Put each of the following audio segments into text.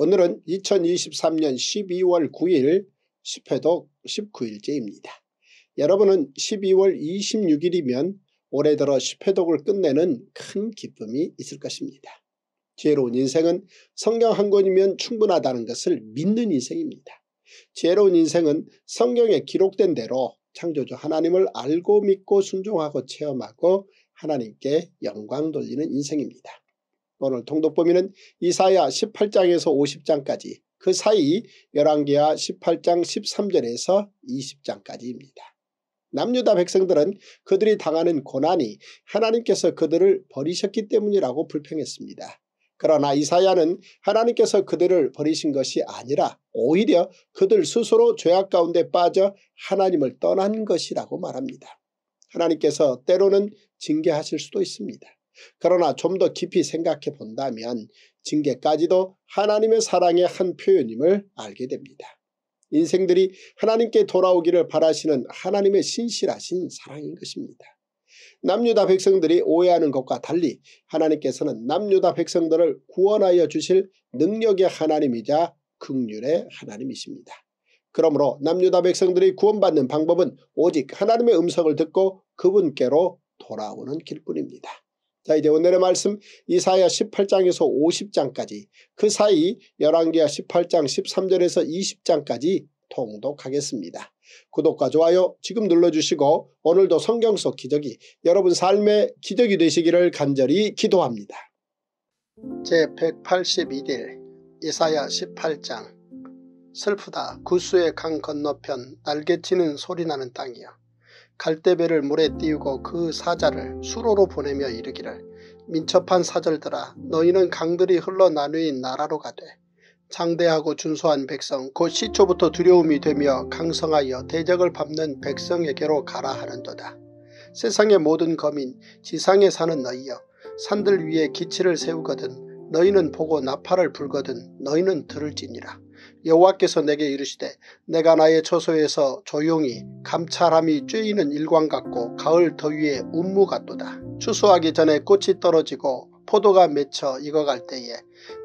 오늘은 2023년 12월 9일 십회독 19일째입니다. 여러분은 12월 26일이면 올해 들어 십회독을 끝내는 큰 기쁨이 있을 것입니다. 지혜로운 인생은 성경 한 권이면 충분하다는 것을 믿는 인생입니다. 지혜로운 인생은 성경에 기록된 대로 창조주 하나님을 알고 믿고 순종하고 체험하고 하나님께 영광 돌리는 인생입니다. 오늘 통독범위는 이사야 18장에서 50장까지 그 사이 열왕기하 18장 13절에서 20장까지입니다. 남유다 백성들은 그들이 당하는 고난이 하나님께서 그들을 버리셨기 때문이라고 불평했습니다. 그러나 이사야는 하나님께서 그들을 버리신 것이 아니라 오히려 그들 스스로 죄악 가운데 빠져 하나님을 떠난 것이라고 말합니다. 하나님께서 때로는 징계하실 수도 있습니다. 그러나 좀 더 깊이 생각해 본다면 징계까지도 하나님의 사랑의 한 표현임을 알게 됩니다. 인생들이 하나님께 돌아오기를 바라시는 하나님의 신실하신 사랑인 것입니다. 남유다 백성들이 오해하는 것과 달리 하나님께서는 남유다 백성들을 구원하여 주실 능력의 하나님이자 극률의 하나님이십니다. 그러므로 남유다 백성들이 구원받는 방법은 오직 하나님의 음성을 듣고 그분께로 돌아오는 길뿐입니다. 자 이제 오늘의 말씀 이사야 18장에서 50장까지 그 사이 열왕기하 18장 13절에서 20장까지 통독하겠습니다. 구독과 좋아요 지금 눌러주시고 오늘도 성경 속 기적이 여러분 삶의 기적이 되시기를 간절히 기도합니다. 제181일 이사야 18장 슬프다 구수의 강 건너편 날개치는 소리나는 땅이여 갈대배를 물에 띄우고 그 사자를 수로로 보내며 이르기를 민첩한 사절들아 너희는 강들이 흘러 나누인 나라로 가되 장대하고 준수한 백성 곧 시초부터 두려움이 되며 강성하여 대적을 밟는 백성에게로 가라 하는도다. 세상의 모든 거민 지상에 사는 너희여 산들 위에 기치를 세우거든 너희는 보고 나팔을 불거든 너희는 들을지니라. 여호와께서 내게 이르시되 내가 나의 처소에서 조용히 감찰함이 쬐이는 일광 같고 가을 더위에 운무 같도다. 추수하기 전에 꽃이 떨어지고 포도가 맺혀 익어갈 때에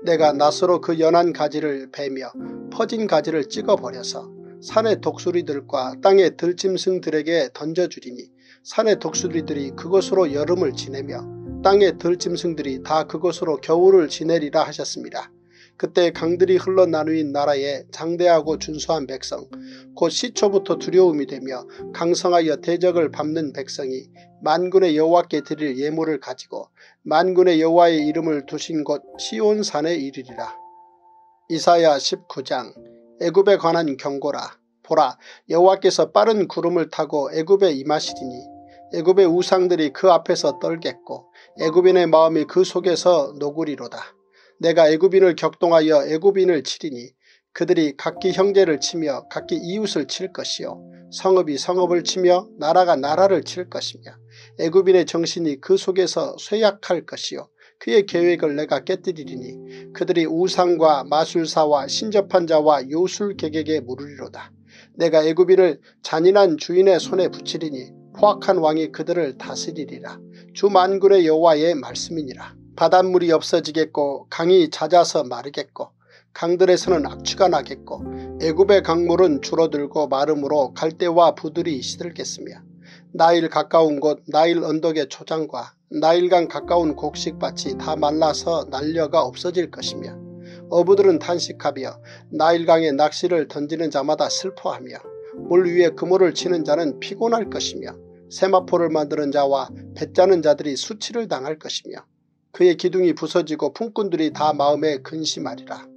내가 낫으로 그 연한 가지를 베며 퍼진 가지를 찍어버려서 산의 독수리들과 땅의 들짐승들에게 던져주리니 산의 독수리들이 그곳으로 여름을 지내며 땅의 들짐승들이 다 그곳으로 겨울을 지내리라 하셨습니다. 그때 강들이 흘러 나누인 나라에 장대하고 준수한 백성 곧 시초부터 두려움이 되며 강성하여 대적을 밟는 백성이 만군의 여호와께 드릴 예물을 가지고 만군의 여호와의 이름을 두신 곳 시온산에 이르리라. 이사야 19장 애굽에 관한 경고라. 보라 여호와께서 빠른 구름을 타고 애굽에 임하시리니 애굽의 우상들이 그 앞에서 떨겠고 애굽인의 마음이 그 속에서 노구리로다. 내가 애굽인을 격동하여 애굽인을 치리니 그들이 각기 형제를 치며 각기 이웃을 칠 것이요 성읍이 성읍을 치며 나라가 나라를 칠 것이며 애굽인의 정신이 그 속에서 쇠약할 것이요 그의 계획을 내가 깨뜨리리니 그들이 우상과 마술사와 신접한 자와 요술객에게 물으리로다. 내가 애굽인을 잔인한 주인의 손에 붙이리니 포악한 왕이 그들을 다스리리라. 주 만군의 여호와의 말씀이니라. 바닷물이 없어지겠고 강이 잦아서 마르겠고 강들에서는 악취가 나겠고 애굽의 강물은 줄어들고 마름으로 갈대와 부들이 시들겠으며 나일 가까운 곳 나일 언덕의 초장과 나일강 가까운 곡식밭이 다 말라서 난려가 없어질 것이며 어부들은 탄식하며 나일강에 낚시를 던지는 자마다 슬퍼하며 물 위에 그물을 치는 자는 피곤할 것이며 세마포를 만드는 자와 배짜는 자들이 수치를 당할 것이며 그의 기둥이 부서지고 품꾼들이 다 마음에 근심하리라.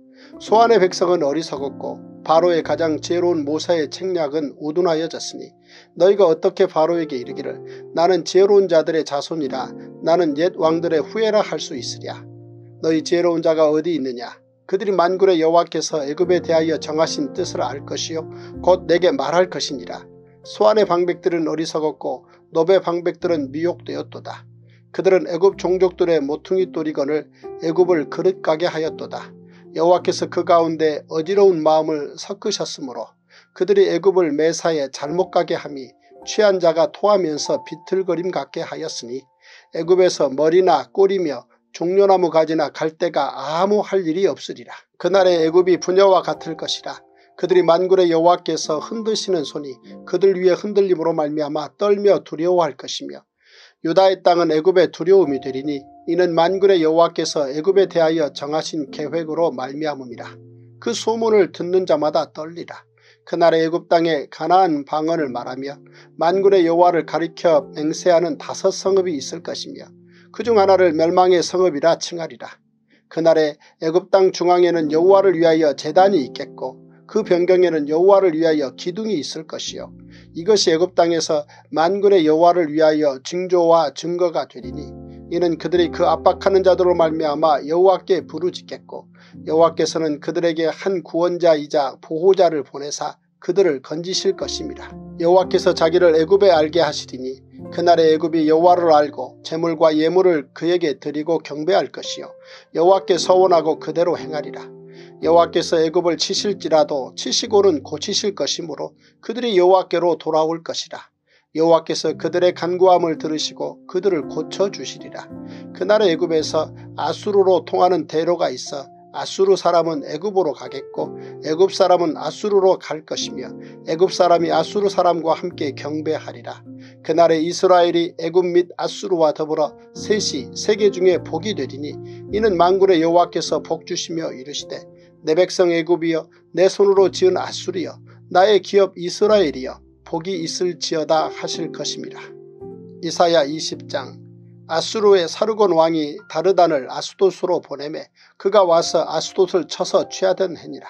소안의 백성은 어리석었고 바로의 가장 지혜로운 모사의 책략은 우둔하여졌으니 너희가 어떻게 바로에게 이르기를 나는 지혜로운 자들의 자손이라 나는 옛 왕들의 후예라 할 수 있으랴. 너희 지혜로운 자가 어디 있느냐 그들이 만군의 여호와께서 애굽에 대하여 정하신 뜻을 알 것이요 곧 내게 말할 것이니라. 소안의 방백들은 어리석었고 노베 방백들은 미혹되었도다. 그들은 애굽 종족들의 모퉁이 또리건을 애굽을 그릇가게 하였도다. 여호와께서 그 가운데 어지러운 마음을 섞으셨으므로 그들이 애굽을 매사에 잘못 가게 함이 취한 자가 토하면서 비틀거림 같게 하였으니 애굽에서 머리나 꼬리며 종려나무 가지나 갈대가 아무 할 일이 없으리라. 그날의 애굽이 부녀와 같을 것이라. 그들이 만군의 여호와께서 흔드시는 손이 그들 위에 흔들림으로 말미암아 떨며 두려워할 것이며 유다의 땅은 애굽의 두려움이 되리니 이는 만군의 여호와께서 애굽에 대하여 정하신 계획으로 말미암음이라. 그 소문을 듣는 자마다 떨리라. 그날의 애굽 땅에 가나안 방언을 말하며 만군의 여호와를 가리켜 맹세하는 다섯 성읍이 있을 것이며 그 중 하나를 멸망의 성읍이라 칭하리라. 그날에 애굽 땅 중앙에는 여호와를 위하여 재단이 있겠고 그 변경에는 여호와를 위하여 기둥이 있을 것이요 이것이 애굽 땅에서 만군의 여호와를 위하여 징조와 증거가 되리니 이는 그들이 그 압박하는 자들로 말미암아 여호와께 부르짖겠고 여호와께서는 그들에게 한 구원자이자 보호자를 보내사 그들을 건지실 것입니다. 여호와께서 자기를 애굽에 알게 하시리니 그날에 애굽이 여호와를 알고 재물과 예물을 그에게 드리고 경배할 것이요 여호와께 서원하고 그대로 행하리라. 여호와께서 애굽을 치실지라도 치시고는 고치실 것이므로 그들이 여호와께로 돌아올 것이라. 여호와께서 그들의 간구함을 들으시고 그들을 고쳐주시리라. 그날의 애굽에서 아수르로 통하는 대로가 있어 아수르 사람은 애굽으로 가겠고 애굽 사람은 아수르로 갈 것이며 애굽 사람이 아수르 사람과 함께 경배하리라. 그날에 이스라엘이 애굽 및 아수르와 더불어 셋이 세계 중에 복이 되리니 이는 만군의 여호와께서 복주시며 이르시되 내 백성 애굽이여 내 손으로 지은 아수르여 나의 기업 이스라엘이여 복이 있을지어다 하실 것입니다. 이사야 20장 아수르의 사르곤 왕이 다르단을 아수도스로 보내매 그가 와서 아수도스를 쳐서 취하던 해니라.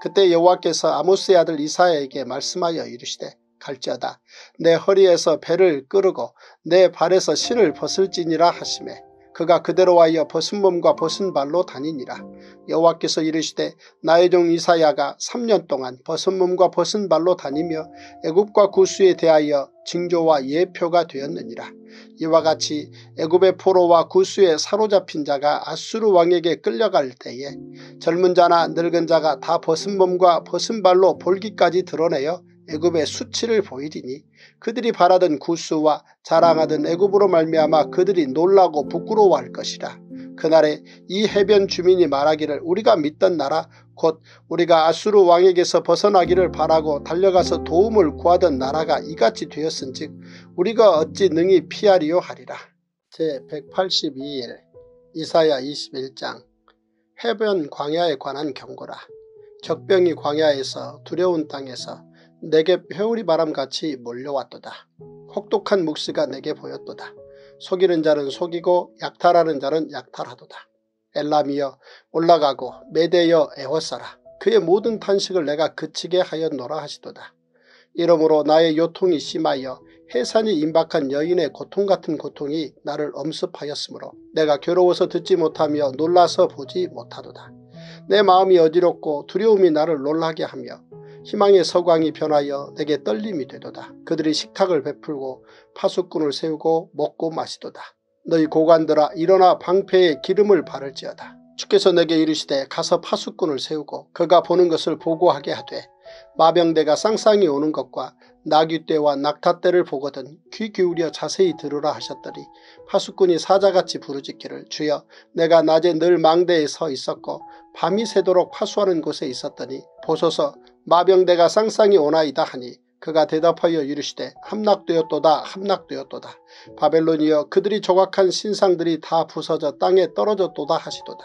그때 여호와께서 아모스의 아들 이사야에게 말씀하여 이르시되 갈지어다 내 허리에서 배를 끄르고 내 발에서 신을 벗을지니라 하시매 그가 그대로 하여 벗은 몸과 벗은 발로 다니니라. 여호와께서 이르시되 나의 종 이사야가 3년 동안 벗은 몸과 벗은 발로 다니며 애굽과 구수에 대하여 징조와 예표가 되었느니라. 이와 같이 애굽의 포로와 구수에 사로잡힌 자가 아수르 왕에게 끌려갈 때에 젊은 자나 늙은 자가 다 벗은 몸과 벗은 발로 볼기까지 드러내어 애굽의 수치를 보이리니 그들이 바라던 구스와 자랑하던 애굽으로 말미암아 그들이 놀라고 부끄러워할 것이라. 그날에 이 해변 주민이 말하기를 우리가 믿던 나라 곧 우리가 아수르 왕에게서 벗어나기를 바라고 달려가서 도움을 구하던 나라가 이같이 되었은즉 우리가 어찌 능히 피하리요 하리라. 제182일 이사야 21장 해변 광야에 관한 경고라. 적병이 광야에서 두려운 땅에서 내게 회오리 바람같이 몰려왔도다. 혹독한 묵시가 내게 보였도다. 속이는 자는 속이고 약탈하는 자는 약탈하도다. 엘람이여 올라가고 메대여 애워싸라. 그의 모든 탄식을 내가 그치게 하였노라 하시도다. 이러므로 나의 요통이 심하여 해산이 임박한 여인의 고통 같은 고통이 나를 엄습하였으므로 내가 괴로워서 듣지 못하며 놀라서 보지 못하도다. 내 마음이 어지럽고 두려움이 나를 놀라게 하며 희망의 서광이 변하여 내게 떨림이 되도다. 그들이 식탁을 베풀고 파수꾼을 세우고 먹고 마시도다. 너희 고관들아 일어나 방패에 기름을 바를지어다. 주께서 내게 이르시되 가서 파수꾼을 세우고 그가 보는 것을 보고하게 하되 마병대가 쌍쌍이 오는 것과 나귀떼와 낙타떼를 보거든 귀 기울여 자세히 들으라 하셨더니 파수꾼이 사자같이 부르짖기를 주여 내가 낮에 늘 망대에 서 있었고 밤이 새도록 파수하는 곳에 있었더니 보소서 마병대가 쌍쌍이 오나이다 하니 그가 대답하여 이르시되 함락되었도다 함락되었도다. 바벨론이여 그들이 조각한 신상들이 다 부서져 땅에 떨어졌도다 하시도다.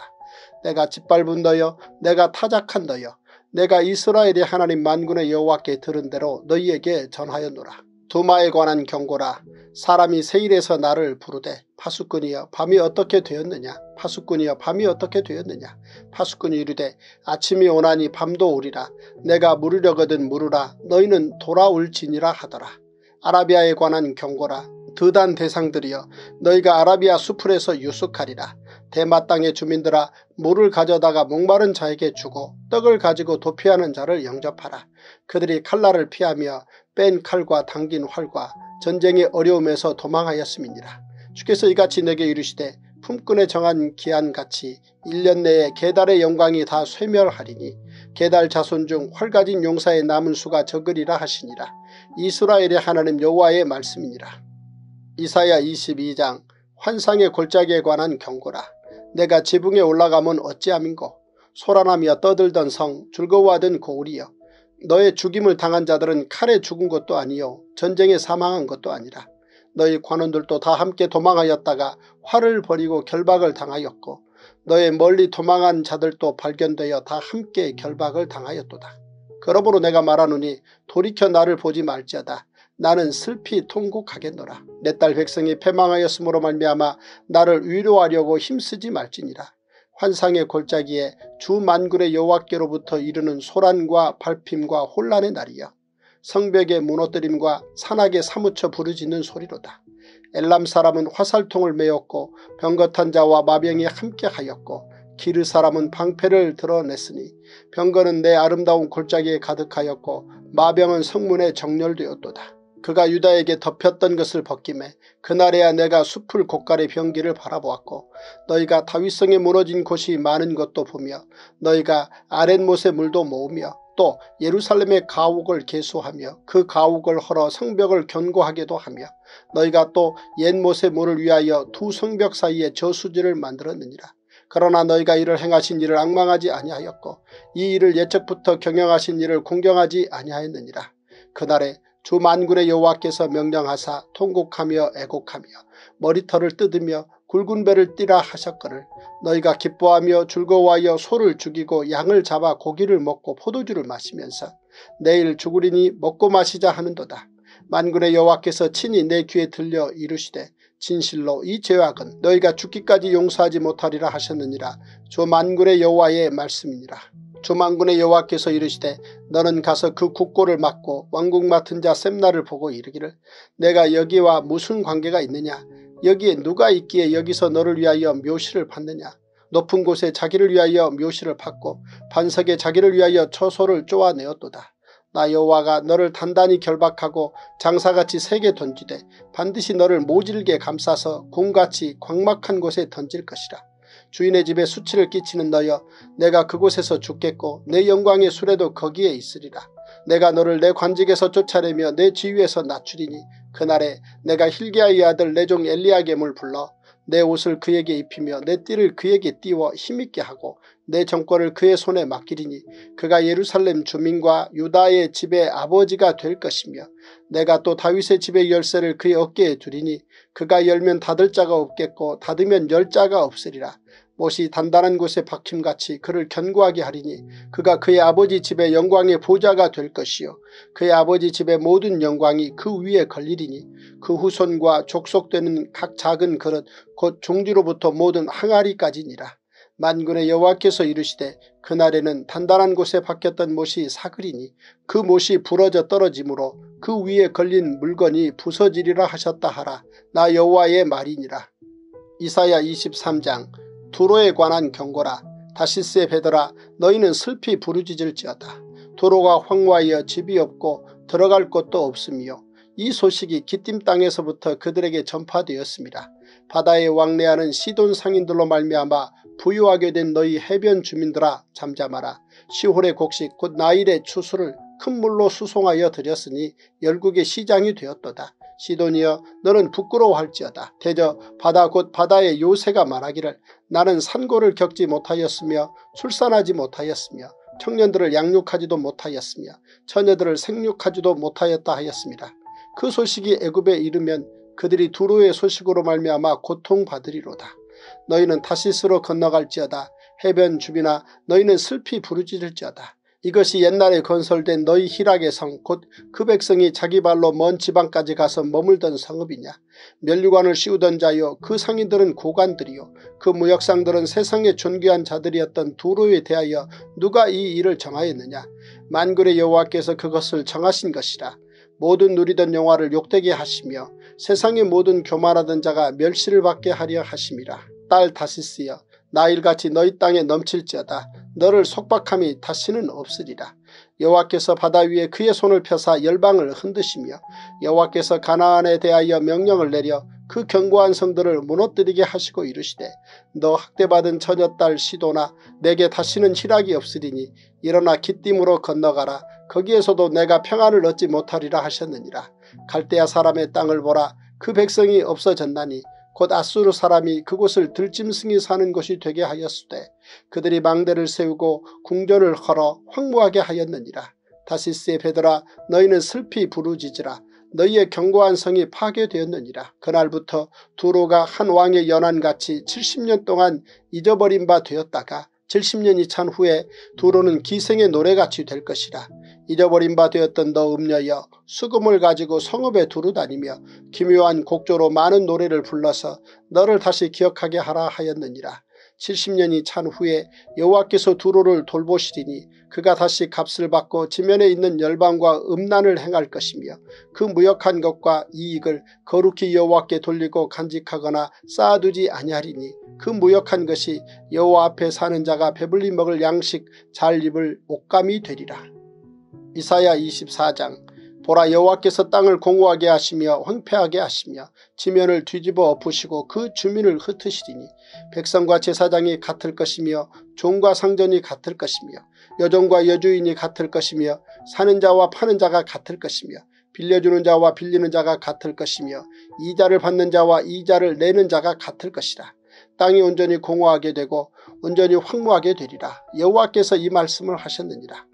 내가 짓밟은 너여 내가 타작한 너여 내가 이스라엘의 하나님 만군의 여호와께 들은 대로 너희에게 전하였노라. 두마에 관한 경고라. 사람이 세일에서 나를 부르되 파수꾼이여 밤이 어떻게 되었느냐 파수꾼이여 밤이 어떻게 되었느냐? 파수꾼이 이르되 아침이 오나니 밤도 오리라. 내가 물으려거든 물으라. 너희는 돌아올지니라 하더라. 아라비아에 관한 경고라. 드단 대상들이여 너희가 아라비아 수풀에서 유숙하리라. 대마 땅의 주민들아 물을 가져다가 목마른 자에게 주고 떡을 가지고 도피하는 자를 영접하라. 그들이 칼날을 피하며 뺀 칼과 당긴 활과 전쟁의 어려움에서 도망하였음이니라. 주께서 이같이 내게 이르시되 품꾼에 정한 기한같이 1년 내에 계달의 영광이 다 쇠멸하리니 계달 자손 중 활가진 용사의 남은 수가 적으리라 하시니라. 이스라엘의 하나님 여호와의 말씀이니라. 이사야 22장 환상의 골짜기에 관한 경고라. 내가 지붕에 올라가면 어찌함인고 소란하며 떠들던 성 즐거워하던 고울이여 너의 죽임을 당한 자들은 칼에 죽은 것도 아니요 전쟁에 사망한 것도 아니라 너희 관원들도 다 함께 도망하였다가 화를 벌이고 결박을 당하였고 너의 멀리 도망한 자들도 발견되어 다 함께 결박을 당하였도다. 그러므로 내가 말하노니 돌이켜 나를 보지 말지어다. 나는 슬피 통곡하겠노라. 내 딸 백성이 패망하였으므로 말미암아 나를 위로하려고 힘쓰지 말지니라. 환상의 골짜기에 주 만굴의 여호와께로부터 이르는 소란과 발핌과 혼란의 날이여. 성벽의 무너뜨림과 산악에 사무쳐 부르짖는 소리로다. 엘람 사람은 화살통을 메었고 병거탄 자와 마병이 함께하였고 기르 사람은 방패를 드러냈으니 병거는 내 아름다운 골짜기에 가득하였고 마병은 성문에 정렬되었도다. 그가 유다에게 덮였던 것을 벗김에 그날에야 내가 숲을 곳간의 병기를 바라보았고 너희가 다윗성에 무너진 곳이 많은 것도 보며 너희가 아랫못의 물도 모으며 또 예루살렘의 가옥을 개수하며 그 가옥을 헐어 성벽을 견고하게도 하며 너희가 또 옛못의 물을 위하여 두 성벽 사이에 저수지를 만들었느니라. 그러나 너희가 이를 행하신 일을 악망하지 아니하였고 이 일을 예적부터 경영하신 일을 공경하지 아니하였느니라. 그날에 주 만군의 여호와께서 명령하사 통곡하며 애곡하며 머리털을 뜯으며 굵은 배를 띠라 하셨거늘 너희가 기뻐하며 즐거워하여 소를 죽이고 양을 잡아 고기를 먹고 포도주를 마시면서 내일 죽으리니 먹고 마시자 하는도다. 만군의 여호와께서 친히 내 귀에 들려 이르시되 진실로 이 죄악은 너희가 죽기까지 용서하지 못하리라 하셨느니라 주 만군의 여호와의 말씀이니라. 주만군의 여호와께서 이르시되 너는 가서 그 국고를 막고 왕국 맡은 자 셈나를 보고 이르기를 내가 여기와 무슨 관계가 있느냐 여기에 누가 있기에 여기서 너를 위하여 묘시를 받느냐 높은 곳에 자기를 위하여 묘시를 받고 반석에 자기를 위하여 처소를 쪼아내었도다. 나 여호와가 너를 단단히 결박하고 장사같이 세게 던지되 반드시 너를 모질게 감싸서 공같이 광막한 곳에 던질 것이라. 주인의 집에 수치를 끼치는 너여 내가 그곳에서 죽겠고 내 영광의 수레도 거기에 있으리라. 내가 너를 내 관직에서 쫓아내며 내 지위에서 낮추리니 그날에 내가 힐기야의 아들 내종 엘리야겜을 불러 내 옷을 그에게 입히며 내 띠를 그에게 띄워 힘있게 하고 내 정권을 그의 손에 맡기리니 그가 예루살렘 주민과 유다의 집의 아버지가 될 것이며 내가 또 다윗의 집의 열쇠를 그의 어깨에 두리니 그가 열면 닫을 자가 없겠고 닫으면 열 자가 없으리라. 못이 단단한 곳에 박힘같이 그를 견고하게 하리니 그가 그의 아버지 집의 영광의 보좌가 될 것이요 그의 아버지 집의 모든 영광이 그 위에 걸리리니 그 후손과 족속되는 각 작은 그릇 곧 종지로부터 모든 항아리까지니라. 만군의 여호와께서 이르시되 그날에는 단단한 곳에 박혔던 못이 사그리니 그 못이 부러져 떨어지므로 그 위에 걸린 물건이 부서지리라 하셨다 하라. 나 여호와의 말이니라. 이사야 23장 도로에 관한 경고라. 다시스의 베더라 너희는 슬피 부르짖을지어다. 도로가 황화하여 집이 없고 들어갈 곳도 없으며 이 소식이 기띔 땅에서부터 그들에게 전파되었습니다. 바다에 왕래하는 시돈 상인들로 말미암아 부유하게 된 너희 해변 주민들아 잠잠하라. 시홀의 곡식 곧 나일의 추수를 큰 물로 수송하여 드렸으니 열국의 시장이 되었도다. 시돈이여 너는 부끄러워할지어다. 대저 바다 곧 바다의 요새가 말하기를 나는 산고를 겪지 못하였으며 출산하지 못하였으며 청년들을 양육하지도 못하였으며 처녀들을 생육하지도 못하였다 하였습니다. 그 소식이 애굽에 이르면 그들이 두로의 소식으로 말미암아 고통받으리로다. 너희는 다시스로 건너갈지어다. 해변 주비나 너희는 슬피 부르짖을지어다. 이것이 옛날에 건설된 너희 희락의 성 곧 그 백성이 자기 발로 먼 지방까지 가서 머물던 성읍이냐. 멸류관을 씌우던 자여 그 상인들은 고관들이요 그 무역상들은 세상의 존귀한 자들이었던 두로에 대하여 누가 이 일을 정하였느냐. 만굴의 여호와께서 그것을 정하신 것이라. 모든 누리던 영화를 욕되게 하시며 세상의 모든 교만하던 자가 멸시를 받게 하려 하심이라. 딸 다시스여 나일같이 너희 땅에 넘칠지어다. 너를 속박함이 다시는 없으리라. 여호와께서 바다 위에 그의 손을 펴사 열방을 흔드시며 여호와께서 가나안에 대하여 명령을 내려 그 견고한 성들을 무너뜨리게 하시고 이르시되 너 학대받은 처녀딸 시도나 내게 다시는 희락이 없으리니 일어나 기띔으로 건너가라. 거기에서도 내가 평안을 얻지 못하리라 하셨느니라. 갈대아 사람의 땅을 보라. 그 백성이 없어졌나니 곧 아수르 사람이 그곳을 들짐승이 사는 곳이 되게 하였으되 그들이 망대를 세우고 궁전을 헐어 황무하게 하였느니라. 다시스의 베드라 너희는 슬피 부르짖으라. 너희의 견고한 성이 파괴되었느니라. 그날부터 두로가 한 왕의 연한같이 70년 동안 잊어버린 바 되었다가 70년이 찬 후에 두로는 기생의 노래같이 될 것이라. 잊어버린 바 되었던 너 음녀여 수금을 가지고 성읍에 두루 다니며 기묘한 곡조로 많은 노래를 불러서 너를 다시 기억하게 하라 하였느니라. 70년이 찬 후에 여호와께서 두로를 돌보시리니 그가 다시 값을 받고 지면에 있는 열방과 음란을 행할 것이며 그 무역한 것과 이익을 거룩히 여호와께 돌리고 간직하거나 쌓아두지 아니하리니 그 무역한 것이 여호와 앞에 사는 자가 배불리 먹을 양식 잘 입을 옷감이 되리라. 이사야 24장 보라 여호와께서 땅을 공고하게 하시며 황폐하게 하시며 지면을 뒤집어 엎으시고 그 주민을 흩으시리니 백성과 제사장이 같을 것이며 종과 상전이 같을 것이며 여종과 여주인이 같을 것이며 사는 자와 파는 자가 같을 것이며 빌려주는 자와 빌리는 자가 같을 것이며 이자를 받는 자와 이자를 내는 자가 같을 것이라. 땅이 온전히 공허하게 되고 온전히 황무하게 되리라. 여호와께서 이 말씀을 하셨느니라.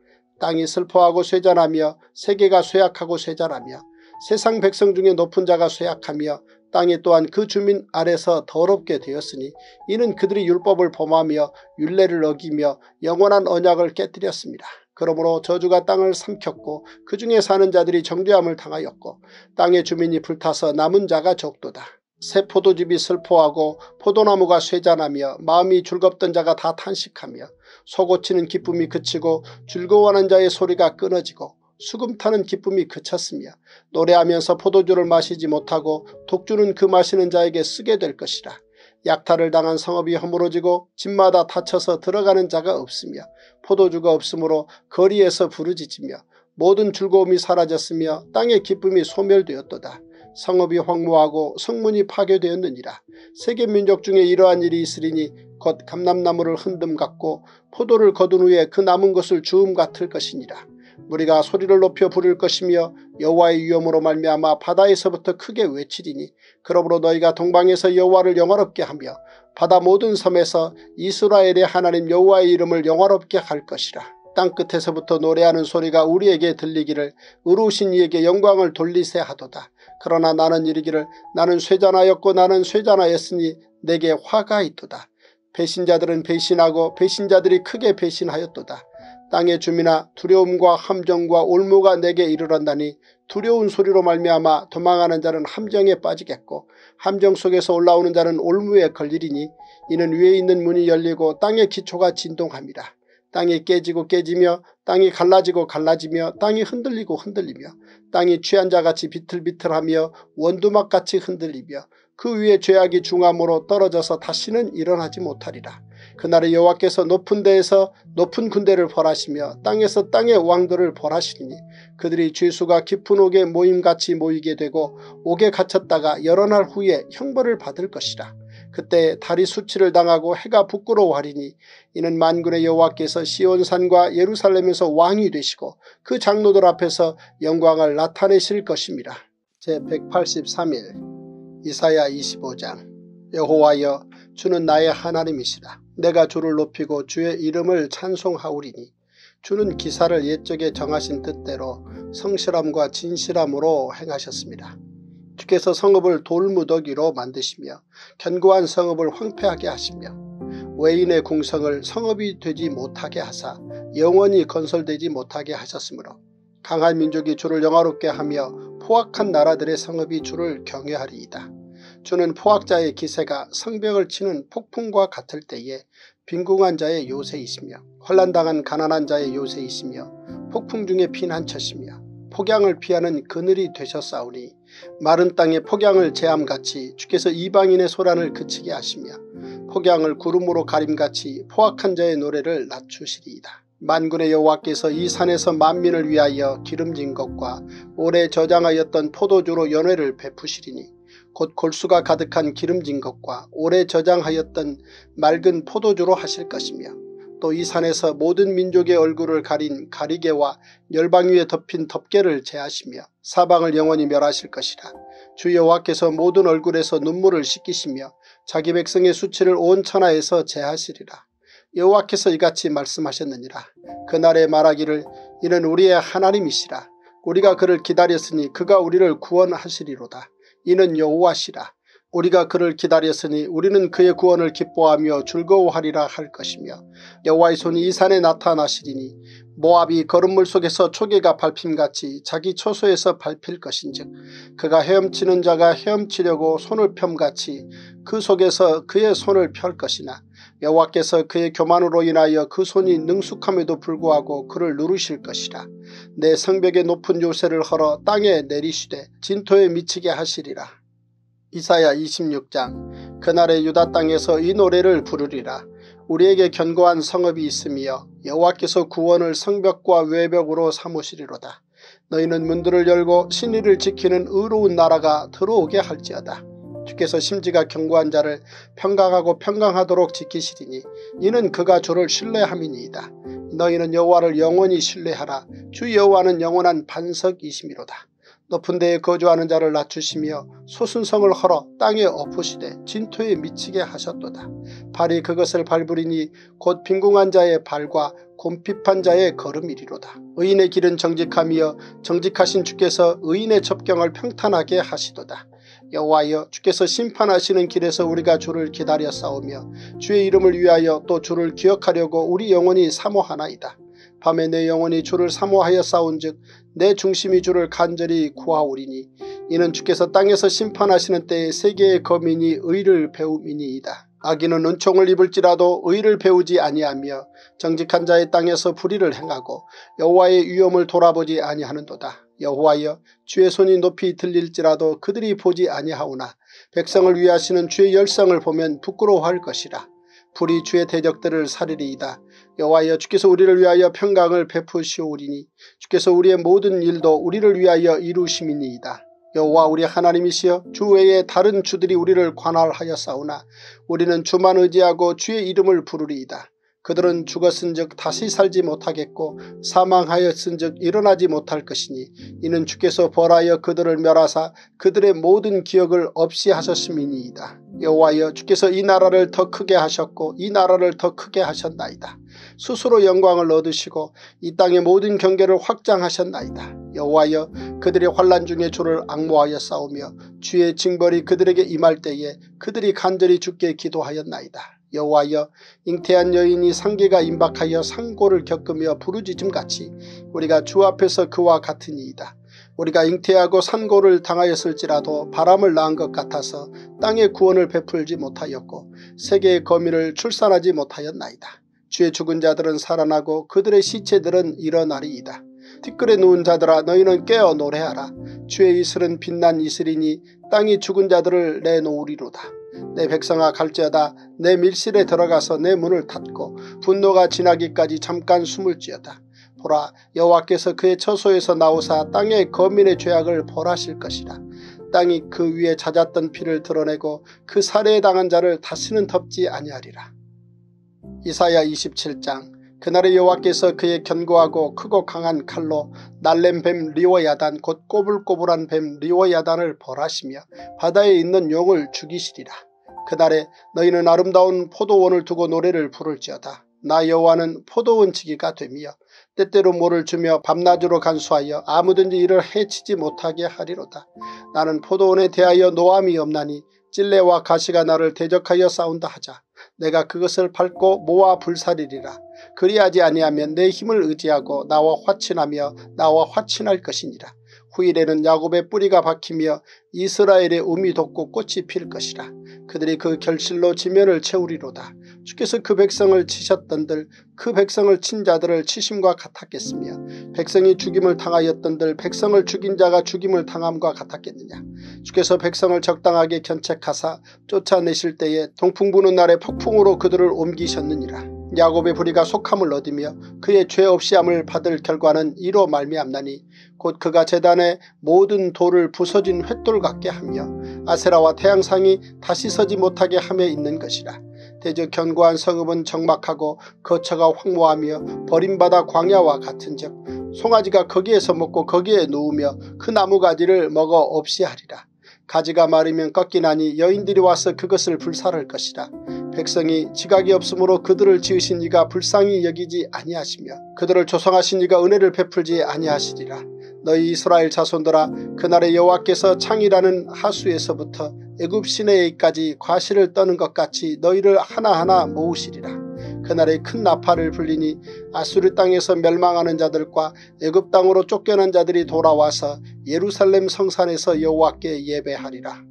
땅이 슬퍼하고 쇠잔하며 세계가 쇠약하고 쇠잔하며 세상 백성 중에 높은 자가 쇠약하며 땅이 또한 그 주민 아래서 더럽게 되었으니 이는 그들이 율법을 범하며 율례를 어기며 영원한 언약을 깨뜨렸습니다. 그러므로 저주가 땅을 삼켰고 그 중에 사는 자들이 정죄함을 당하였고 땅의 주민이 불타서 남은 자가 적도다. 새 포도즙이 슬퍼하고 포도나무가 쇠잔하며 마음이 즐겁던 자가 다 탄식하며 속고치는 기쁨이 그치고 즐거워하는 자의 소리가 끊어지고 수금 타는 기쁨이 그쳤으며 노래하면서 포도주를 마시지 못하고 독주는 그 마시는 자에게 쓰게 될 것이라. 약탈을 당한 성읍이 허물어지고 집마다 다쳐서 들어가는 자가 없으며 포도주가 없으므로 거리에서 부르짖으며 모든 즐거움이 사라졌으며 땅의 기쁨이 소멸되었도다. 성읍이 황무하고 성문이 파괴되었느니라. 세계 민족 중에 이러한 일이 있으리니 곧 감람나무를 흔듦 같고 포도를 거둔 후에 그 남은 것을 주음 같을 것이니라. 우리가 소리를 높여 부를 것이며 여호와의 위엄으로 말미암아 바다에서부터 크게 외치리니 그러므로 너희가 동방에서 여호와를 영화롭게 하며 바다 모든 섬에서 이스라엘의 하나님 여호와의 이름을 영화롭게 할 것이라. 땅끝에서부터 노래하는 소리가 우리에게 들리기를 의로우신 이에게 영광을 돌리세 하도다. 그러나 나는 이르기를 나는 쇠잔하였고 나는 쇠잔하였으니 내게 화가 있도다. 배신자들은 배신하고 배신자들이 크게 배신하였도다. 땅의 주민아 두려움과 함정과 올무가 내게 이르렀다니 두려운 소리로 말미암아 도망하는 자는 함정에 빠지겠고 함정 속에서 올라오는 자는 올무에 걸리리니 이는 위에 있는 문이 열리고 땅의 기초가 진동합니다. 땅이 깨지고 깨지며 땅이 갈라지고 갈라지며 땅이 흔들리고 흔들리며 땅이 취한 자같이 비틀비틀하며 원두막같이 흔들리며 그 위에 죄악이 중함으로 떨어져서 다시는 일어나지 못하리라. 그날에 여호와께서 높은 데에서 높은 군대를 벌하시며 땅에서 땅의 왕들을 벌하시니 그들이 죄수가 깊은 옥에 모임같이 모이게 되고 옥에 갇혔다가 여러 날 후에 형벌을 받을 것이라. 그때 달이 수치를 당하고 해가 부끄러워하리니 이는 만군의 여호와께서 시온산과 예루살렘에서 왕이 되시고 그 장로들 앞에서 영광을 나타내실 것입니다. 제183일 이사야 25장 여호와여 주는 나의 하나님이시라. 내가 주를 높이고 주의 이름을 찬송하오리니 주는 기사를 옛적에 정하신 뜻대로 성실함과 진실함으로 행하셨습니다. 주께서 성읍을 돌무더기로 만드시며 견고한 성읍을 황폐하게 하시며 외인의 궁성을 성읍이 되지 못하게 하사 영원히 건설되지 못하게 하셨으므로 강한 민족이 주를 영화롭게 하며 포악한 나라들의 성읍이 주를 경외하리이다. 주는 포악자의 기세가 성벽을 치는 폭풍과 같을 때에 빈궁한 자의 요새이시며 환란당한 가난한 자의 요새이시며 폭풍 중에 피난처시며 폭양을 피하는 그늘이 되셨사오니 마른 땅에 폭양을 제함같이 주께서 이방인의 소란을 그치게 하시며 폭양을 구름으로 가림같이 포악한 자의 노래를 낮추시리이다. 만군의 여호와께서 이 산에서 만민을 위하여 기름진 것과 오래 저장하였던 포도주로 연회를 베푸시리니 곧 골수가 가득한 기름진 것과 오래 저장하였던 맑은 포도주로 하실 것이며 또 이 산에서 모든 민족의 얼굴을 가린 가리개와 열방 위에 덮인 덮개를 제하시며 사방을 영원히 멸하실 것이라. 주 여호와께서 모든 얼굴에서 눈물을 씻기시며 자기 백성의 수치를 온 천하에서 제하시리라. 여호와께서 이같이 말씀하셨느니라. 그날에 말하기를 이는 우리의 하나님이시라. 우리가 그를 기다렸으니 그가 우리를 구원하시리로다. 이는 여호와시라. 우리가 그를 기다렸으니 우리는 그의 구원을 기뻐하며 즐거워하리라 할 것이며 여호와의 손이 이 산에 나타나시리니 모압이 거름물 속에서 초계가 밟힘같이 자기 처소에서 밟힐 것인즉 그가 헤엄치는 자가 헤엄치려고 손을 펴같이 그 속에서 그의 손을 펼 것이나 여호와께서 그의 교만으로 인하여 그 손이 능숙함에도 불구하고 그를 누르실 것이라. 내 성벽의 높은 요새를 헐어 땅에 내리시되 진토에 미치게 하시리라. 이사야 26장 그날의 유다 땅에서 이 노래를 부르리라. 우리에게 견고한 성읍이 있으며 여호와께서 구원을 성벽과 외벽으로 삼으시리로다. 너희는 문들을 열고 신의를 지키는 의로운 나라가 들어오게 할지어다. 주께서 심지가 견고한 자를 평강하고 평강하도록 지키시리니 이는 그가 주를 신뢰함이니이다. 너희는 여호와를 영원히 신뢰하라. 주 여호와는 영원한 반석이심이로다. 높은 데에 거주하는 자를 낮추시며 소순성을 헐어 땅에 엎으시되 진토에 미치게 하셨도다. 발이 그것을 밟으리니 곧 빈궁한 자의 발과 곰핍한 자의 걸음이리로다. 의인의 길은 정직함이여 정직하신 주께서 의인의 접경을 평탄하게 하시도다. 여호와여 주께서 심판하시는 길에서 우리가 주를 기다려 싸우며 주의 이름을 위하여 또 주를 기억하려고 우리 영혼이 사모하나이다. 밤에 내 영혼이 주를 사모하여 싸운즉 내 중심이 주를 간절히 구하오리니 이는 주께서 땅에서 심판하시는 때에 세계의 거민이 의를 배움이니이다. 악인은 은총을 입을지라도 의를 배우지 아니하며 정직한 자의 땅에서 불의를 행하고 여호와의 위엄을 돌아보지 아니하는도다. 여호와여 주의 손이 높이 들릴지라도 그들이 보지 아니하오나 백성을 위하시는 주의 열성을 보면 부끄러워할 것이라. 불이 주의 대적들을 살리리이다. 여호와여 주께서 우리를 위하여 평강을 베푸시오리니 주께서 우리의 모든 일도 우리를 위하여 이루심이니이다. 여호와 우리 하나님이시여 주 외에 다른 주들이 우리를 관할하여 싸우나 우리는 주만 의지하고 주의 이름을 부르리이다. 그들은 죽었은즉 다시 살지 못하겠고 사망하였은즉 일어나지 못할 것이니 이는 주께서 벌하여 그들을 멸하사 그들의 모든 기억을 없이 하셨음이니이다. 여호와여 주께서 이 나라를 더 크게 하셨고 이 나라를 더 크게 하셨나이다. 스스로 영광을 얻으시고 이 땅의 모든 경계를 확장하셨나이다. 여호와여 그들의 환란 중에 주를 악모하여 싸우며 주의 징벌이 그들에게 임할 때에 그들이 간절히 주께 기도하였나이다. 여호와여 잉태한 여인이 상계가 임박하여 상고를 겪으며 부르짖음같이 우리가 주 앞에서 그와 같으니이다. 우리가 잉태하고 산고를 당하였을지라도 바람을 낳은 것 같아서 땅의 구원을 베풀지 못하였고 세계의 거민을 출산하지 못하였나이다. 주의 죽은 자들은 살아나고 그들의 시체들은 일어나리이다. 티끌에 누운 자들아 너희는 깨어 노래하라. 주의 이슬은 빛난 이슬이니 땅이 죽은 자들을 내놓으리로다. 내 백성아 갈지어다 내 밀실에 들어가서 내 문을 닫고 분노가 지나기까지 잠깐 숨을 지어다. 보라 여호와께서 그의 처소에서 나오사 땅의 거민의 죄악을 벌하실 것이라. 땅이 그 위에 잦았던 피를 드러내고 그 살해에 당한 자를 다시는 덮지 아니하리라. 이사야 27장 그날의 여호와께서 그의 견고하고 크고 강한 칼로 날렘 뱀 리워야단 곧 꼬불꼬불한 뱀 리워야단을 벌하시며 바다에 있는 용을 죽이시리라. 그날에 너희는 아름다운 포도원을 두고 노래를 부를지어다. 나 여호와는 포도원지기가 되며 때때로 모를 주며 밤낮으로 간수하여 아무든지 이를 해치지 못하게 하리로다. 나는 포도원에 대하여 노함이 없나니 찔레와 가시가 나를 대적하여 싸운다 하자. 내가 그것을 밟고 모아 불살이리라. 그리하지 아니하면 내 힘을 의지하고 나와 화친하며 나와 화친할 것이니라. 후일에는 야곱의 뿌리가 박히며 이스라엘의 음이 돋고 꽃이 필 것이라. 그들이 그 결실로 지면을 채우리로다. 주께서 그 백성을 치셨던들 그 백성을 친 자들을 치심과 같았겠으며 백성이 죽임을 당하였던들 백성을 죽인 자가 죽임을 당함과 같았겠느냐. 주께서 백성을 적당하게 견책하사 쫓아내실 때에 동풍 부는 날에 폭풍으로 그들을 옮기셨느니라. 야곱의 불의가 속함을 얻으며 그의 죄 없이함을 받을 결과는 이로 말미암나니 곧 그가 재단에 모든 돌을 부서진 횃돌 같게 하며 아세라와 태양상이 다시 서지 못하게 함에 있는 것이라. 대저 견고한 성읍은 적막하고 거처가 황무하며 버림받아 광야와 같은즉 송아지가 거기에서 먹고 거기에 누우며 그 나무가지를 먹어 없이 하리라. 가지가 마르면 꺾이나니 여인들이 와서 그것을 불살할 것이라. 백성이 지각이 없으므로 그들을 지으신 이가 불쌍히 여기지 아니하시며 그들을 조성하신 이가 은혜를 베풀지 아니하시리라. 너희 이스라엘 자손들아 그날에 여호와께서 창이라는 하수에서부터 애굽 시내에까지 과실을 떠는 것 같이 너희를 하나하나 모으시리라. 그날에 큰 나팔을 불리니 아수르 땅에서 멸망하는 자들과 애굽 땅으로 쫓겨난 자들이 돌아와서 예루살렘 성산에서 여호와께 예배하리라.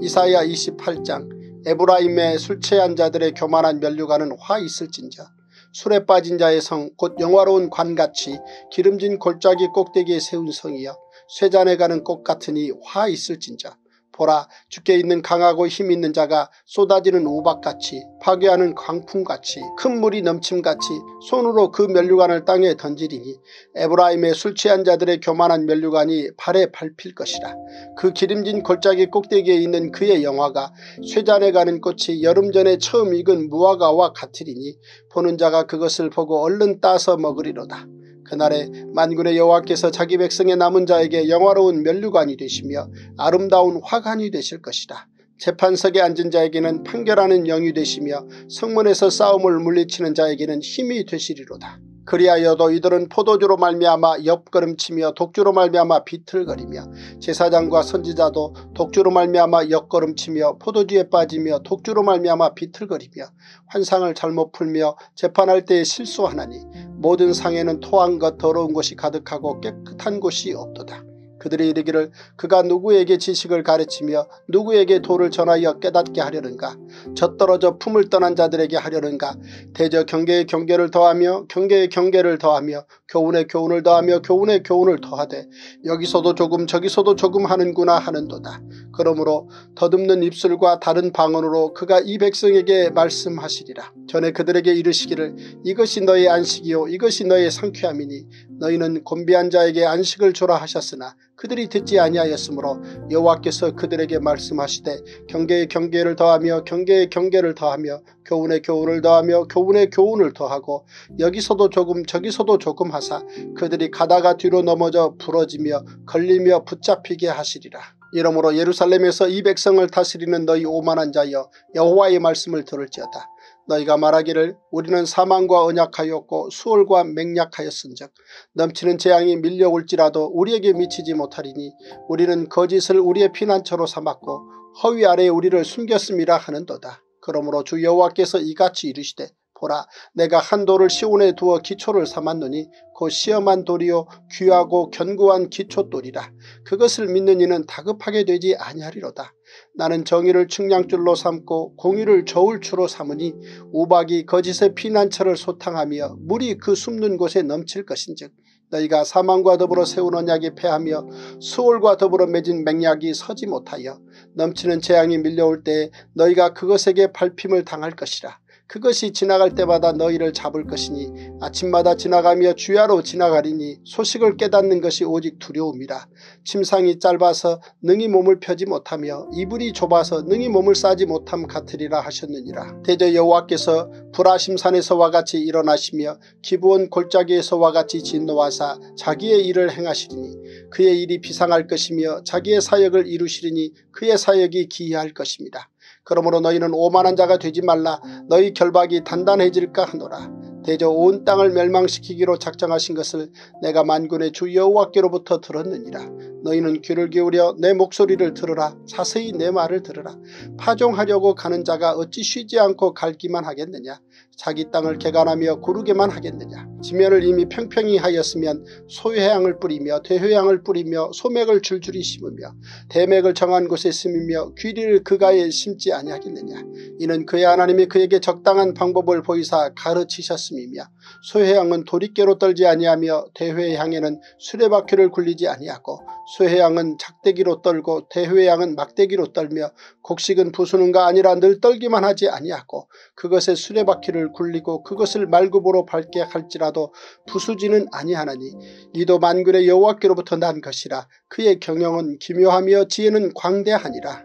이사야 28장 에브라임의 술 취한 자들의 교만한 면류관은 화 있을진저 술에 빠진 자의 성 곧 영화로운 관같이 기름진 골짜기 꼭대기에 세운 성이여 쇠잔에 가는 꽃 같으니 화 있을진저 보라 주께 있는 강하고 힘 있는 자가 쏟아지는 우박같이 파괴하는 광풍같이 큰 물이 넘침같이 손으로 그 면류관을 땅에 던지리니 에브라임의 술 취한 자들의 교만한 면류관이 발에 밟힐 것이라. 그 기름진 골짜기 꼭대기에 있는 그의 영화가 쇠잔에 가는 꽃이 여름 전에 처음 익은 무화과와 같으리니 보는 자가 그것을 보고 얼른 따서 먹으리로다. 그날에 만군의 여호와께서 자기 백성의 남은 자에게 영화로운 면류관이 되시며 아름다운 화관이 되실 것이다. 재판석에 앉은 자에게는 판결하는 영이 되시며 성문에서 싸움을 물리치는 자에게는 힘이 되시리로다. 그리하여도 이들은 포도주로 말미암아 옆걸음치며 독주로 말미암아 비틀거리며 제사장과 선지자도 독주로 말미암아 옆걸음치며 포도주에 빠지며 독주로 말미암아 비틀거리며 환상을 잘못 풀며 재판할 때에 실수하나니 모든 상에는 토한 것 더러운 것이 가득하고 깨끗한 곳이 없도다. 그들이 이르기를 그가 누구에게 지식을 가르치며 누구에게 도를 전하여 깨닫게 하려는가 젖떨어져 품을 떠난 자들에게 하려는가 대저 경계의 경계를 더하며 경계의 경계를 더하며 교훈의 교훈을 더하며 교훈의 교훈을 더하되 여기서도 조금 저기서도 조금 하는구나 하는도다. 그러므로 더듬는 입술과 다른 방언으로 그가 이 백성에게 말씀하시리라. 전에 그들에게 이르시기를 이것이 너의 안식이요 이것이 너의 상쾌함이니 너희는 곤비한 자에게 안식을 주라 하셨으나 그들이 듣지 아니하였으므로 여호와께서 그들에게 말씀하시되 경계의 경계를 더하며 경계의 경계를 더하며 교훈의 교훈을 더하며 교훈의 교훈을 더하고 여기서도 조금 저기서도 조금 하사 그들이 가다가 뒤로 넘어져 부러지며 걸리며 붙잡히게 하시리라. 이러므로 예루살렘에서 이 백성을 다스리는 너희 오만한 자여 여호와의 말씀을 들을지어다. 너희가 말하기를 우리는 사망과 언약하였고 수월과 맹약하였은즉 넘치는 재앙이 밀려올지라도 우리에게 미치지 못하리니 우리는 거짓을 우리의 피난처로 삼았고 허위 아래에 우리를 숨겼음이라 하는도다. 그러므로 주 여호와께서 이같이 이르시되 보라 내가 한 돌을 시온에 두어 기초를 삼았노니 곧 시험한 돌이요 귀하고 견고한 기초돌이라 그것을 믿는 이는 다급하게 되지 아니하리로다. 나는 정의를 측량줄로 삼고 공의를 저울추로 삼으니 우박이 거짓의 피난처를 소탕하며 물이 그 숨는 곳에 넘칠 것인즉 너희가 사망과 더불어 세운 언약이 패하며 수월과 더불어 맺은 맹약이 서지 못하여 넘치는 재앙이 밀려올 때 너희가 그것에게 밟힘을 당할 것이라. 그것이 지나갈 때마다 너희를 잡을 것이니 아침마다 지나가며 주야로 지나가리니 소식을 깨닫는 것이 오직 두려움이라. 침상이 짧아서 능히 몸을 펴지 못하며 이불이 좁아서 능히 몸을 싸지 못함 같으리라 하셨느니라. 대저 여호와께서 불하심산에서와 같이 일어나시며 기부원 골짜기에서와 같이 진노하사 자기의 일을 행하시리니 그의 일이 비상할 것이며 자기의 사역을 이루시리니 그의 사역이 기이할 것입니다. 그러므로 너희는 오만한 자가 되지 말라 너희 결박이 단단해질까 하노라. 대저 온 땅을 멸망시키기로 작정하신 것을 내가 만군의 주 여호와께로부터 들었느니라. 너희는 귀를 기울여 내 목소리를 들으라. 자세히 내 말을 들으라. 파종하려고 가는 자가 어찌 쉬지 않고 갈기만 하겠느냐. 자기 땅을 개간하며 고르게만 하겠느냐. 지면을 이미 평평히 하였으면 소회향을 뿌리며 대회향을 뿌리며 소맥을 줄줄이 심으며 대맥을 정한 곳에 심으며 귀리를 그가에 심지 아니하겠느냐. 이는 그의 하나님이 그에게 적당한 방법을 보이사 가르치셨음이며 소회향은 도리깨로 떨지 아니하며 대회향에는 수레바퀴를 굴리지 아니하고 소회향은 작대기로 떨고 대회향은 막대기로 떨며 곡식은 부수는가 아니라 늘 떨기만 하지 아니하고 그것에 수레바퀴를 굴리고 그것을 말굽으로 밟게 할지라도 부수지는 아니하나니 이도 만군의 여호와께로부터 난 것이라 그의 경영은 기묘하며 지혜는 광대하니라.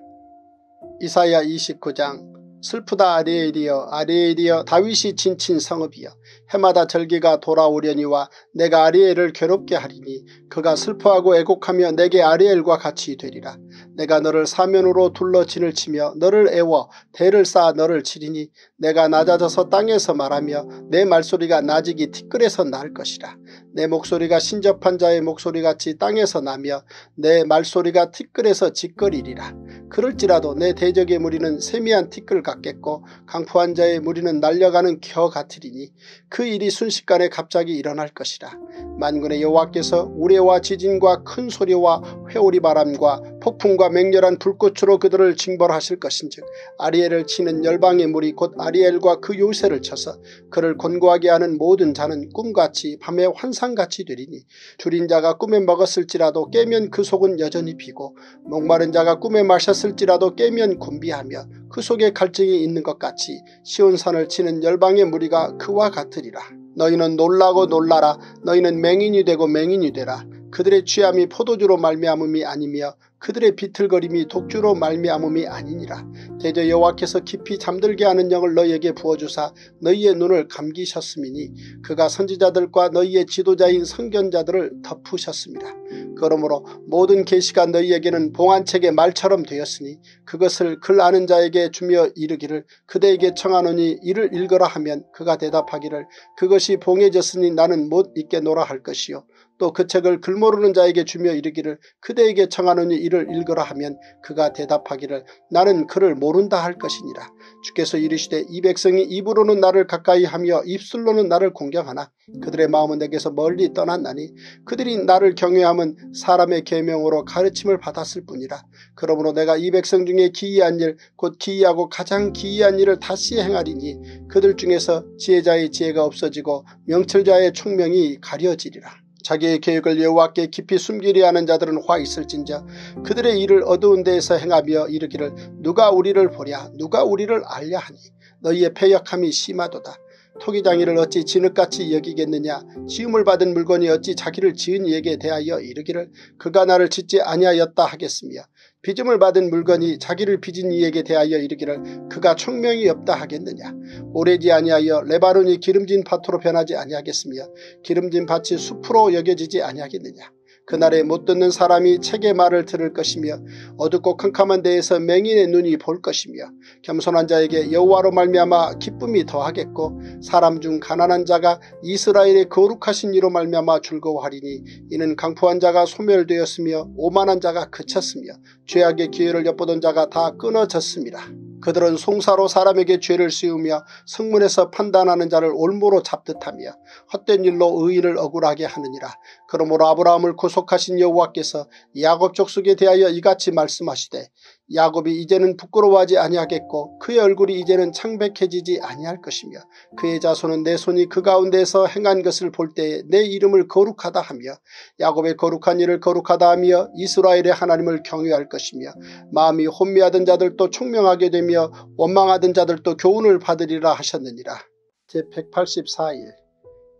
이사야 29장 슬프다 아리엘이여 아리엘이여 다윗이 진친 성읍이여 해마다 절기가 돌아오려니와 내가 아리엘을 괴롭게 하리니 그가 슬퍼하고 애곡하며 내게 아리엘과 같이 되리라. 내가 너를 사면으로 둘러 진을 치며 너를 애워 대를 쌓아 너를 치리니 내가 낮아져서 땅에서 말하며 내 말소리가 나직이 티끌에서 날 것이라. 내 목소리가 신접한 자의 목소리같이 땅에서 나며 내 말소리가 티끌에서 짓거리리라. 그럴지라도 내 대적의 무리는 세미한 티끌 같겠고 강포한 자의 무리는 날려가는 겨 같으리니 그 일이 순식간에 갑자기 일어날 것이라. 만군의 여호와께서 우레와 지진과 큰 소리와 회오리 바람과 폭풍과 맹렬한 불꽃으로 그들을 징벌하실 것인즉 아리엘을 치는 열방의 물이 곧 아리엘과 그 요새를 쳐서 그를 곤고하게 하는 모든 자는 꿈같이 밤의 환상같이 되리니 줄인 자가 꿈에 먹었을지라도 깨면 그 속은 여전히 비고 목마른 자가 꿈에 마셨을지라도 깨면 곤비하며 그 속에 갈증이 있는 것 같이 시온산을 치는 열방의 무리가 그와 같으리라. 너희는 놀라고 놀라라 너희는 맹인이 되고 맹인이 되라 그들의 취함이 포도주로 말미암음이 아니며 그들의 비틀거림이 독주로 말미암음이 아니니라. 대저 여호와께서 깊이 잠들게 하는 영을 너희에게 부어주사 너희의 눈을 감기셨음이니 그가 선지자들과 너희의 지도자인 선견자들을 덮으셨습니다. 그러므로 모든 계시가 너희에게는 봉안책의 말처럼 되었으니 그것을 글 아는 자에게 주며 이르기를 그대에게 청하노니 이를 읽어라 하면 그가 대답하기를 그것이 봉해졌으니 나는 못 읽겠노라 할 것이요 또 그 책을 글 모르는 자에게 주며 이르기를 그대에게 청하노니 이를 읽어라 하면 그가 대답하기를 나는 그를 모른다 할 것이니라. 주께서 이르시되 이 백성이 입으로는 나를 가까이 하며 입술로는 나를 공경하나 그들의 마음은 내게서 멀리 떠났나니 그들이 나를 경외함은 사람의 계명으로 가르침을 받았을 뿐이라. 그러므로 내가 이 백성 중에 기이한 일 곧 기이하고 가장 기이한 일을 다시 행하리니 그들 중에서 지혜자의 지혜가 없어지고 명철자의 총명이 가려지리라. 자기의 계획을 여호와께 깊이 숨기려 하는 자들은 화 있을진저 그들의 일을 어두운 데에서 행하며 이르기를 누가 우리를 보랴? 누가 우리를 알려 하니? 너희의 패역함이 심하도다. 토기장이를 어찌 진흙같이 여기겠느냐? 지음을 받은 물건이 어찌 자기를 지은 이에게 대하여 이르기를 그가 나를 짓지 아니하였다 하겠으며 빚음을 받은 물건이 자기를 빚은 이에게 대하여 이르기를 그가 총명이 없다 하겠느냐? 오래지 아니하여 레바논이 기름진 밭으로 변하지 아니하겠으며 기름진 밭이 숲으로 여겨지지 아니하겠느냐 그날에 못 듣는 사람이 책의 말을 들을 것이며 어둡고 캄캄한 데에서 맹인의 눈이 볼 것이며 겸손한 자에게 여호와로 말미암아 기쁨이 더하겠고 사람 중 가난한 자가 이스라엘의 거룩하신 이로 말미암아 즐거워하리니 이는 강포한 자가 소멸되었으며 오만한 자가 그쳤으며 죄악의 기회를 엿보던 자가 다 끊어졌습니다. 그들은 송사로 사람에게 죄를 씌우며 성문에서 판단하는 자를 올무로 잡듯하며 헛된 일로 의인을 억울하게 하느니라. 그러므로 아브라함을 구속하신 여호와께서 야곱 족속에 대하여 이같이 말씀하시되 야곱이 이제는 부끄러워하지 아니하겠고 그의 얼굴이 이제는 창백해지지 아니할 것이며 그의 자손은 내 손이 그 가운데서 행한 것을 볼 때에 내 이름을 거룩하다 하며 야곱의 거룩한 일을 거룩하다 하며 이스라엘의 하나님을 경외할 것이며 마음이 혼미하던 자들도 총명하게 되며 원망하던 자들도 교훈을 받으리라 하셨느니라. 제184일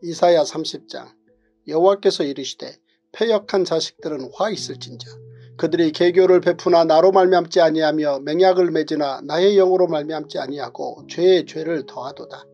이사야 30장 여호와께서 이르시되 패역한 자식들은 화 있을진저 그들이 개교를 베푸나 나로 말미암지 아니하며 맹약을 맺으나 나의 영으로 말미암지 아니하고 죄의 죄를 더하도다.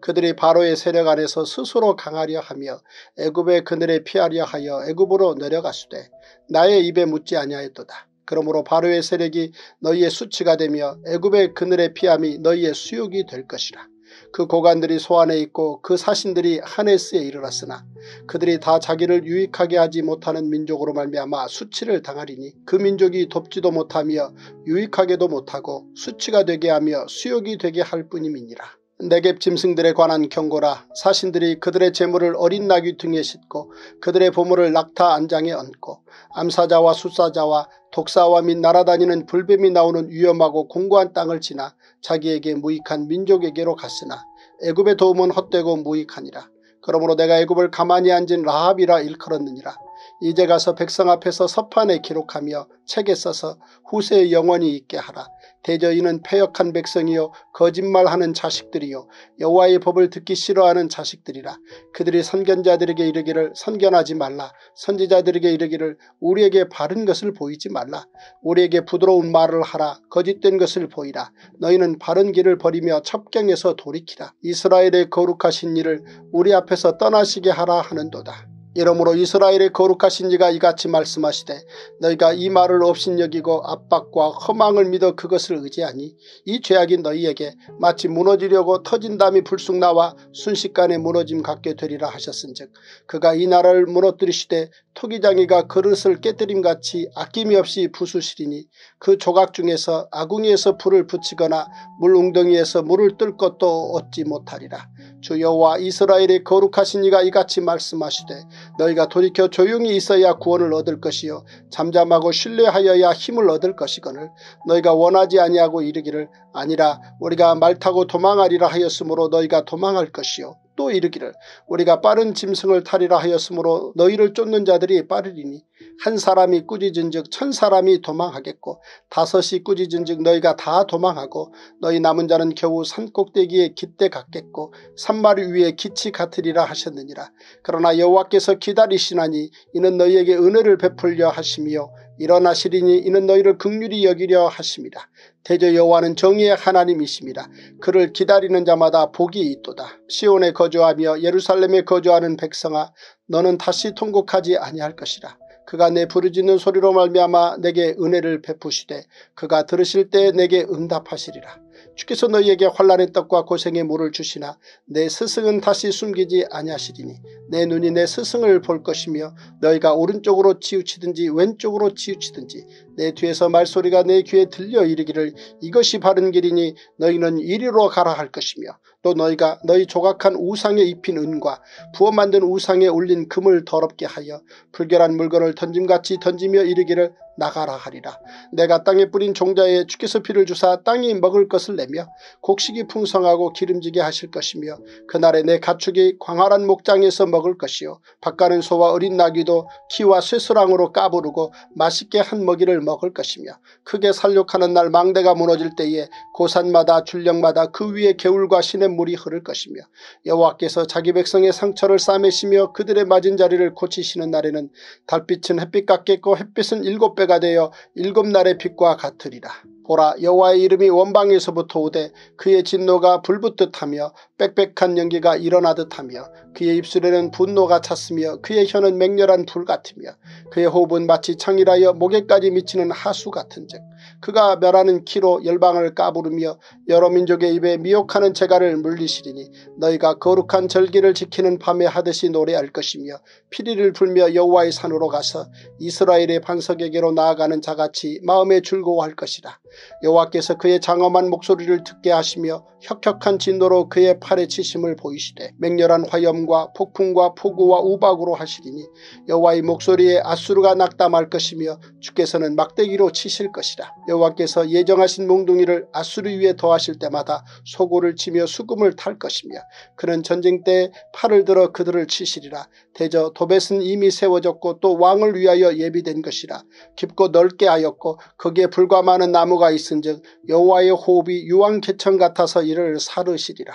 그들이 바로의 세력 안에서 스스로 강하려 하며 애굽의 그늘에 피하려 하여 애굽으로 내려가수되 나의 입에 묻지 아니하였도다. 그러므로 바로의 세력이 너희의 수치가 되며 애굽의 그늘에 피함이 너희의 수욕이 될 것이라. 그 고관들이 소안에 있고 그 사신들이 하네스에 이르렀으나 그들이 다 자기를 유익하게 하지 못하는 민족으로 말미암아 수치를 당하리니 그 민족이 돕지도 못하며 유익하게도 못하고 수치가 되게 하며 수욕이 되게 할 뿐임이니라. 내갭 짐승들에 관한 경고라 사신들이 그들의 재물을 어린 나귀 등에 싣고 그들의 보물을 낙타 안장에 얹고 암사자와 수사자와 독사와 및 날아다니는 불뱀이 나오는 위험하고 공고한 땅을 지나 자기에게 무익한 민족에게로 갔으나 애굽의 도움은 헛되고 무익하니라. 그러므로 내가 애굽을 가만히 앉은 라합이라 일컬었느니라. 이제 가서 백성 앞에서 서판에 기록하며 책에 써서 후세에 영원히 있게 하라. 대저 이는 패역한 백성이요 거짓말하는 자식들이요 여호와의 법을 듣기 싫어하는 자식들이라. 그들이 선견자들에게 이르기를 선견하지 말라. 선지자들에게 이르기를 우리에게 바른 것을 보이지 말라. 우리에게 부드러운 말을 하라. 거짓된 것을 보이라. 너희는 바른 길을 버리며 첩경에서 돌이키라. 이스라엘의 거룩하신 일을 우리 앞에서 떠나시게 하라 하는도다. 이러므로 이스라엘의 거룩하신 이가 이같이 말씀하시되 너희가 이 말을 없신여기고 압박과 허망을 믿어 그것을 의지하니 이 죄악이 너희에게 마치 무너지려고 터진 담이 불쑥 나와 순식간에 무너짐 같게 되리라 하셨은즉 그가 이 나라를 무너뜨리시되 토기장이가 그릇을 깨뜨림같이 아낌이 없이 부수시리니 그 조각 중에서 아궁이에서 불을 붙이거나 물웅덩이에서 물을 뜰 것도 얻지 못하리라. 주 여호와 이스라엘의 거룩하신 이가 이같이 말씀하시되 너희가 돌이켜 조용히 있어야 구원을 얻을 것이요 잠잠하고 신뢰하여야 힘을 얻을 것이거늘 너희가 원하지 아니하고 이르기를 아니라 우리가 말 타고 도망하리라 하였으므로 너희가 도망할 것이요 또 이르기를 우리가 빠른 짐승을 타리라 하였으므로 너희를 쫓는 자들이 빠르리니 한 사람이 꾸짖은 즉 천 사람이 도망하겠고 다섯이 꾸짖은 즉 너희가 다 도망하고 너희 남은 자는 겨우 산꼭대기에 깃대 같겠고 산마리 위에 기치 같으리라 하셨느니라. 그러나 여호와께서 기다리시나니 이는 너희에게 은혜를 베풀려 하시며 일어나시리니 이는 너희를 극률이 여기려 하십니다. 대저 여호와는 정의의 하나님이십니다. 그를 기다리는 자마다 복이 있도다. 시온에 거주하며 예루살렘에 거주하는 백성아 너는 다시 통곡하지 아니할 것이라. 그가 내 부르짖는 소리로 말미암아 내게 은혜를 베푸시되 그가 들으실 때 내게 응답하시리라. 주께서 너희에게 환란의 떡과 고생의 물을 주시나 내 스승은 다시 숨기지 아니하시리니 내 눈이 내 스승을 볼 것이며 너희가 오른쪽으로 치우치든지 왼쪽으로 치우치든지 내 뒤에서 말소리가 내 귀에 들려 이르기를 이것이 바른 길이니 너희는 이리로 가라 할 것이며 또 너희가 너희 조각한 우상에 입힌 은과 부어 만든 우상에 올린 금을 더럽게 하여 불결한 물건을 던짐같이 던지며 이르기를 나가라 하리라. 내가 땅에 뿌린 종자에 주께서 피를 주사 땅이 먹을 것을 내며 곡식이 풍성하고 기름지게 하실 것이며 그날에 내 가축이 광활한 목장에서 먹을 것이요 밭가는 소와 어린 나귀도 키와 쇠수랑으로 까부르고 맛있게 한 먹이를 먹을 것이며 크게 살육하는 날 망대가 무너질 때에 고산마다 줄령마다 그 위에 개울과 시냇 물이 흐를 것이며 여호와께서 자기 백성의 상처를 싸매시며 그들의 맞은 자리를 고치시는 날에는 달빛은 햇빛 같겠고 햇빛은 일곱 배가 되어 일곱 날의 빛과 같으리라. 보라 여호와의 이름이 원방에서부터 오되 그의 진노가 불붙듯 하며 빽빽한 연기가 일어나듯 하며 그의 입술에는 분노가 찼으며 그의 혀는 맹렬한 불 같으며 그의 호흡은 마치 창이라여 목에까지 미치는 하수 같은 즉 그가 멸하는 키로 열방을 까부르며 여러 민족의 입에 미혹하는 재갈을 물리시리니 너희가 거룩한 절기를 지키는 밤에 하듯이 노래할 것이며 피리를 불며 여호와의 산으로 가서 이스라엘의 반석에게로 나아가는 자같이 마음에 즐거워할 것이라. 여호와께서 그의 장엄한 목소리를 듣게 하시며 혁혁한 진노로 그의 팔에 치심을 보이시되 맹렬한 화염과 폭풍과 폭우와 우박으로 하시리니 여호와의 목소리에 아수르가 낙담할 것이며 주께서는 막대기로 치실 것이라. 여호와께서 예정하신 몽둥이를 아수르 위에 더하실 때마다 소고를 치며 수금을 탈 것이며 그는 전쟁 때 팔을 들어 그들을 치시리라. 대저 도벳은 이미 세워졌고 또 왕을 위하여 예비된 것이라. 깊고 넓게 하였고 거기에 불과 많은 나무가 있은즉 여호와의 호흡이 유황개천 같아서 이를 사르시리라.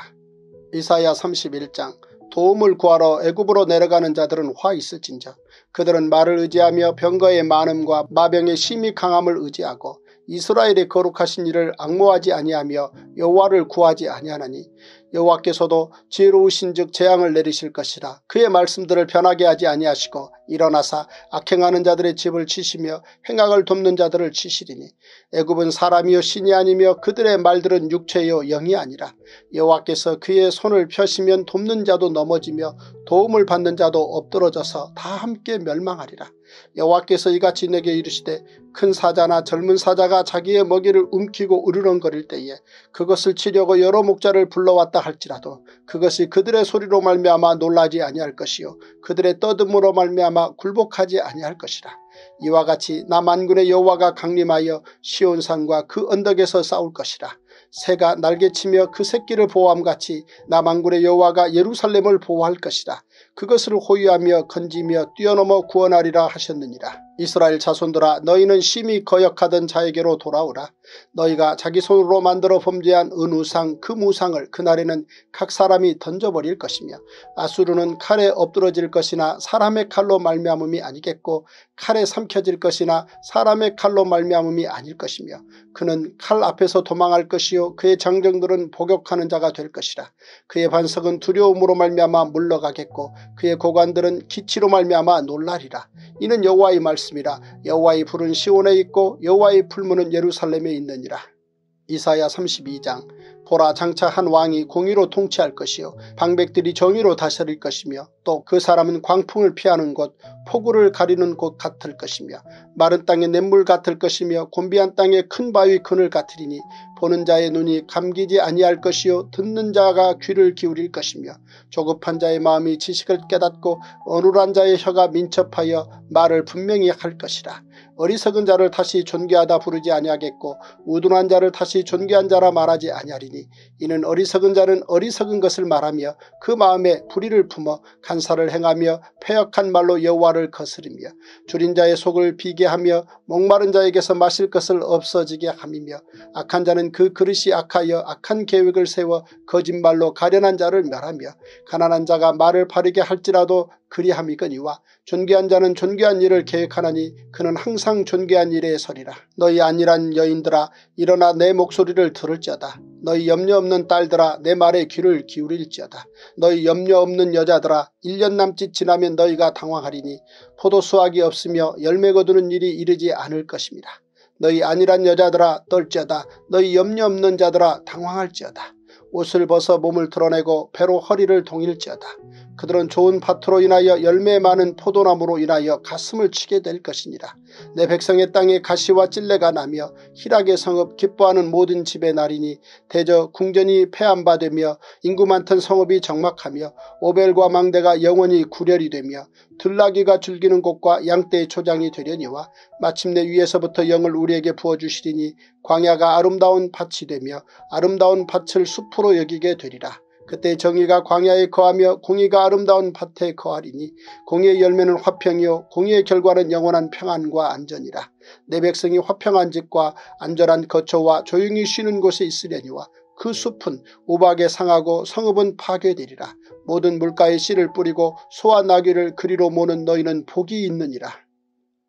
이사야 31장 도움을 구하러 애굽으로 내려가는 자들은 화 있을진저 그들은 말을 의지하며 병거의 많음과 마병의 심히 강함을 의지하고 이스라엘의 거룩하신 일을 악모하지 아니하며 여호와를 구하지 아니하나니 여호와께서도 지혜로우신 즉 재앙을 내리실 것이라 그의 말씀들을 변하게 하지 아니하시고 일어나사 악행하는 자들의 집을 치시며 행악을 돕는 자들을 치시리니 애굽은 사람이요 신이 아니며 그들의 말들은 육체요 영이 아니라 여호와께서 그의 손을 펴시면 돕는 자도 넘어지며 도움을 받는 자도 엎드러져서 다 함께 멸망하리라. 여호와께서 이같이 내게 이르시되 큰 사자나 젊은 사자가 자기의 먹이를 움키고 으르렁거릴 때에 그것을 치려고 여러 목자를 불러왔다 할지라도 그것이 그들의 소리로 말미암아 놀라지 아니할 것이요 그들의 떠듬으로 말미암아 굴복하지 아니할 것이라. 이와 같이 나 만군의 여호와가 강림하여 시온산과 그 언덕에서 싸울 것이라. 새가 날개치며 그 새끼를 보호함같이 나 만군의 여호와가 예루살렘을 보호할 것이라. 그것을 호위하며 건지며 뛰어넘어 구원하리라 하셨느니라. 이스라엘 자손들아 너희는 심히 거역하던 자에게로 돌아오라. 너희가 자기 손으로 만들어 범죄한 은우상 그 무상을 그날에는 각 사람이 던져버릴 것이며 아수르는 칼에 엎드러질 것이나 사람의 칼로 말미암음이 아니겠고 칼에 삼켜질 것이나 사람의 칼로 말미암음이 아닐 것이며 그는 칼 앞에서 도망할 것이요 그의 장정들은 복역하는 자가 될 것이라. 그의 반석은 두려움으로 말미암아 물러가겠고 그의 고관들은 기치로 말미암아 놀라리라. 이는 여호와의 말씀 이라 여호와의 불은 시온에 있고 여호와의 풀무는 예루살렘에 있느니라. 이사야 32장 보라 장차 한 왕이 공의로 통치할 것이요 방백들이 정의로 다스릴 것이며 또 그 사람은 광풍을 피하는 곳 폭우를 가리는 곳 같을 것이며 마른 땅의 냇물 같을 것이며 곤비한 땅의 큰 바위 그늘 같으리니 보는 자의 눈이 감기지 아니할 것이요 듣는 자가 귀를 기울일 것이며 조급한 자의 마음이 지식을 깨닫고 어눌한 자의 혀가 민첩하여 말을 분명히 할 것이라. 어리석은 자를 다시 존귀하다 부르지 아니하겠고 우둔한 자를 다시 존귀한 자라 말하지 아니하리니 이는 어리석은 자는 어리석은 것을 말하며 그 마음에 불의를 품어 간사를 행하며 폐역한 말로 여호와를 거스르며 줄인 자의 속을 비게 하며 목마른 자에게서 마실 것을 없어지게 함이며 악한 자는 그 그릇이 악하여 악한 계획을 세워 거짓말로 가련한 자를 멸하며 가난한 자가 말을 바르게 할지라도 그리함이거니와 존귀한 자는 존귀한 일을 계획하나니 그는 항상 존귀한 일에 서리라. 너희 안일한 여인들아 일어나 내 목소리를 들을지어다. 너희 염려 없는 딸들아 내 말에 귀를 기울일지어다. 너희 염려 없는 여자들아 1년 남짓 지나면 너희가 당황하리니 포도 수확이 없으며 열매 거두는 일이 이르지 않을 것입니다. 너희 안일한 여자들아 떨지어다. 너희 염려 없는 자들아 당황할지어다. 옷을 벗어 몸을 드러내고 배로 허리를 동일지어다. 그들은 좋은 밭으로 인하여 열매 많은 포도나무로 인하여 가슴을 치게 될 것이니라. 내 백성의 땅에 가시와 찔레가 나며 희락의 성읍 기뻐하는 모든 집의 날이니 대저 궁전이 폐암바되며 인구 많던 성읍이 적막하며 오벨과 망대가 영원히 구렬이 되며 들나귀가 즐기는 곳과 양떼의 초장이 되려니와 마침내 위에서부터 영을 우리에게 부어주시리니 광야가 아름다운 밭이 되며 아름다운 밭을 숲으로 여기게 되리라. 그때 정의가 광야에 거하며 공의가 아름다운 밭에 거하리니 공의의 열매는 화평이요 공의의 결과는 영원한 평안과 안전이라. 내 백성이 화평한 집과 안전한 거처와 조용히 쉬는 곳에 있으려니와 그 숲은 우박에 상하고 성읍은 파괴되리라. 모든 물가에 씨를 뿌리고 소와 나귀를 그리로 모는 너희는 복이 있느니라.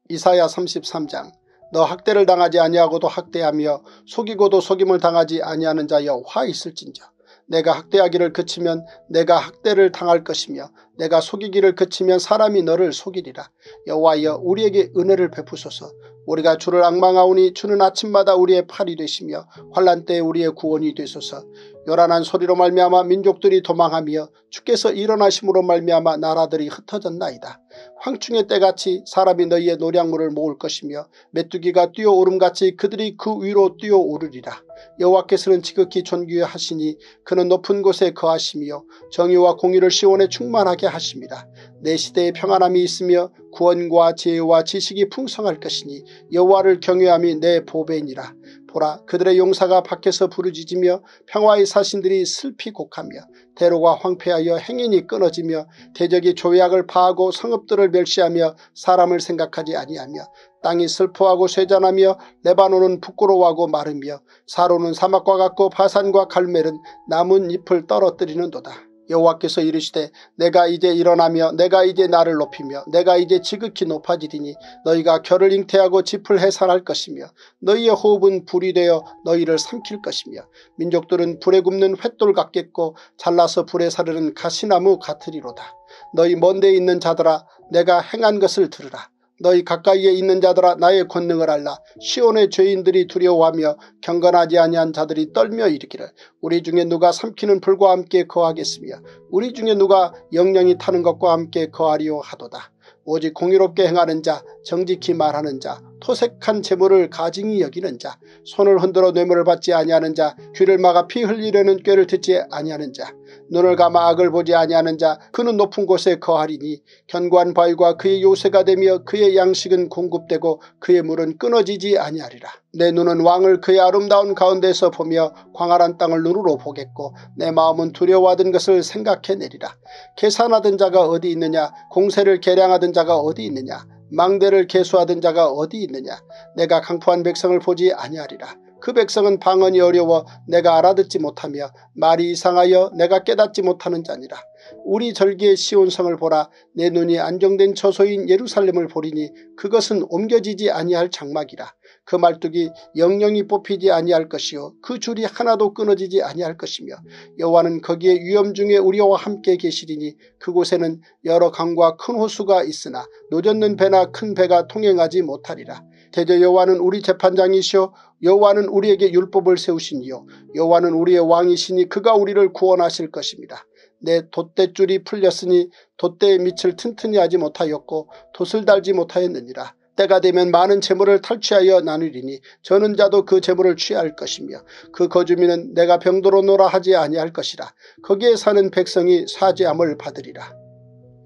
이사야 33장 너 학대를 당하지 아니하고도 학대하며 속이고도 속임을 당하지 아니하는 자여 화 있을진저 내가 학대하기를 그치면 내가 학대를 당할 것이며 내가 속이기를 그치면 사람이 너를 속이리라. 여호와여 우리에게 은혜를 베푸소서. 우리가 주를 악망하오니 주는 아침마다 우리의 팔이 되시며 환란 때에 우리의 구원이 되소서. 요란한 소리로 말미암아 민족들이 도망하며 주께서 일어나심으로 말미암아 나라들이 흩어졌나이다. 황충의 때같이 사람이 너희의 노량물을 모을 것이며 메뚜기가 뛰어오름같이 그들이 그 위로 뛰어오르리라. 여호와께서는 지극히 존귀하시니 그는 높은 곳에 거하시며 정의와 공의를 시온에 충만하게 하십니다. 내 시대에 평안함이 있으며 구원과 지혜와 지식이 풍성할 것이니 여호와를 경외함이 내 보배니라. 보라 그들의 용사가 밖에서 부르짖으며 평화의 사신들이 슬피 곡하며 대로가 황폐하여 행인이 끊어지며 대적이 조약을 파하고 성읍들을 멸시하며 사람을 생각하지 아니하며 땅이 슬퍼하고 쇠잔하며 레바논은 부끄러워하고 마르며 사로는 사막과 같고 바산과 갈멜은 나뭇 잎을 떨어뜨리는도다. 여호와께서 이르시되 내가 이제 일어나며 내가 이제 나를 높이며 내가 이제 지극히 높아지리니 너희가 결을 잉태하고 짚을 해산할 것이며 너희의 호흡은 불이 되어 너희를 삼킬 것이며 민족들은 불에 굽는 횃돌 같겠고 잘라서 불에 사르는 가시나무 같으리로다. 너희 먼데 있는 자들아 내가 행한 것을 들으라. 너희 가까이에 있는 자들아 나의 권능을 알라. 시온의 죄인들이 두려워하며 경건하지 아니한 자들이 떨며 이르기를 우리 중에 누가 삼키는 불과 함께 거하겠으며 우리 중에 누가 영령이 타는 것과 함께 거하리오 하도다. 오직 공의롭게 행하는 자 정직히 말하는 자 토색한 재물을 가증히 여기는 자 손을 흔들어 뇌물을 받지 아니하는 자 귀를 막아 피 흘리려는 꾀를 듣지 아니하는 자 눈을 감아 악을 보지 아니하는 자 그는 높은 곳에 거하리니 견고한 바위가 그의 요새가 되며 그의 양식은 공급되고 그의 물은 끊어지지 아니하리라. 내 눈은 왕을 그의 아름다운 가운데서 보며 광활한 땅을 눈으로 보겠고 내 마음은 두려워하던 것을 생각해내리라. 계산하던 자가 어디 있느냐 공세를 계량하던 자가 어디 있느냐 망대를 개수하던 자가 어디 있느냐 내가 강포한 백성을 보지 아니하리라. 그 백성은 방언이 어려워 내가 알아듣지 못하며 말이 이상하여 내가 깨닫지 못하는 자니라. 우리 절기의 시온성을 보라 내 눈이 안정된 처소인 예루살렘을 보리니 그것은 옮겨지지 아니할 장막이라. 그 말뚝이 영영이 뽑히지 아니할 것이요 그 줄이 하나도 끊어지지 아니할 것이며 여호와는 거기에 위험 중에 우리와 함께 계시리니 그곳에는 여러 강과 큰 호수가 있으나 노젓는 배나 큰 배가 통행하지 못하리라. 대저 여호와는 우리 재판장이시오 여호와는 우리에게 율법을 세우시니요 여호와는 우리의 왕이시니 그가 우리를 구원하실 것입니다. 내 돛대줄이 풀렸으니 돛대의 밑을 튼튼히 하지 못하였고 돛을 달지 못하였느니라. 때가 되면 많은 재물을 탈취하여 나누리니 저는 자도 그 재물을 취할 것이며 그 거주민은 내가 병도로 놀아 하지 아니할 것이라. 거기에 사는 백성이 사죄함을 받으리라.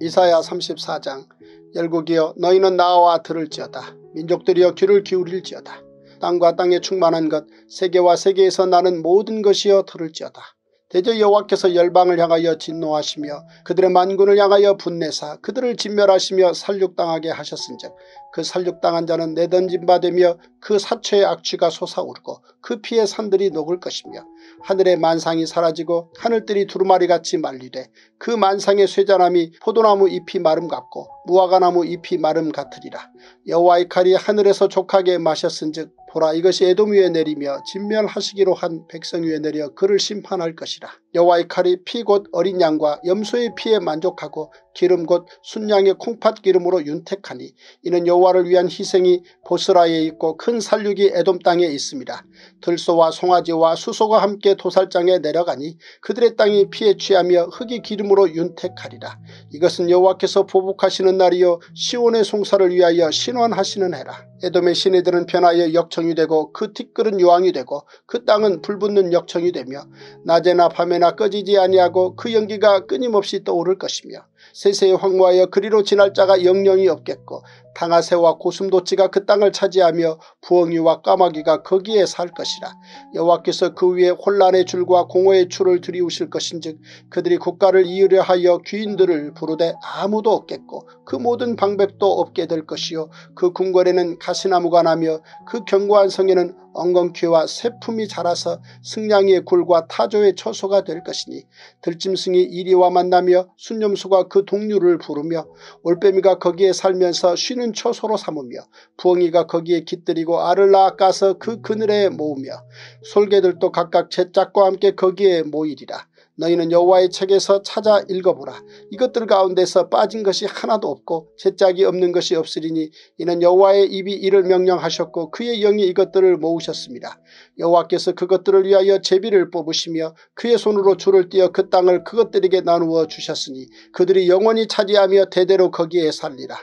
이사야 34장 열국이여 너희는 나와 들을지어다. 민족들이여 귀를 기울일지어다. 땅과 땅에 충만한 것 세계와 세계에서 나는 모든 것이여 들을지어다. 대저 여호와께서 열방을 향하여 진노하시며 그들의 만군을 향하여 분내사 그들을 진멸하시며 살육당하게 하셨은즉 그 살육당한 자는 내던진 바 되며 그 사체의 악취가 솟아오르고 그 피의 산들이 녹을 것이며 하늘의 만상이 사라지고 하늘들이 두루마리같이 말리되 그 만상의 쇠자나이 포도나무 잎이 마름 같고 무화과나무 잎이 마름 같으리라. 여호와의 칼이 하늘에서 족하게 마셨은즉 보라 이것이 에돔 위에 내리며 진멸하시기로 한 백성 위에 내려 그를 심판할 것이라. 여호와의 칼이 피 곧 어린 양과 염소의 피에 만족하고 기름 곧 순양의 콩팥 기름으로 윤택하니 이는 여호와를 위한 희생이 보스라에 있고 큰 살육이 에돔 땅에 있습니다. 들소와 송아지와 수소가 함께 도살장에 내려가니 그들의 땅이 피에 취하며 흙이 기름으로 윤택하리라. 이것은 여호와께서 보복하시는 날이요 시온의 송사를 위하여 신원하시는 해라. 에돔의 시내들은 변하여 역청이 되고 그 티끌은 요왕이 되고 그 땅은 불붙는 역청이 되며 낮에나 밤에나 꺼지지 아니하고 그 연기가 끊임없이 떠오를 것이며 세세에 황무하여 그리로 지날 자가 영영이 없겠고 당아새와 고슴도치가 그 땅을 차지하며 부엉이와 까마귀가 거기에 살 것이라. 여호와께서 그 위에 혼란의 줄과 공허의 줄을 들이우실 것인즉 그들이 국가를 이으려 하여 귀인들을 부르되 아무도 없겠고 그 모든 방백도 없게 될 것이요 그 궁궐에는 가시나무가 나며 그 견고한 성에는 엉겅퀴와 새품이 자라서 승냥이의 굴과 타조의 처소가 될 것이니 들짐승이 이리와 만나며 순념수가 그 동류를 부르며 올빼미가 거기에 살면서 쉬는 처소로 삼으며 부엉이가 거기에 깃들이고 알을 낳아까서 그 그늘에 모으며 솔개들도 각각 제 짝과 함께 거기에 모이리라. 너희는 여호와의 책에서 찾아 읽어보라. 이것들 가운데서 빠진 것이 하나도 없고 제짝이 없는 것이 없으리니 이는 여호와의 입이 이를 명령하셨고 그의 영이 이것들을 모으셨습니다. 여호와께서 그것들을 위하여 제비를 뽑으시며 그의 손으로 줄을 띄어 그 땅을 그것들에게 나누어 주셨으니 그들이 영원히 차지하며 대대로 거기에 살리라.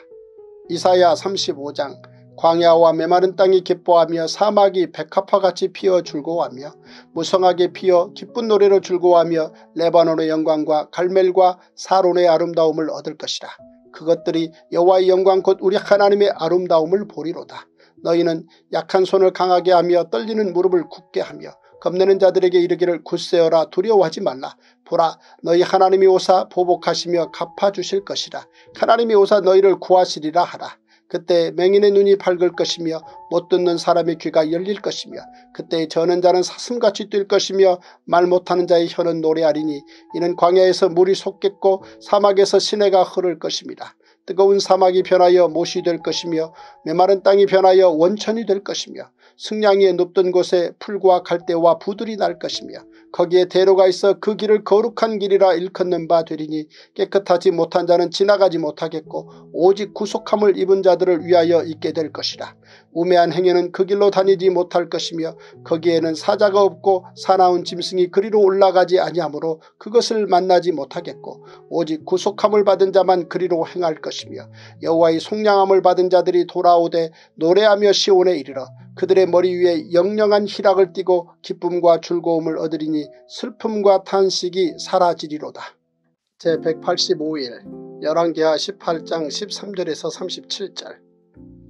이사야 35장 광야와 메마른 땅이 기뻐하며 사막이 백합화같이 피어 즐거워하며 무성하게 피어 기쁜 노래로 즐거워하며 레바논의 영광과 갈멜과 사론의 아름다움을 얻을 것이라. 그것들이 여호와의 영광 곧 우리 하나님의 아름다움을 보리로다. 너희는 약한 손을 강하게 하며 떨리는 무릎을 굳게 하며 겁내는 자들에게 이르기를 굳세어라 두려워하지 말라. 보라 너희 하나님이 오사 보복하시며 갚아주실 것이라. 하나님이 오사 너희를 구하시리라 하라. 그때 맹인의 눈이 밝을 것이며 못 듣는 사람의 귀가 열릴 것이며 그때 저는 자는 사슴같이 뛸 것이며 말 못하는 자의 혀는 노래하리니 이는 광야에서 물이 솟겠고 사막에서 시내가 흐를 것입니다. 뜨거운 사막이 변하여 못이 될 것이며 메마른 땅이 변하여 원천이 될 것이며 승냥이에 눕던 곳에 풀과 갈대와 부들이 날 것이며 거기에 대로가 있어 그 길을 거룩한 길이라 일컫는 바 되리니 깨끗하지 못한 자는 지나가지 못하겠고 오직 구속함을 입은 자들을 위하여 있게 될 것이라. 우매한 행위는 그 길로 다니지 못할 것이며 거기에는 사자가 없고 사나운 짐승이 그리로 올라가지 아니하므로 그것을 만나지 못하겠고 오직 구속함을 받은 자만 그리로 행할 것이며 여호와의 속량함을 받은 자들이 돌아오되 노래하며 시온에 이르러 그들의 머리 위에 영영한 희락을 띠고 기쁨과 즐거움을 얻으리니 슬픔과 탄식이 사라지리로다. 제185일 열왕기하 18장 13절에서 37절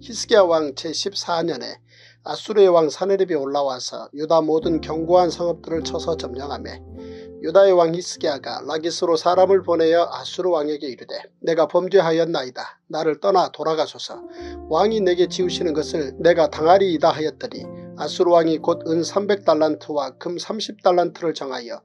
히스기야 왕 제14년에 아수르의 왕 사네립이 올라와서 유다 모든 견고한 성읍들을 쳐서 점령하며 유다의 왕 히스기야가 라기스로 사람을 보내어 아수르 왕에게 이르되 내가 범죄하였나이다. 나를 떠나 돌아가소서. 왕이 내게 지우시는 것을 내가 당하리이다 하였더니 아수르 왕이 곧 은 300달란트와 금 30달란트를 정하여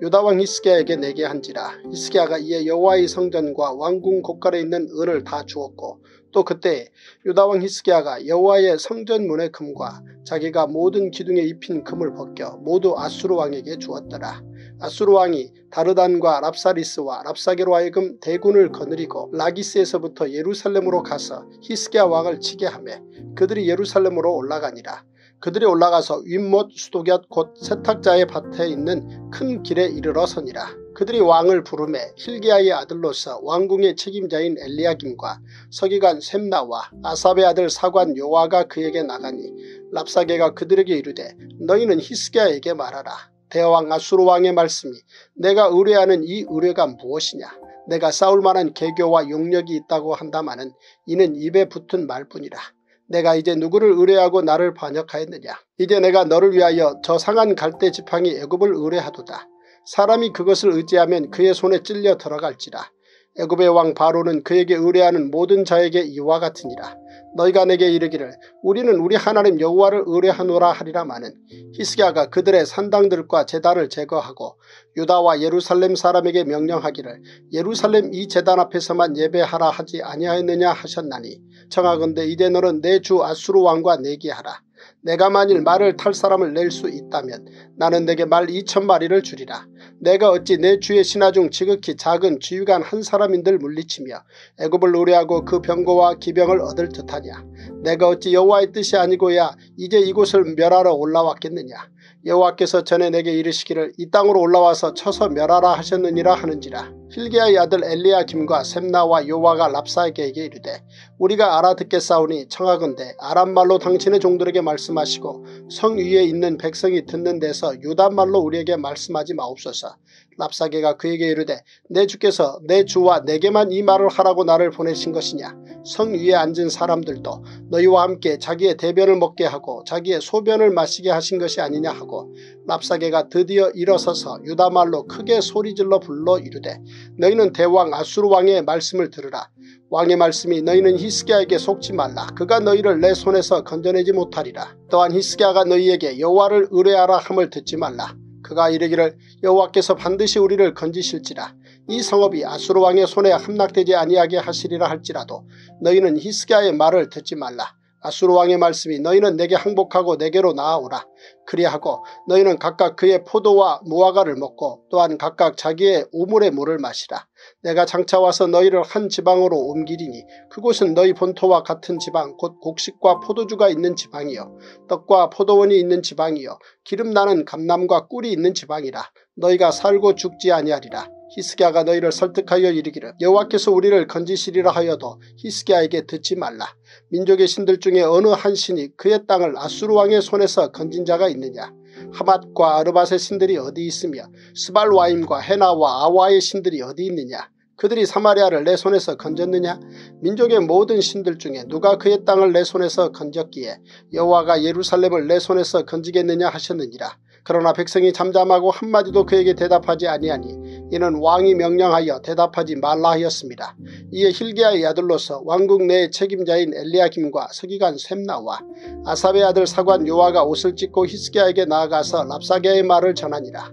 유다 왕 히스기야에게 내게 한지라 히스기야가 이에 여호와의 성전과 왕궁 곳간에 있는 은을 다 주었고 또 그때 유다 왕 히스기야가 여호와의 성전 문의 금과 자기가 모든 기둥에 입힌 금을 벗겨 모두 아수르 왕에게 주었더라. 아수르 왕이 다르단과 랍사리스와 랍사게로 하여금 대군을 거느리고 라기스에서부터 예루살렘으로 가서 히스기야 왕을 치게 하며 그들이 예루살렘으로 올라가니라. 그들이 올라가서 윗못 수도곁 곧 세탁자의 밭에 있는 큰 길에 이르러 서니라. 그들이 왕을 부르매 힐기야의 아들로서 왕궁의 책임자인 엘리야김과 서기관 셈나와 아삽의 아들 사관 요아가 그에게 나가니 랍사게가 그들에게 이르되 너희는 히스기야에게 말하라. 대왕 아수르 왕의 말씀이 내가 의뢰하는 이 의뢰가 무엇이냐. 내가 싸울 만한 개교와 용력이 있다고 한다마는 이는 입에 붙은 말뿐이라. 내가 이제 누구를 의뢰하고 나를 반역하였느냐. 이제 내가 너를 위하여 저 상한 갈대 지팡이 애굽을 의뢰하도다. 사람이 그것을 의지하면 그의 손에 찔려 들어갈지라. 애굽의 왕 바로는 그에게 의뢰하는 모든 자에게 이와 같으니라. 너희가 내게 이르기를 우리는 우리 하나님 여호와를 의뢰하노라 하리라 마는 히스기야가 그들의 산당들과 제단을 제거하고 유다와 예루살렘 사람에게 명령하기를 예루살렘 이 제단 앞에서만 예배하라 하지 아니하였느냐 하셨나니 청하건대 이제 너는 내 주 아수르 왕과 내기하라. 내가 만일 말을 탈 사람을 낼 수 있다면 나는 내게 말 2천 마리를 주리라. 내가 어찌 내 주의 신하 중 지극히 작은 지휘관 한 사람인들 물리치며 애굽을 노래하고 그 병거와 기병을 얻을 듯하냐. 내가 어찌 여호와의 뜻이 아니고야 이제 이곳을 멸하러 올라왔겠느냐. 여호와께서 전에 내게 이르시기를 이 땅으로 올라와서 쳐서 멸하라 하셨느니라 하는지라. 힐기야의 아들 엘리야김과 셈나와 요와가 랍사에게 이르되 우리가 알아듣겠사오니 청하건대 아람말로 당신의 종들에게 말씀하시고 성 위에 있는 백성이 듣는 데서 유단말로 우리에게 말씀하지 마옵소서. 랍사게가 그에게 이르되 내 주께서 내 주와 내게만 이 말을 하라고 나를 보내신 것이냐. 성 위에 앉은 사람들도 너희와 함께 자기의 대변을 먹게 하고 자기의 소변을 마시게 하신 것이 아니냐 하고 랍사게가 드디어 일어서서 유다말로 크게 소리질러 불러 이르되 너희는 대왕 아수르 왕의 말씀을 들으라. 왕의 말씀이 너희는 히스기야에게 속지 말라. 그가 너희를 내 손에서 건져내지 못하리라. 또한 히스기야가 너희에게 여호와를 의뢰하라 함을 듣지 말라. 그가 이르기를 여호와께서 반드시 우리를 건지실지라. 이 성읍이 아수르 왕의 손에 함락되지 아니하게 하시리라 할지라도 너희는 히스기야의 말을 듣지 말라. 아수르 왕의 말씀이 너희는 내게 항복하고 내게로 나아오라. 그리하고 너희는 각각 그의 포도와 무화과를 먹고 또한 각각 자기의 우물의 물을 마시라. 내가 장차 와서 너희를 한 지방으로 옮기리니 그곳은 너희 본토와 같은 지방 곧 곡식과 포도주가 있는 지방이요 떡과 포도원이 있는 지방이요 기름 나는 감남과 꿀이 있는 지방이라. 너희가 살고 죽지 아니하리라. 히스기야가 너희를 설득하여 이르기를 여호와께서 우리를 건지시리라 하여도 히스기야에게 듣지 말라. 민족의 신들 중에 어느 한 신이 그의 땅을 아수르 왕의 손에서 건진 자가 있느냐. 하맛과 아르밧의 신들이 어디 있으며 스발와임과 헤나와 아와의 신들이 어디 있느냐. 그들이 사마리아를 내 손에서 건졌느냐? 민족의 모든 신들 중에 누가 그의 땅을 내 손에서 건졌기에 여호와가 예루살렘을 내 손에서 건지겠느냐 하셨느니라. 그러나 백성이 잠잠하고 한마디도 그에게 대답하지 아니하니 이는 왕이 명령하여 대답하지 말라 하였습니다. 이에 힐기야의 아들로서 왕국 내 책임자인 엘리야김과 서기관 셈나와 아삽의 아들 사관 요아가 옷을 찢고 히스기야에게 나아가서 랍사게의 말을 전하니라.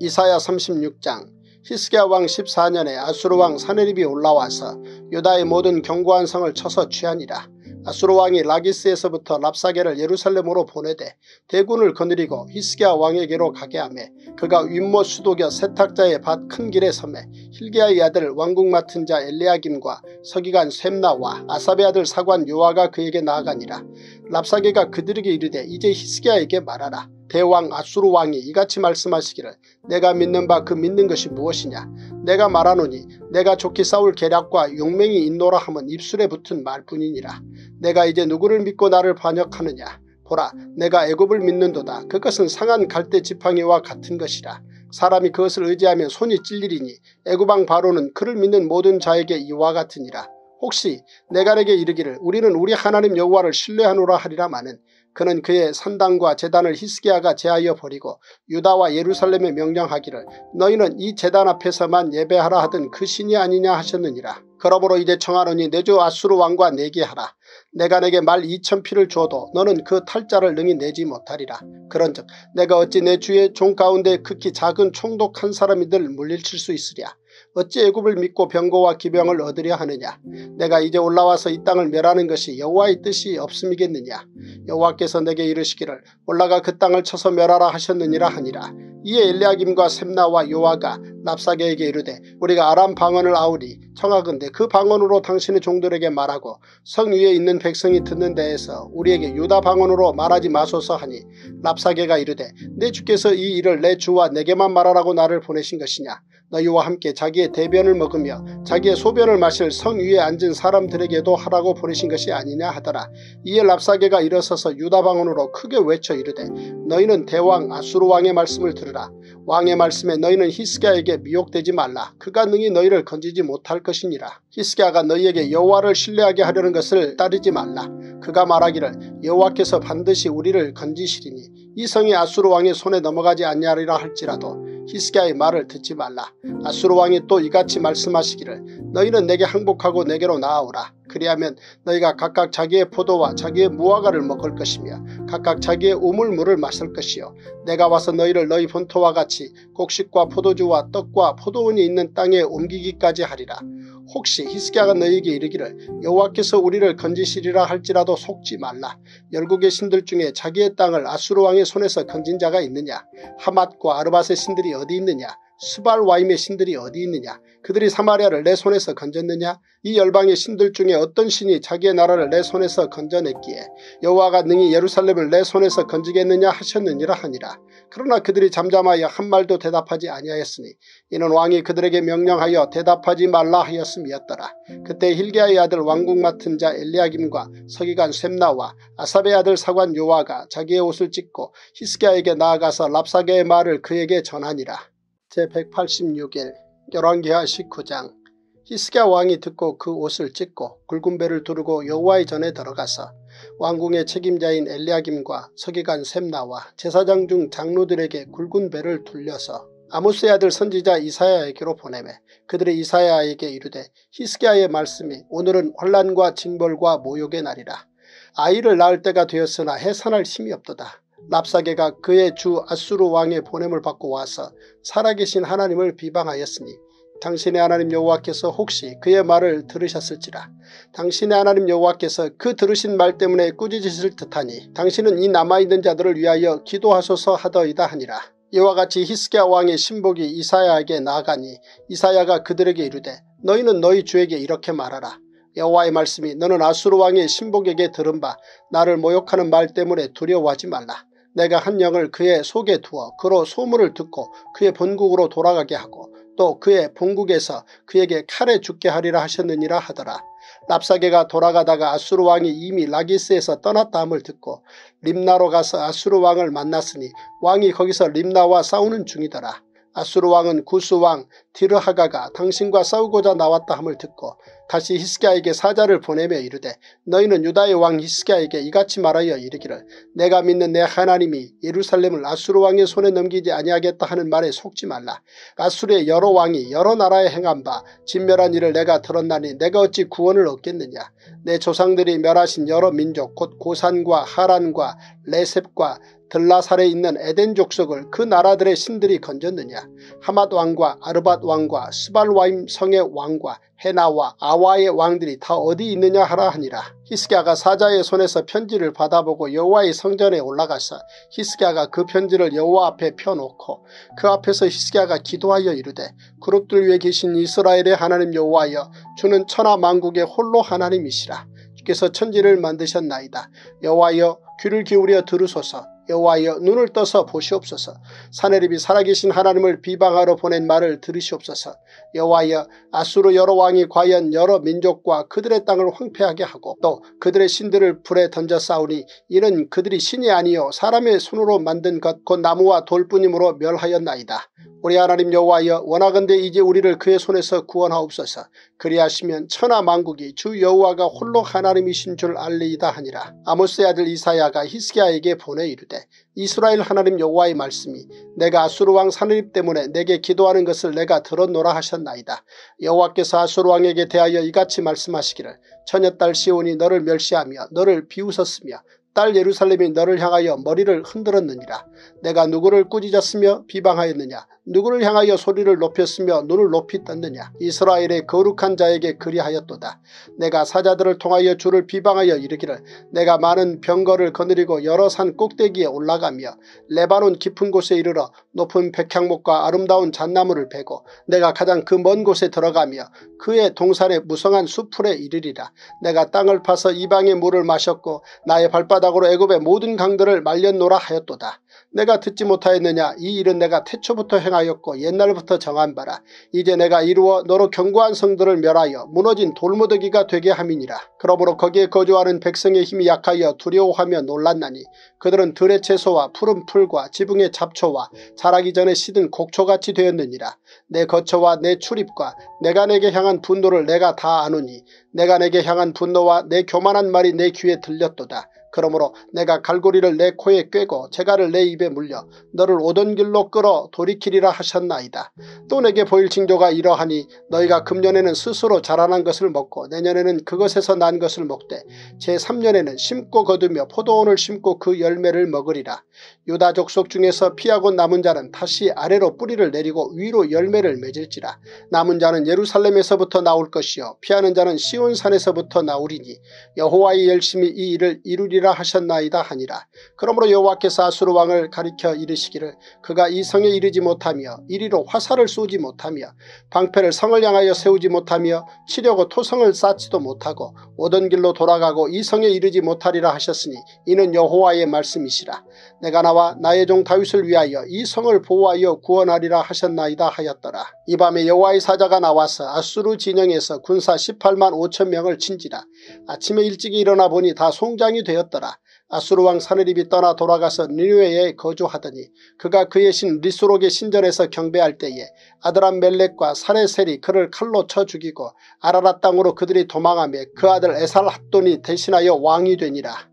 이사야 36장 히스기야 왕 14년에 아수르 왕 사네립이 올라와서 유다의 모든 견고한 성을 쳐서 취하니라. 아수르 왕이 라기스에서부터 랍사게를 예루살렘으로 보내되 대군을 거느리고 히스기야 왕에게로 가게 하며 그가 윗모 수도겨 세탁자의 밭 큰 길에 섬에 힐기야의 아들 왕국 맡은 자 엘리야김과 서기관 셈나와 아삽의 아들 사관 요아가 그에게 나아가니라. 랍사게가 그들에게 이르되 이제 히스기야에게 말하라. 대왕 아수르 왕이 이같이 말씀하시기를 내가 믿는 바 그 믿는 것이 무엇이냐? 내가 말하노니 내가 좋게 싸울 계략과 용맹이 있노라 함은 입술에 붙은 말뿐이니라. 내가 이제 누구를 믿고 나를 반역하느냐? 보라 내가 애굽을 믿는도다. 그것은 상한 갈대 지팡이와 같은 것이라. 사람이 그것을 의지하면 손이 찔리리니 애굽왕 바로는 그를 믿는 모든 자에게 이와 같으니라. 혹시 내가 내게 이르기를 우리는 우리 하나님 여호와를 신뢰하노라 하리라 마는 그는 그의 산당과 재단을 히스기야가 제하여 버리고 유다와 예루살렘에 명령하기를 너희는 이 재단 앞에서만 예배하라 하던 그 신이 아니냐 하셨느니라. 그러므로 이제 청하노니 내 주 아수르 왕과 내게 하라. 내가 내게 말 이천 피를 줘도 너는 그 탈자를 능히 내지 못하리라. 그런즉 내가 어찌 내 주의 종 가운데 극히 작은 총독 한 사람이들 물리칠 수 있으랴. 어찌 애굽을 믿고 병거와 기병을 얻으려 하느냐. 내가 이제 올라와서 이 땅을 멸하는 것이 여호와의 뜻이 없음이겠느냐. 여호와께서 내게 이르시기를 올라가 그 땅을 쳐서 멸하라 하셨느니라 하니라. 이에 엘리야김과 셈나와 요아가 납사게에게 이르되 우리가 아람 방언을 아우리 청하건대 그 방언으로 당신의 종들에게 말하고 성 위에 있는 백성이 듣는 데에서 우리에게 유다 방언으로 말하지 마소서 하니 납사게가 이르되 내 주께서 이 일을 내 주와 내게만 말하라고 나를 보내신 것이냐 너희와 함께 자기의 대변을 먹으며 자기의 소변을 마실 성 위에 앉은 사람들에게도 하라고 보내신 것이 아니냐 하더라. 이에 랍사게가 일어서서 유다 방언으로 크게 외쳐 이르되 너희는 대왕 아수르 왕의 말씀을 들으라. 왕의 말씀에 너희는 히스기야에게 미혹되지 말라. 그가 능히 너희를 건지지 못할 것이니라. 히스기야가 너희에게 여호와를 신뢰하게 하려는 것을 따르지 말라. 그가 말하기를 여호와께서 반드시 우리를 건지시리니 이 성이 아수르 왕의 손에 넘어가지 않냐리라 할지라도 히스기야의 말을 듣지 말라. 아수르 왕이 또 이같이 말씀하시기를 너희는 내게 항복하고 내게로 나아오라. 그리하면 너희가 각각 자기의 포도와 자기의 무화과를 먹을 것이며 각각 자기의 우물물을 마실 것이요 내가 와서 너희를 너희 본토와 같이 곡식과 포도주와 떡과 포도원이 있는 땅에 옮기기까지 하리라. 혹시 히스기야가 너희에게 이르기를 여호와께서 우리를 건지시리라 할지라도 속지 말라. 열국의 신들 중에 자기의 땅을 아수르 왕의 손에서 건진 자가 있느냐. 하맛과 아르밧의 신들이 어디 있느냐. 스발와임의 신들이 어디 있느냐. 그들이 사마리아를 내 손에서 건졌느냐. 이 열방의 신들 중에 어떤 신이 자기의 나라를 내 손에서 건져냈기에 여호와가 능히 예루살렘을 내 손에서 건지겠느냐 하셨느니라 하니라. 그러나 그들이 잠잠하여 한 말도 대답하지 아니하였으니 이는 왕이 그들에게 명령하여 대답하지 말라 하였음이었더라. 그때 힐기야의 아들 왕국 맡은 자 엘리야김과 서기관 셈나와 아삽의 아들 사관 요아가 자기의 옷을 찢고 히스기야에게 나아가서 랍사게의 말을 그에게 전하니라. 제186일 열왕기하 19장 히스기야 왕이 듣고 그 옷을 찢고 굵은 배를 두르고 여호와의 전에 들어가서 왕궁의 책임자인 엘리야김과 서기관 셈나와 제사장 중 장로들에게 굵은 배를 둘려서 아모스의 아들 선지자 이사야에게로 보내매 그들의 이사야에게 이르되 히스기야의 말씀이 오늘은 환란과 징벌과 모욕의 날이라. 아이를 낳을 때가 되었으나 해산할 힘이 없도다. 랍사게가 그의 주 아수르 왕의 보냄을 받고 와서 살아계신 하나님을 비방하였으니 당신의 하나님 여호와께서 혹시 그의 말을 들으셨을지라. 당신의 하나님 여호와께서 그 들으신 말 때문에 꾸짖으실 듯하니 당신은 이 남아있는 자들을 위하여 기도하소서 하더이다 하니라. 이와 같이 히스기야 왕의 신복이 이사야에게 나아가니 이사야가 그들에게 이르되 너희는 너희 주에게 이렇게 말하라. 여호와의 말씀이 너는 아수르 왕의 신복에게 들은 바 나를 모욕하는 말 때문에 두려워하지 말라. 내가 한 영을 그의 속에 두어 그로 소문을 듣고 그의 본국으로 돌아가게 하고 또 그의 본국에서 그에게 칼에 죽게 하리라 하셨느니라 하더라. 랍사게가 돌아가다가 아수르 왕이 이미 라기스에서 떠났다 함을 듣고 림나로 가서 아수르 왕을 만났으니 왕이 거기서 림나와 싸우는 중이더라. 아수르 왕은 구스 왕 디르하가가 당신과 싸우고자 나왔다 함을 듣고 다시 히스기야에게 사자를 보내며 이르되 너희는 유다의 왕 히스기야에게 이같이 말하여 이르기를 내가 믿는 내 하나님이 예루살렘을 아수르 왕의 손에 넘기지 아니하겠다 하는 말에 속지 말라. 아수르의 여러 왕이 여러 나라에 행한 바 진멸한 일을 내가 들었나니 내가 어찌 구원을 얻겠느냐. 내 조상들이 멸하신 여러 민족 곧 고산과 하란과 레셉과 들라살에 있는 에덴 족속을 그 나라들의 신들이 건졌느냐 하맛 왕과 아르밧 왕과 스발와임 성의 왕과 헤나와 아와의 왕들이 다 어디 있느냐 하라 하니라. 히스기야가 사자의 손에서 편지를 받아보고 여호와의 성전에 올라가서 히스기야가 그 편지를 여호와 앞에 펴놓고 그 앞에서 히스기야가 기도하여 이르되 그룹들 위에 계신 이스라엘의 하나님 여호와여 주는 천하 만국의 홀로 하나님이시라. 주께서 천지를 만드셨나이다. 여호와여 귀를 기울여 들으소서 여호와여 눈을 떠서 보시옵소서 사내립이 살아계신 하나님을 비방하러 보낸 말을 들으시옵소서 여호와여 아수르 여러 왕이 과연 여러 민족과 그들의 땅을 황폐하게 하고 또 그들의 신들을 불에 던져 싸우니 이는 그들이 신이 아니요 사람의 손으로 만든 것 곧 나무와 돌뿐이므로 멸하였나이다. 우리 하나님 여호와여 원하건대 이제 우리를 그의 손에서 구원하옵소서 그리하시면 천하 만국이 주 여호와가 홀로 하나님이신 줄 알리이다 하니라. 아모스의 아들 이사야가 히스기야에게 보내 이르되 이스라엘 하나님 여호와의 말씀이 내가 아수르왕 사느립 때문에 내게 기도하는 것을 내가 들었노라 하셨나이다. 여호와께서 아수르왕에게 대하여 이같이 말씀하시기를 처녀딸 시온이 너를 멸시하며 너를 비웃었으며 딸 예루살렘이 너를 향하여 머리를 흔들었느니라. 내가 누구를 꾸짖었으며 비방하였느냐. 누구를 향하여 소리를 높였으며 눈을 높이 떴느냐. 이스라엘의 거룩한 자에게 그리하였도다. 내가 사자들을 통하여 주를 비방하여 이르기를 내가 많은 병거를 거느리고 여러 산 꼭대기에 올라가며 레바논 깊은 곳에 이르러 높은 백향목과 아름다운 잣나무를 베고 내가 가장 그 먼 곳에 들어가며 그의 동산의 무성한 수풀에 이르리라. 내가 땅을 파서 이방의 물을 마셨고 나의 발바닥으로 애굽의 모든 강들을 말렸노라 하였도다. 내가 듣지 못하였느냐? 이 일은 내가 태초부터 행하였고 옛날부터 정한 바라. 이제 내가 이루어 너로 견고한 성들을 멸하여 무너진 돌무더기가 되게 함이니라. 그러므로 거기에 거주하는 백성의 힘이 약하여 두려워하며 놀랐나니 그들은 들의 채소와 푸른 풀과 지붕의 잡초와 자라기 전에 시든 곡초같이 되었느니라. 내 거처와 내 출입과 내가 내게 향한 분노를 내가 다 아노니 내가 내게 향한 분노와 내 교만한 말이 내 귀에 들렸도다 그러므로 내가 갈고리를 내 코에 꿰고 재갈을 내 입에 물려 너를 오던 길로 끌어 돌이키리라 하셨나이다. 또 내게 보일 징조가 이러하니 너희가 금년에는 스스로 자라난 것을 먹고 내년에는 그것에서 난 것을 먹되 제3년에는 심고 거두며 포도원을 심고 그 열매를 먹으리라. 유다 족속 중에서 피하고 남은 자는 다시 아래로 뿌리를 내리고 위로 열매를 맺을지라. 남은 자는 예루살렘에서부터 나올 것이요 피하는 자는 시온산에서부터 나오리니 여호와의 열심히 이 일을 이루리라 이르리라 하셨나이다 하니라. 그러므로 여호와께서 아수르 왕을 가리켜 이르시기를 그가 이 성에 이르지 못하며 이리로 화살을 쏘지 못하며 방패를 성을 향하여 세우지 못하며 치려고 토성을 쌓지도 못하고 오던 길로 돌아가고 이 성에 이르지 못하리라 하셨으니 이는 여호와의 말씀이시라. 내가 나와 나의 종 다윗을 위하여 이 성을 보호하여 구원하리라 하셨나이다 하였더라. 이 밤에 여호와의 사자가 나와서 아수르 진영에서 군사 18만 5천 명을 친지라. 아침에 일찍 일어나 보니 다 송장이. 되었더라. 아수르왕 사느립이 떠나 돌아가서 니누에에 거주하더니 그가 그의 신 리스록의 신전에서 경배할 때에 아드람 멜렉과 사레셀이 그를 칼로 쳐 죽이고 아라라 땅으로 그들이 도망하며 그 아들 에살 핫돈이 대신하여 왕이 되니라.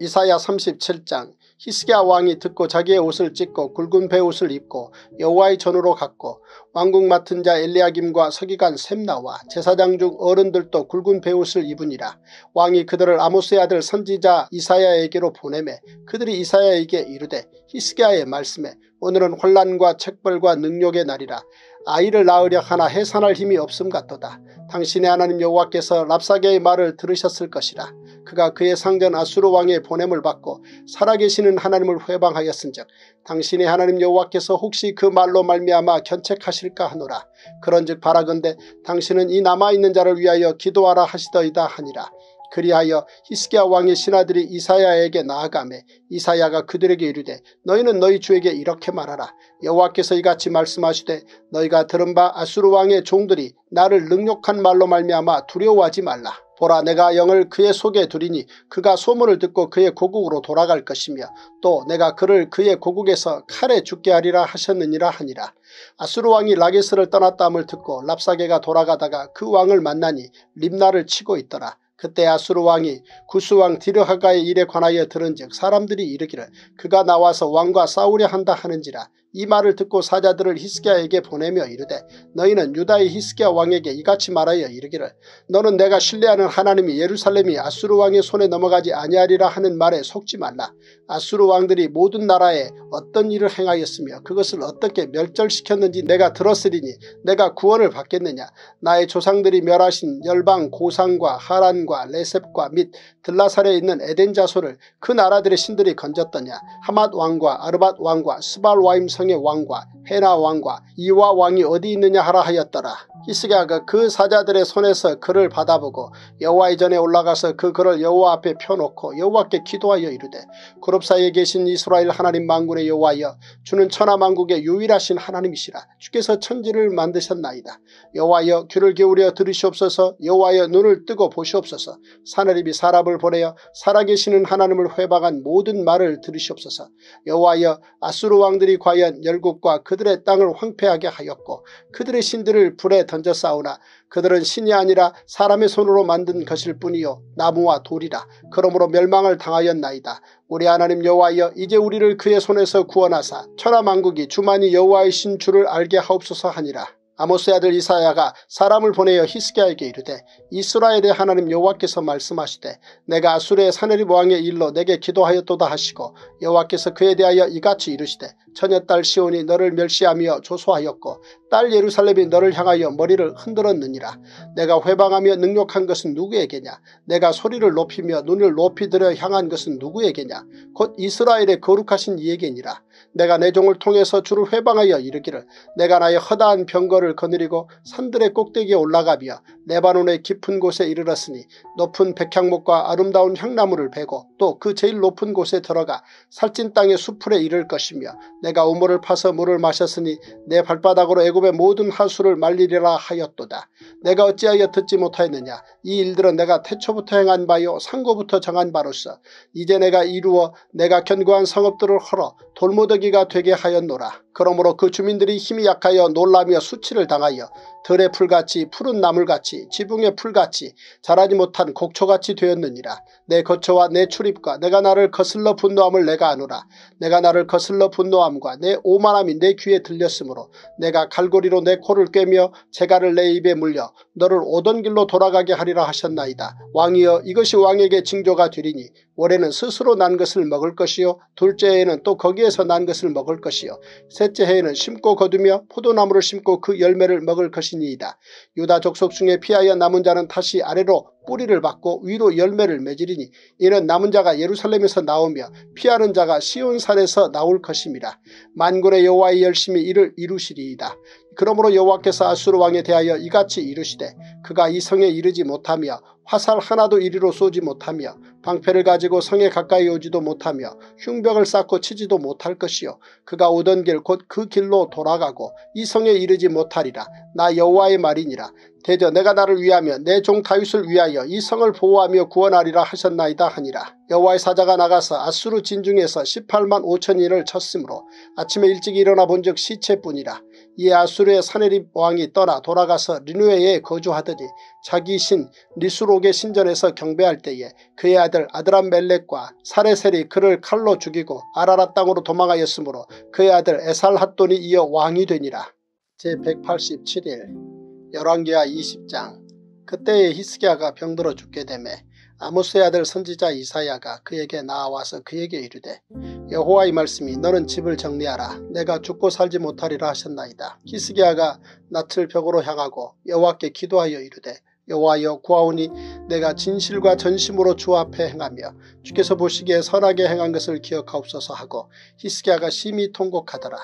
이사야 37장 히스기야 왕이 듣고 자기의 옷을 찢고 굵은 배옷을 입고 여호와의 전으로 갔고 왕국 맡은 자 엘리야김과 서기관 셈나와 제사장 중 어른들도 굵은 배옷을 입으니라. 왕이 그들을 아모스의 아들 선지자 이사야에게로 보내매 그들이 이사야에게 이르되 히스기야의 말씀에 오늘은 혼란과 책벌과 능력의 날이라. 아이를 낳으려 하나 해산할 힘이 없음 같도다. 당신의 하나님 여호와께서 랍사게의 말을 들으셨을 것이라. 그가 그의 상전 아수르 왕의 보냄을 받고 살아계시는 하나님을 회방하였은즉 당신의 하나님 여호와께서 혹시 그 말로 말미암아 견책하실까 하노라. 그런즉 바라건대 당신은 이 남아있는 자를 위하여 기도하라 하시더이다 하니라. 그리하여 히스기야 왕의 신하들이 이사야에게 나아가매 이사야가 그들에게 이르되 너희는 너희 주에게 이렇게 말하라. 여호와께서 이같이 말씀하시되 너희가 들은 바 아수르 왕의 종들이 나를 능욕한 말로 말미암아 두려워하지 말라. 보라 내가 영을 그의 속에 두리니 그가 소문을 듣고 그의 고국으로 돌아갈 것이며 또 내가 그를 그의 고국에서 칼에 죽게 하리라 하셨느니라 하니라. 아수르 왕이 라게스를 떠났다함을 듣고 랍사게가 돌아가다가 그 왕을 만나니 림나를 치고 있더라. 그때 아수르 왕이 구스왕 디르하가의 일에 관하여 들은 즉 사람들이 이르기를 그가 나와서 왕과 싸우려 한다 하는지라 이 말을 듣고 사자들을 히스기야에게 보내며 이르되 너희는 유다의 히스기야 왕에게 이같이 말하여 이르기를 너는 내가 신뢰하는 하나님이 예루살렘이 아수르 왕의 손에 넘어가지 아니하리라 하는 말에 속지 말라. 아수르 왕들이 모든 나라에 어떤 일을 행하였으며 그것을 어떻게 멸절시켰는지 내가 들었으리니 내가 구원을 받겠느냐. 나의 조상들이 멸하신 열방 고상과 하란과 레셉과 및 들라살에 있는 에덴 자소를 그 나라들의 신들이 건졌더냐. 하맛 왕과 아르밧 왕과 스발와임 성의 왕과 헤나 왕과 이와 왕이 어디 있느냐 하라 하였더라. 히스기야가 그 사자들의 손에서 그를 받아보고 여호와의 전에 올라가서 그 글을 여호와 앞에 펴놓고 여호와께 기도하여 이르되 그룹 사이에 계신 이스라엘 하나님 만군의 여호와여 주는 천하만국의 유일하신 하나님이시라. 주께서 천지를 만드셨나이다. 여호와여 귀를 기울여 들으시옵소서. 여호와여 눈을 뜨고 보시옵소서. 사내립이 사람을 보내어 살아계시는 하나님을 회방한 모든 말을 들으시옵소서. 여호와여 아수르 왕들이 과연 열국과 그들의 땅을 황폐하게 하였고 그들의 신들을 불에 던져 싸우나 그들은 신이 아니라 사람의 손으로 만든 것일 뿐이요 나무와 돌이라 그러므로 멸망을 당하였나이다. 우리 하나님 여호와여 이제 우리를 그의 손에서 구원하사 천하만국이 주만이 여호와의 신 주를 알게 하옵소서 하니라. 아모스의 아들 이사야가 사람을 보내어 히스기야에게 이르되 이스라엘의 하나님 여호와께서 말씀하시되 내가 아수르의 사내립 왕의 일로 내게 기도하였도다 하시고 여호와께서 그에 대하여 이같이 이르시되 처녀딸 시온이 너를 멸시하며 조소하였고 딸 예루살렘이 너를 향하여 머리를 흔들었느니라. 내가 회방하며 능욕한 것은 누구에게냐. 내가 소리를 높이며 눈을 높이 들여 향한 것은 누구에게냐. 곧 이스라엘의 거룩하신 이에게니라. 내가 내 종을 통해서 주를 회방하여 이르기를 내가 나의 허다한 병거를 거느리고 산들의 꼭대기에 올라가며 네바논의 깊은 곳에 이르렀으니 높은 백향목과 아름다운 향나무를 베고 또 그 제일 높은 곳에 들어가 살찐 땅의 수풀에 이를 것이며 내가 우물을 파서 물을 마셨으니 내 발바닥으로 애굽의 모든 하수를 말리리라 하였도다. 내가 어찌하여 듣지 못하였느냐 이 일들은 내가 태초부터 행한 바요 상고부터 정한 바로서 이제 내가 이루어 내가 견고한 성읍들을 헐어 돌무더기가 되게 하였노라. 그러므로 그 주민들이 힘이 약하여 놀라며 수치를 당하여 들의 풀같이 푸른 나물같이 지붕의 풀같이 자라지 못한 곡초같이 되었느니라. 내 거처와 내 출입과 내가 나를 거슬러 분노함을 내가 아노라. 내가 나를 거슬러 분노함과 내 오만함이 내 귀에 들렸으므로 내가 갈고리로 내 코를 꿰며 재갈을 내 입에 물려 너를 오던 길로 돌아가게 하리라 하셨나이다. 왕이여 이것이 왕에게 징조가 되리니 올해는 스스로 난 것을 먹을 것이요 둘째 해에는 또 거기에서 난 것을 먹을 것이요 셋째 해에는 심고 거두며 포도나무를 심고 그 열매를 먹을 것이니이다. 유다 족속 중에 피하여 남은 자는 다시 아래로 뿌리를 받고 위로 열매를 맺으리니 이는 남은 자가 예루살렘에서 나오며 피하는 자가 시온산에서 나올 것입니다. 만군의 여호와의 열심히 이를 이루시리이다. 그러므로 여호와께서 아수르 왕에 대하여 이같이 이르시되 그가 이 성에 이르지 못하며 화살 하나도 이리로 쏘지 못하며 방패를 가지고 성에 가까이 오지도 못하며 흉벽을 쌓고 치지도 못할 것이요 그가 오던 길 곧 그 길로 돌아가고 이 성에 이르지 못하리라 나 여호와의 말이니라 대저 내가 나를 위하며 내 종 다윗을 위하여 이 성을 보호하며 구원하리라 하셨나이다 하니라. 여호와의 사자가 나가서 아수르 진중에서 18만 5천인을 쳤으므로 아침에 일찍 일어나 본적 시체뿐이라. 이 아수르의 사네립 왕이 떠나 돌아가서 리누에에 거주하더니 자기 신 리수록의 신전에서 경배할 때에 그의 아들 아드람 멜렉과 사레셀이 그를 칼로 죽이고 아라라 땅으로 도망하였으므로 그의 아들 에살핫돈이 이어 왕이 되니라. 제187일 열왕기하 20장 그때에 히스기야가 병들어 죽게 되매 아모스의 아들 선지자 이사야가 그에게 나와서 그에게 이르되 여호와의 말씀이 너는 집을 정리하라 내가 죽고 살지 못하리라 하셨나이다. 히스기야가 낯을 벽으로 향하고 여호와께 기도하여 이르되 여호와여 구하오니 내가 진실과 전심으로 주 앞에 행하며 주께서 보시기에 선하게 행한 것을 기억하옵소서 하고 히스기야가 심히 통곡하더라.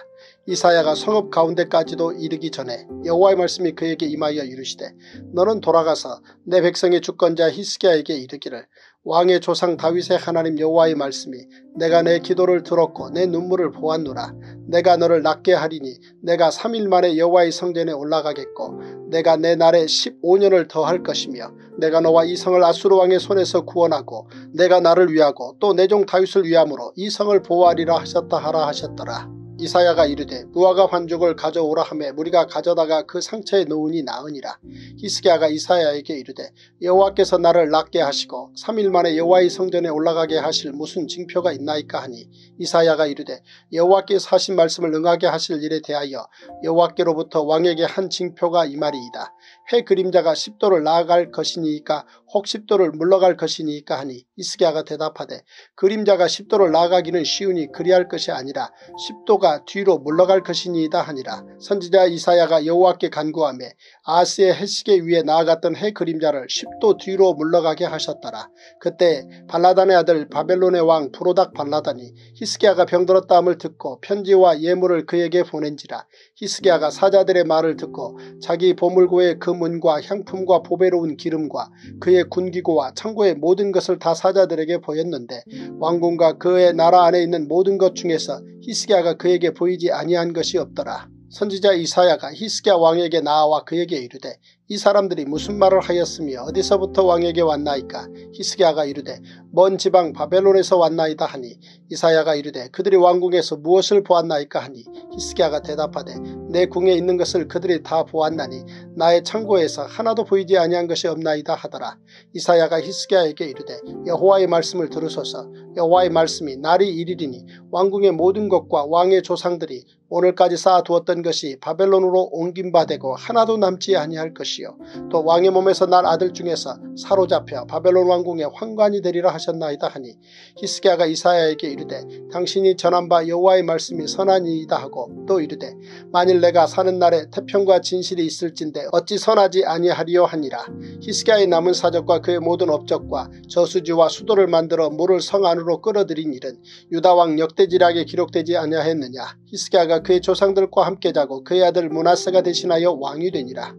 이사야가 성읍 가운데까지도 이르기 전에 여호와의 말씀이 그에게 임하여 이르시되 너는 돌아가서 내 백성의 주권자 히스기야에게 이르기를 왕의 조상 다윗의 하나님 여호와의 말씀이 내가 내 기도를 들었고 내 눈물을 보았노라. 내가 너를 낫게 하리니 내가 3일 만에 여호와의 성전에 올라가겠고 내가 내 날에 15년을 더할 것이며 내가 너와 이 성을 아수르 왕의 손에서 구원하고 내가 나를 위하고 또 내 종 다윗을 위함으로 이 성을 보호하리라 하셨다 하라 하셨더라. 이사야가 이르되 무화과 반죽을 가져오라 하매 무리가 가져다가 그 상처에 놓으니 나으니라. 히스기야가 이사야에게 이르되 여호와께서 나를 낫게 하시고 3일 만에 여호와의 성전에 올라가게 하실 무슨 징표가 있나이까 하니 이사야가 이르되 여호와께서 하신 말씀을 응하게 하실 일에 대하여 여호와께로부터 왕에게 한 징표가 이 말이이다. 해 그림자가 10도를 나아갈 것이니까 혹 10도를 물러갈 것이니까 하니 이스기야가 대답하되 그림자가 10도를 나아가기는 쉬우니 그리할 것이 아니라 10도가 뒤로 물러갈 것이니이다 하니라. 선지자 이사야가 여호와께 간구하며 아스의 해시계 위에 나아갔던 해 그림자를 10도 뒤로 물러가게 하셨더라. 그때 발라단의 아들 바벨론의 왕 브로닥 발라단이 히스기야가 병들었다 함을 듣고 편지와 예물을 그에게 보낸지라. 히스기야가 사자들의 말을 듣고 자기 보물고의 금은과 향품과 보배로운 기름과 그의 군기고와 창고의 모든 것을 다 사자들에게 보였는데 왕궁과 그의 나라 안에 있는 모든 것 중에서 히스기야가 그에게 보이지 아니한 것이 없더라. 선지자 이사야가 히스기야 왕에게 나와 그에게 이르되 이 사람들이 무슨 말을 하였으며 어디서부터 왕에게 왔나이까? 히스기야가 이르되 먼 지방 바벨론에서 왔나이다 하니 이사야가 이르되 그들이 왕궁에서 무엇을 보았나이까 하니? 히스기야가 대답하되 내 궁에 있는 것을 그들이 다 보았나니 나의 창고에서 하나도 보이지 아니한 것이 없나이다 하더라. 이사야가 히스기야에게 이르되 여호와의 말씀을 들으소서. 여호와의 말씀이 날이 이르리니 왕궁의 모든 것과 왕의 조상들이 오늘까지 쌓아두었던 것이 바벨론으로 옮긴 바 되고 하나도 남지 아니할 것이요. 또 왕의 몸에서 날 아들 중에서 사로잡혀 바벨론 왕궁의 황관이 되리라 하셨나이다 하니 히스기야가 이사야에게 이르되 당신이 전한 바 여호와의 말씀이 선하니이다 하고 또 이르되 만일 내가 사는 날에 태평과 진실이 있을진데 어찌 선하지 아니하리요 하니라. 히스기야의 남은 사적과 그의 모든 업적과 저수지와 수도를 만들어 물을 성 안으로 끌어들인 일은 유다왕 역대지략에 기록되지 아니하였느냐 히스기야가 그의 조상들과 함께 자고 그의 아들 문하세가 대신하여 왕이 되니라.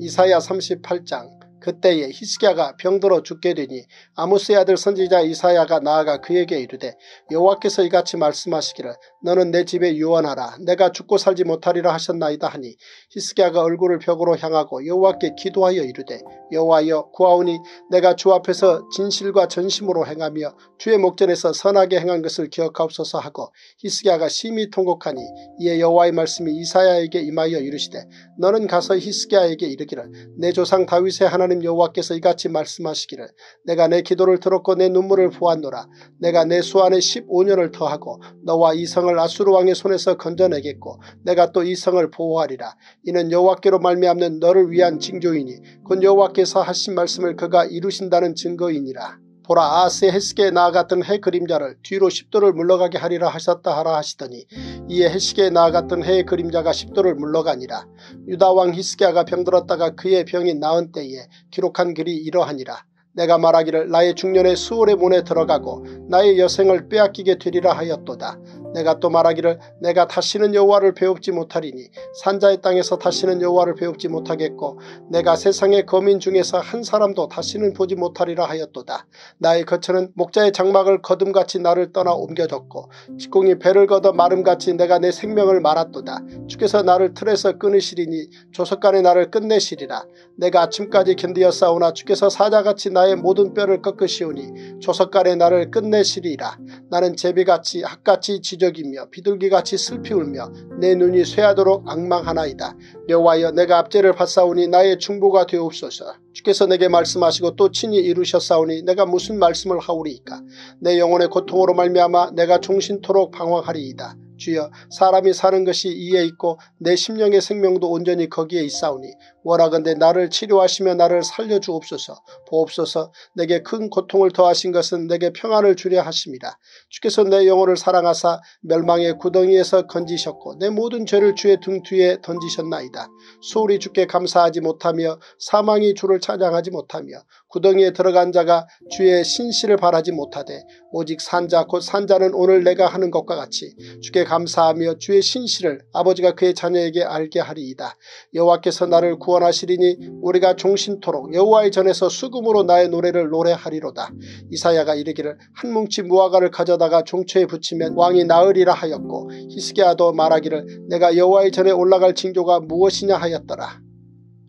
이사야 38장 그때에 히스기야가 병들어 죽게 되니 아모스의 아들 선지자 이사야가 나아가 그에게 이르되 여호와께서 이같이 말씀하시기를 너는 내 집에 유언하라. 내가 죽고 살지 못하리라 하셨나이다 하니 히스기야가 얼굴을 벽으로 향하고 여호와께 기도하여 이르되 여호와여 구하오니 내가 주 앞에서 진실과 전심으로 행하며 주의 목전에서 선하게 행한 것을 기억하옵소서 하고 히스기야가 심히 통곡하니 이에 여호와의 말씀이 이사야에게 임하여 이르시되 너는 가서 히스기야에게 이르기를 내 조상 다윗의 하나님 여호와께서 이같이 말씀하시기를 내가 내 기도를 들었고 내 눈물을 보았노라 내가 내 수 안에 15년을 더하고 너와 이 성을 아수르 왕의 손에서 건져내겠고 내가 또 이 성을 보호하리라 이는 여호와께로 말미암는 너를 위한 징조이니 곧 여호와께서 하신 말씀을 그가 이루신다는 증거이니라. 보라 아스의 헬스게에 나아갔던 해 그림자를 뒤로 10도를 물러가게 하리라 하셨다 하라 하시더니 이에 헬스게에 나아갔던 해의 그림자가 10도를 물러가니라. 유다왕 히스기야가 병들었다가 그의 병이 나은 때에 기록한 글이 이러하니라. 내가 말하기를 나의 중년의 수월의 문에 들어가고 나의 여생을 빼앗기게 되리라 하였도다. 내가 또 말하기를 내가 다시는 여호와를 배웁지 못하리니 산자의 땅에서 다시는 여호와를 배웁지 못하겠고 내가 세상의 거민 중에서 한 사람도 다시는 보지 못하리라 하였도다. 나의 거처는 목자의 장막을 거둠같이 나를 떠나 옮겨졌고 직공이 배를 걷어 마름같이 내가 내 생명을 말았도다. 주께서 나를 틀에서 끊으시리니 조석간에 나를 끝내시리라. 내가 아침까지 견디어 싸우나 주께서 사자같이 나의 모든 뼈를 꺾으시오니 조석간에 나를 끝내시리라. 나는 제비같이 학같이 지적이며 비둘기같이 슬피 울며 내 눈이 쇠하도록 악망하나이다. 여호와여 내가 압제를 받사오니 나의 중보가 되옵소서. 주께서 내게 말씀하시고 또 친히 이루셨사오니 내가 무슨 말씀을 하오리이까. 내 영혼의 고통으로 말미암아 내가 종신토록 방황하리이다. 주여 사람이 사는 것이 이에 있고 내 심령의 생명도 온전히 거기에 있사오니 원하건대 나를 치료하시며 나를 살려주옵소서. 보옵소서 내게 큰 고통을 더하신 것은 내게 평안을 주려 하심이라 주께서 내 영혼을 사랑하사 멸망의 구덩이에서 건지셨고 내 모든 죄를 주의 등 뒤에 던지셨나이다 소울이 주께 감사하지 못하며 사망이 주를 찬양하지 못하며 구덩이에 들어간 자가 주의 신실을 바라지 못하되 오직 산자 곧 산자는 오늘 내가 하는 것과 같이 주께 감사하며 주의 신실을 아버지가 그의 자녀에게 알게 하리이다. 여호와께서 나를 구원하시리니 우리가 종신토록 여호와의 전에서 수금으로 나의 노래를 노래하리로다. 이사야가 이르기를 한 뭉치 무화과를 가져 다가 종초에 붙이면 왕이 나으리라 하였고 히스기야도 말하기를 내가 여호와의 전에 올라갈 징조가 무엇이냐 하였더라.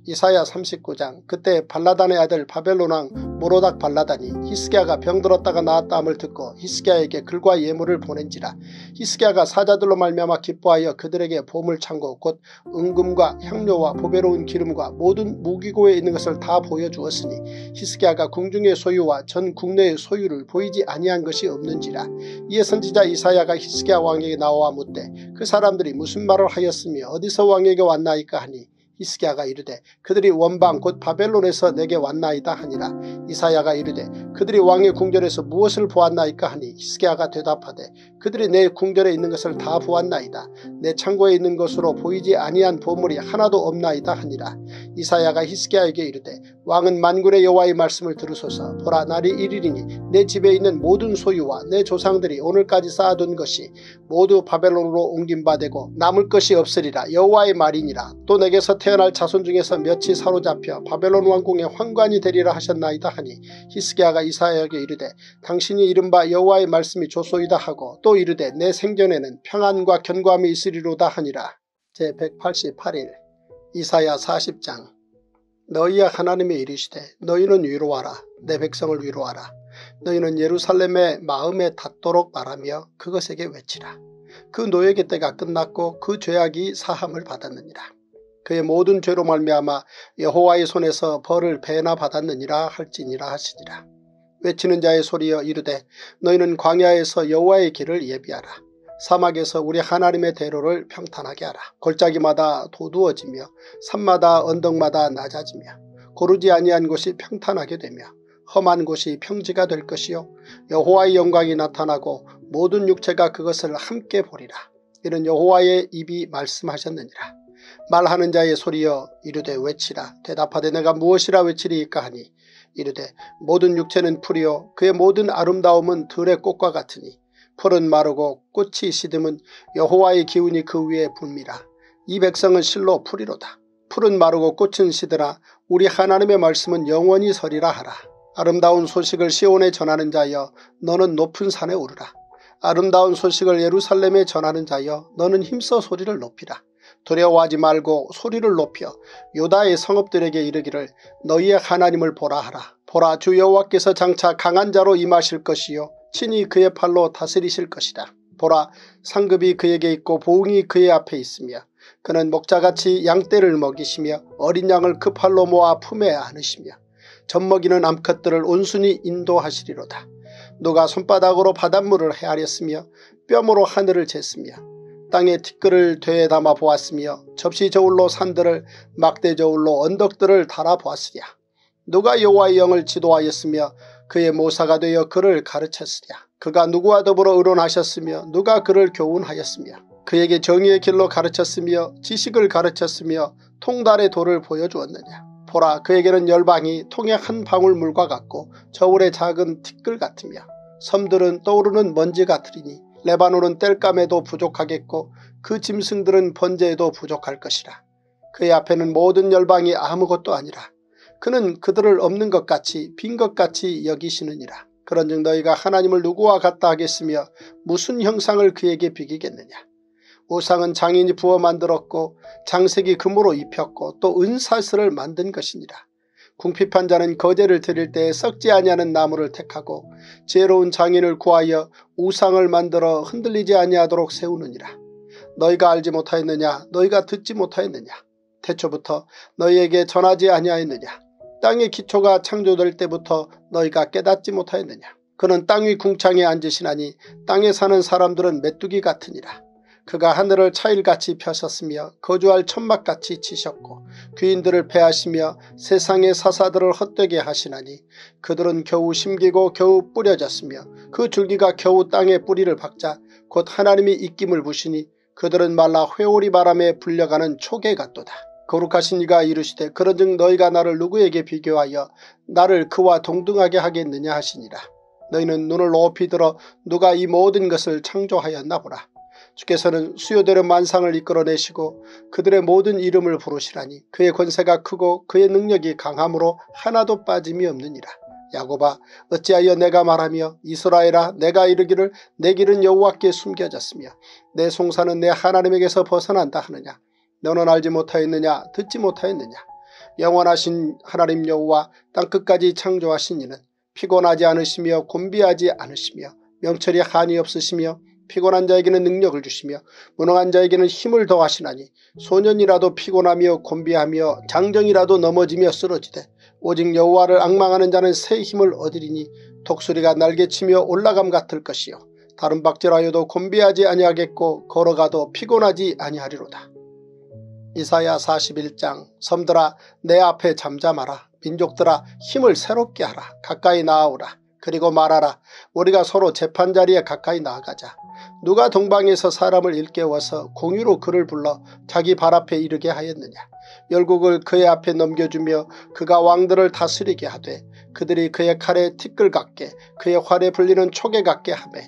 이사야 39장 그때 발라단의 아들 바벨론왕 모로닥 발라단이 히스기야가 병들었다가 나았다 함을 듣고 히스기야에게 글과 예물을 보낸지라. 히스기야가 사자들로 말미암아 기뻐하여 그들에게 보물 창고 곧 은금과 향료와 보배로운 기름과 모든 무기고에 있는 것을 다 보여주었으니 히스기야가 궁중의 소유와 전 국내의 소유를 보이지 아니한 것이 없는지라. 이에 선지자 이사야가 히스기야 왕에게 나와 묻되 그 사람들이 무슨 말을 하였으며 어디서 왕에게 왔나이까 하니 히스기야가 이르되 그들이 원방 곧 바벨론에서 내게 왔나이다 하니라. 이사야가 이르되 그들이 왕의 궁전에서 무엇을 보았나이까 하니 히스기야가 대답하되 그들이 내 궁전에 있는 것을 다 보았나이다. 내 창고에 있는 것으로 보이지 아니한 보물이 하나도 없나이다 하니라. 이사야가 히스기야에게 이르되 왕은 만군의 여호와의 말씀을 들으소서. 보라 날이 일일이니 내 집에 있는 모든 소유와 내 조상들이 오늘까지 쌓아둔 것이 모두 바벨론으로 옮긴 바 되고 남을 것이 없으리라. 여호와의 말이니라. 또 내게서 태어날 자손 중에서 몇이 사로잡혀 바벨론 왕궁의 황관이 되리라 하셨나이다 하니 히스기야가 이사야에게 이르되 당신이 이른바 여호와의 말씀이 조소이다 하고 또 이르되 내 생전에는 평안과 견고함이 있으리로다 하니라. 제188일 이사야 40장 너희야 하나님의 이르시되 너희는 위로하라 내 백성을 위로하라 너희는 예루살렘의 마음에 닿도록 말하며 그것에게 외치라. 그 노예의 때가 끝났고 그 죄악이 사함을 받았느니라. 그의 모든 죄로 말미암아 여호와의 손에서 벌을 배나 받았느니라 할지니라 하시니라. 외치는 자의 소리여 이르되 너희는 광야에서 여호와의 길을 예비하라. 사막에서 우리 하나님의 대로를 평탄하게 하라. 골짜기마다 도두어지며 산마다 언덕마다 낮아지며 고르지 아니한 곳이 평탄하게 되며 험한 곳이 평지가 될 것이요 여호와의 영광이 나타나고 모든 육체가 그것을 함께 보리라. 이는 여호와의 입이 말씀하셨느니라. 말하는 자의 소리여 이르되 외치라 대답하되 내가 무엇이라 외치리이까 하니 이르되 모든 육체는 풀이요. 그의 모든 아름다움은 들의 꽃과 같으니 풀은 마르고 꽃이 시듬은 여호와의 기운이 그 위에 붐이라. 이 백성은 실로 풀이로다. 풀은 마르고 꽃은 시드라. 우리 하나님의 말씀은 영원히 서리라 하라. 아름다운 소식을 시온에 전하는 자여 너는 높은 산에 오르라. 아름다운 소식을 예루살렘에 전하는 자여 너는 힘써 소리를 높이라 두려워하지 말고 소리를 높여 유다의 성읍들에게 이르기를 너희의 하나님을 보라 하라. 보라 주 여호와께서 장차 강한 자로 임하실 것이요 친히 그의 팔로 다스리실 것이다. 보라 상급이 그에게 있고 보응이 그의 앞에 있으며 그는 목자같이 양떼를 먹이시며 어린 양을 그 팔로 모아 품에 안으시며 젖먹이는 암컷들을 온순히 인도하시리로다. 누가 손바닥으로 바닷물을 헤아렸으며 뺨으로 하늘을 쟀으며 땅에 티끌을 되에 담아 보았으며 접시 저울로 산들을 막대 저울로 언덕들을 달아 보았으랴. 누가 여호와의 영을 지도하였으며 그의 모사가 되어 그를 가르쳤으랴. 그가 누구와 더불어 의론하셨으며 누가 그를 교훈하였으며 그에게 정의의 길로 가르쳤으며 지식을 가르쳤으며 통달의 도를 보여주었느냐. 보라 그에게는 열방이 통의 한 방울 물과 같고 저울의 작은 티끌 같으며 섬들은 떠오르는 먼지 같으리니 레바논은 뗄감에도 부족하겠고 그 짐승들은 번제에도 부족할 것이라. 그의 앞에는 모든 열방이 아무것도 아니라 그는 그들을 없는 것 같이 빈 것 같이 여기시느니라. 그런즉 너희가 하나님을 누구와 같다 하겠으며 무슨 형상을 그에게 비기겠느냐. 우상은 장인이 부어 만들었고 장색이 금으로 입혔고 또 은사슬을 만든 것이니라. 궁핍한 자는 거제를 드릴 때 썩지 아니하는 나무를 택하고 지혜로운 장인을 구하여 우상을 만들어 흔들리지 아니하도록 세우느니라. 너희가 알지 못하였느냐 너희가 듣지 못하였느냐 태초부터 너희에게 전하지 아니하였느냐 땅의 기초가 창조될 때부터 너희가 깨닫지 못하였느냐 그는 땅 위 궁창에 앉으시나니 땅에 사는 사람들은 메뚜기 같으니라. 그가 하늘을 차일같이 펴셨으며 거주할 천막같이 치셨고 귀인들을 패하시며 세상의 사사들을 헛되게 하시나니 그들은 겨우 심기고 겨우 뿌려졌으며 그 줄기가 겨우 땅에 뿌리를 박자 곧 하나님이 입김을 부시니 그들은 말라 회오리 바람에 불려가는 초계 같도다. 거룩하신 이가 이르시되 그런즉 너희가 나를 누구에게 비교하여 나를 그와 동등하게 하겠느냐 하시니라. 너희는 눈을 높이 들어 누가 이 모든 것을 창조하였나 보라. 주께서는 수요대로 만상을 이끌어내시고 그들의 모든 이름을 부르시라니 그의 권세가 크고 그의 능력이 강함으로 하나도 빠짐이 없느니라. 야곱아 어찌하여 내가 말하며 이스라엘아 내가 이르기를 내 길은 여호와께 숨겨졌으며 내 송사는 내 하나님에게서 벗어난다 하느냐. 너는 알지 못하였느냐 듣지 못하였느냐. 영원하신 하나님 여호와 땅끝까지 창조하신 이는 피곤하지 않으시며 곤비하지 않으시며 명철이 한이 없으시며 피곤한 자에게는 능력을 주시며 무능한 자에게는 힘을 더하시나니 소년이라도 피곤하며 곤비하며 장정이라도 넘어지며 쓰러지되 오직 여호와를 악망하는 자는 새 힘을 얻으리니 독수리가 날개치며 올라감 같을 것이요 다른 박질하여도 곤비하지 아니하겠고 걸어가도 피곤하지 아니하리로다. 이사야 41장 섬들아 내 앞에 잠잠하라. 민족들아 힘을 새롭게 하라. 가까이 나아오라. 그리고 말하라. 우리가 서로 재판자리에 가까이 나아가자 누가 동방에서 사람을 일깨워서 공유로 그를 불러 자기 발 앞에 이르게 하였느냐? 열국을 그의 앞에 넘겨주며 그가 왕들을 다스리게 하되 그들이 그의 칼에 티끌 같게 그의 활에 불리는 촉에 같게 하매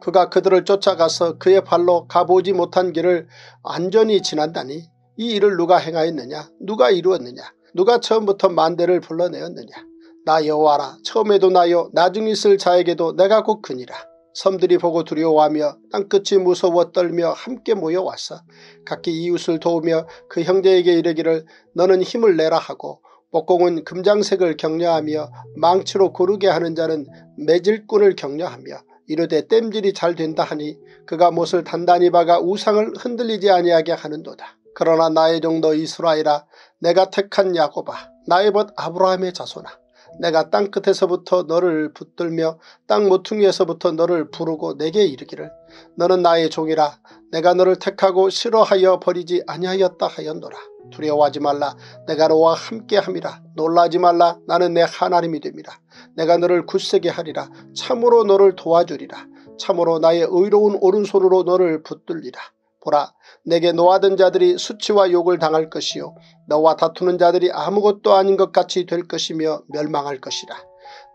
그가 그들을 쫓아가서 그의 발로 가보지 못한 길을 안전히 지난다니 이 일을 누가 행하였느냐? 누가 이루었느냐? 누가 처음부터 만대를 불러내었느냐? 나 여호와라 처음에도 나요 나중 있을 자에게도 내가 곧 그니라 섬들이 보고 두려워하며 땅끝이 무서워 떨며 함께 모여왔어 각기 이웃을 도우며 그 형제에게 이르기를 너는 힘을 내라 하고 목공은 금장색을 격려하며 망치로 고르게 하는 자는 매질꾼을 격려하며 이르되 땜질이 잘 된다 하니 그가 못을 단단히 박아 우상을 흔들리지 아니하게 하는도다. 그러나 나의 종도 이스라엘아 내가 택한 야곱아 나의 벗 아브라함의 자손아 내가 땅 끝에서부터 너를 붙들며 땅 모퉁이에서부터 너를 부르고 내게 이르기를. 너는 나의 종이라. 내가 너를 택하고 싫어하여 버리지 아니하였다 하였노라. 두려워하지 말라. 내가 너와 함께함이라. 놀라지 말라. 나는 내 하나님이 됨이라. 내가 너를 굳세게 하리라. 참으로 너를 도와주리라. 참으로 나의 의로운 오른손으로 너를 붙들리라. 보라 내게 노하던 자들이 수치와 욕을 당할 것이요 너와 다투는 자들이 아무것도 아닌 것 같이 될 것이며 멸망할 것이라.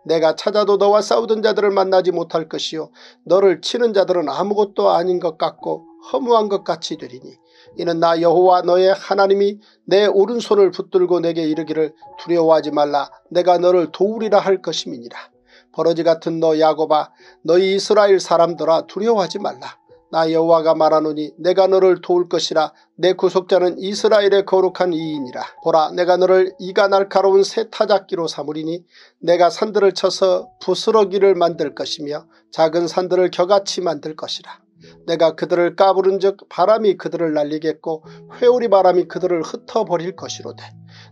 내가 찾아도 너와 싸우던 자들을 만나지 못할 것이요 너를 치는 자들은 아무것도 아닌 것 같고 허무한 것 같이 되리니 이는 나 여호와 너의 하나님이 내 오른손을 붙들고 내게 이르기를 두려워하지 말라 내가 너를 도우리라 할 것임이니라. 버러지 같은 너 야곱아 너희 이스라엘 사람들아 두려워하지 말라. 나 여호와가 말하노니 내가 너를 도울 것이라 내 구속자는 이스라엘의 거룩한 이인이라. 보라 내가 너를 이가 날카로운 새 타작기로 삼으리니 내가 산들을 쳐서 부스러기를 만들 것이며 작은 산들을 겨같이 만들 것이라. 내가 그들을 까부른 즉 바람이 그들을 날리겠고 회오리 바람이 그들을 흩어버릴 것이로되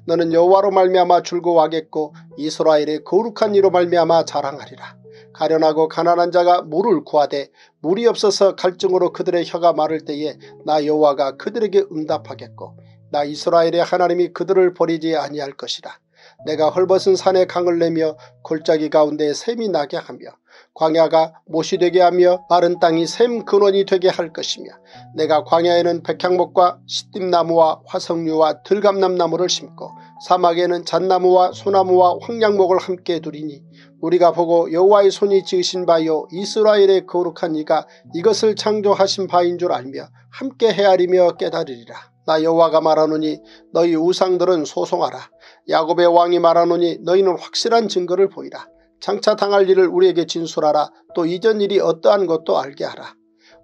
너는 여호와로 말미암아 즐거워하겠고 이스라엘의 거룩한 이로 말미암아 자랑하리라 가련하고 가난한 자가 물을 구하되 물이 없어서 갈증으로 그들의 혀가 마를 때에 나 여호와가 그들에게 응답하겠고 나 이스라엘의 하나님이 그들을 버리지 아니할 것이라. 내가 헐벗은 산에 강을 내며 골짜기 가운데 샘이 나게 하며 광야가 못이 되게 하며 마른 땅이 샘 근원이 되게 할 것이며 내가 광야에는 백향목과 시띠나무와 화석류와 들감남나무를 심고 사막에는 잣나무와 소나무와 황량목을 함께 두리니 우리가 보고 여호와의 손이 지으신 바요 이스라엘의 거룩한 이가 이것을 창조하신 바인 줄 알며 함께 헤아리며 깨달으리라. 나 여호와가 말하노니 너희 우상들은 소송하라. 야곱의 왕이 말하노니 너희는 확실한 증거를 보이라. 장차 당할 일을 우리에게 진술하라. 또 이전 일이 어떠한 것도 알게 하라.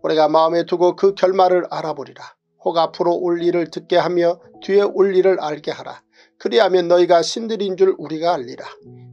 우리가 마음에 두고 그 결말을 알아보리라. 혹 앞으로 올 일을 듣게 하며 뒤에 올 일을 알게 하라. 그리하면 너희가 신들인 줄 우리가 알리라.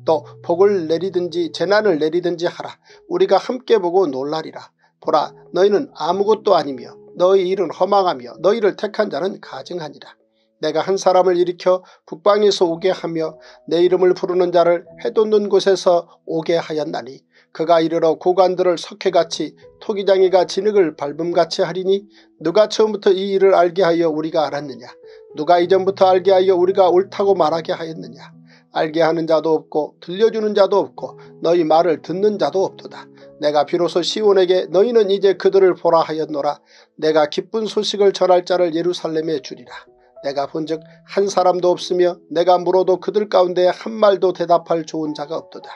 또 복을 내리든지 재난을 내리든지 하라. 우리가 함께 보고 놀라리라. 보라 너희는 아무것도 아니며 너희 일은 허망하며 너희를 택한 자는 가증하니라. 내가 한 사람을 일으켜 북방에서 오게 하며 내 이름을 부르는 자를 해돋는 곳에서 오게 하였나니 그가 이르러 고관들을 석회같이 토기장이가 진흙을 밟음같이 하리니 누가 처음부터 이 일을 알게 하여 우리가 알았느냐 누가 이전부터 알게 하여 우리가 옳다고 말하게 하였느냐 알게 하는 자도 없고 들려주는 자도 없고 너희 말을 듣는 자도 없도다. 내가 비로소 시온에게 너희는 이제 그들을 보라 하였노라. 내가 기쁜 소식을 전할 자를 예루살렘에 주리라. 내가 본즉 한 사람도 없으며 내가 물어도 그들 가운데 한 말도 대답할 좋은 자가 없도다.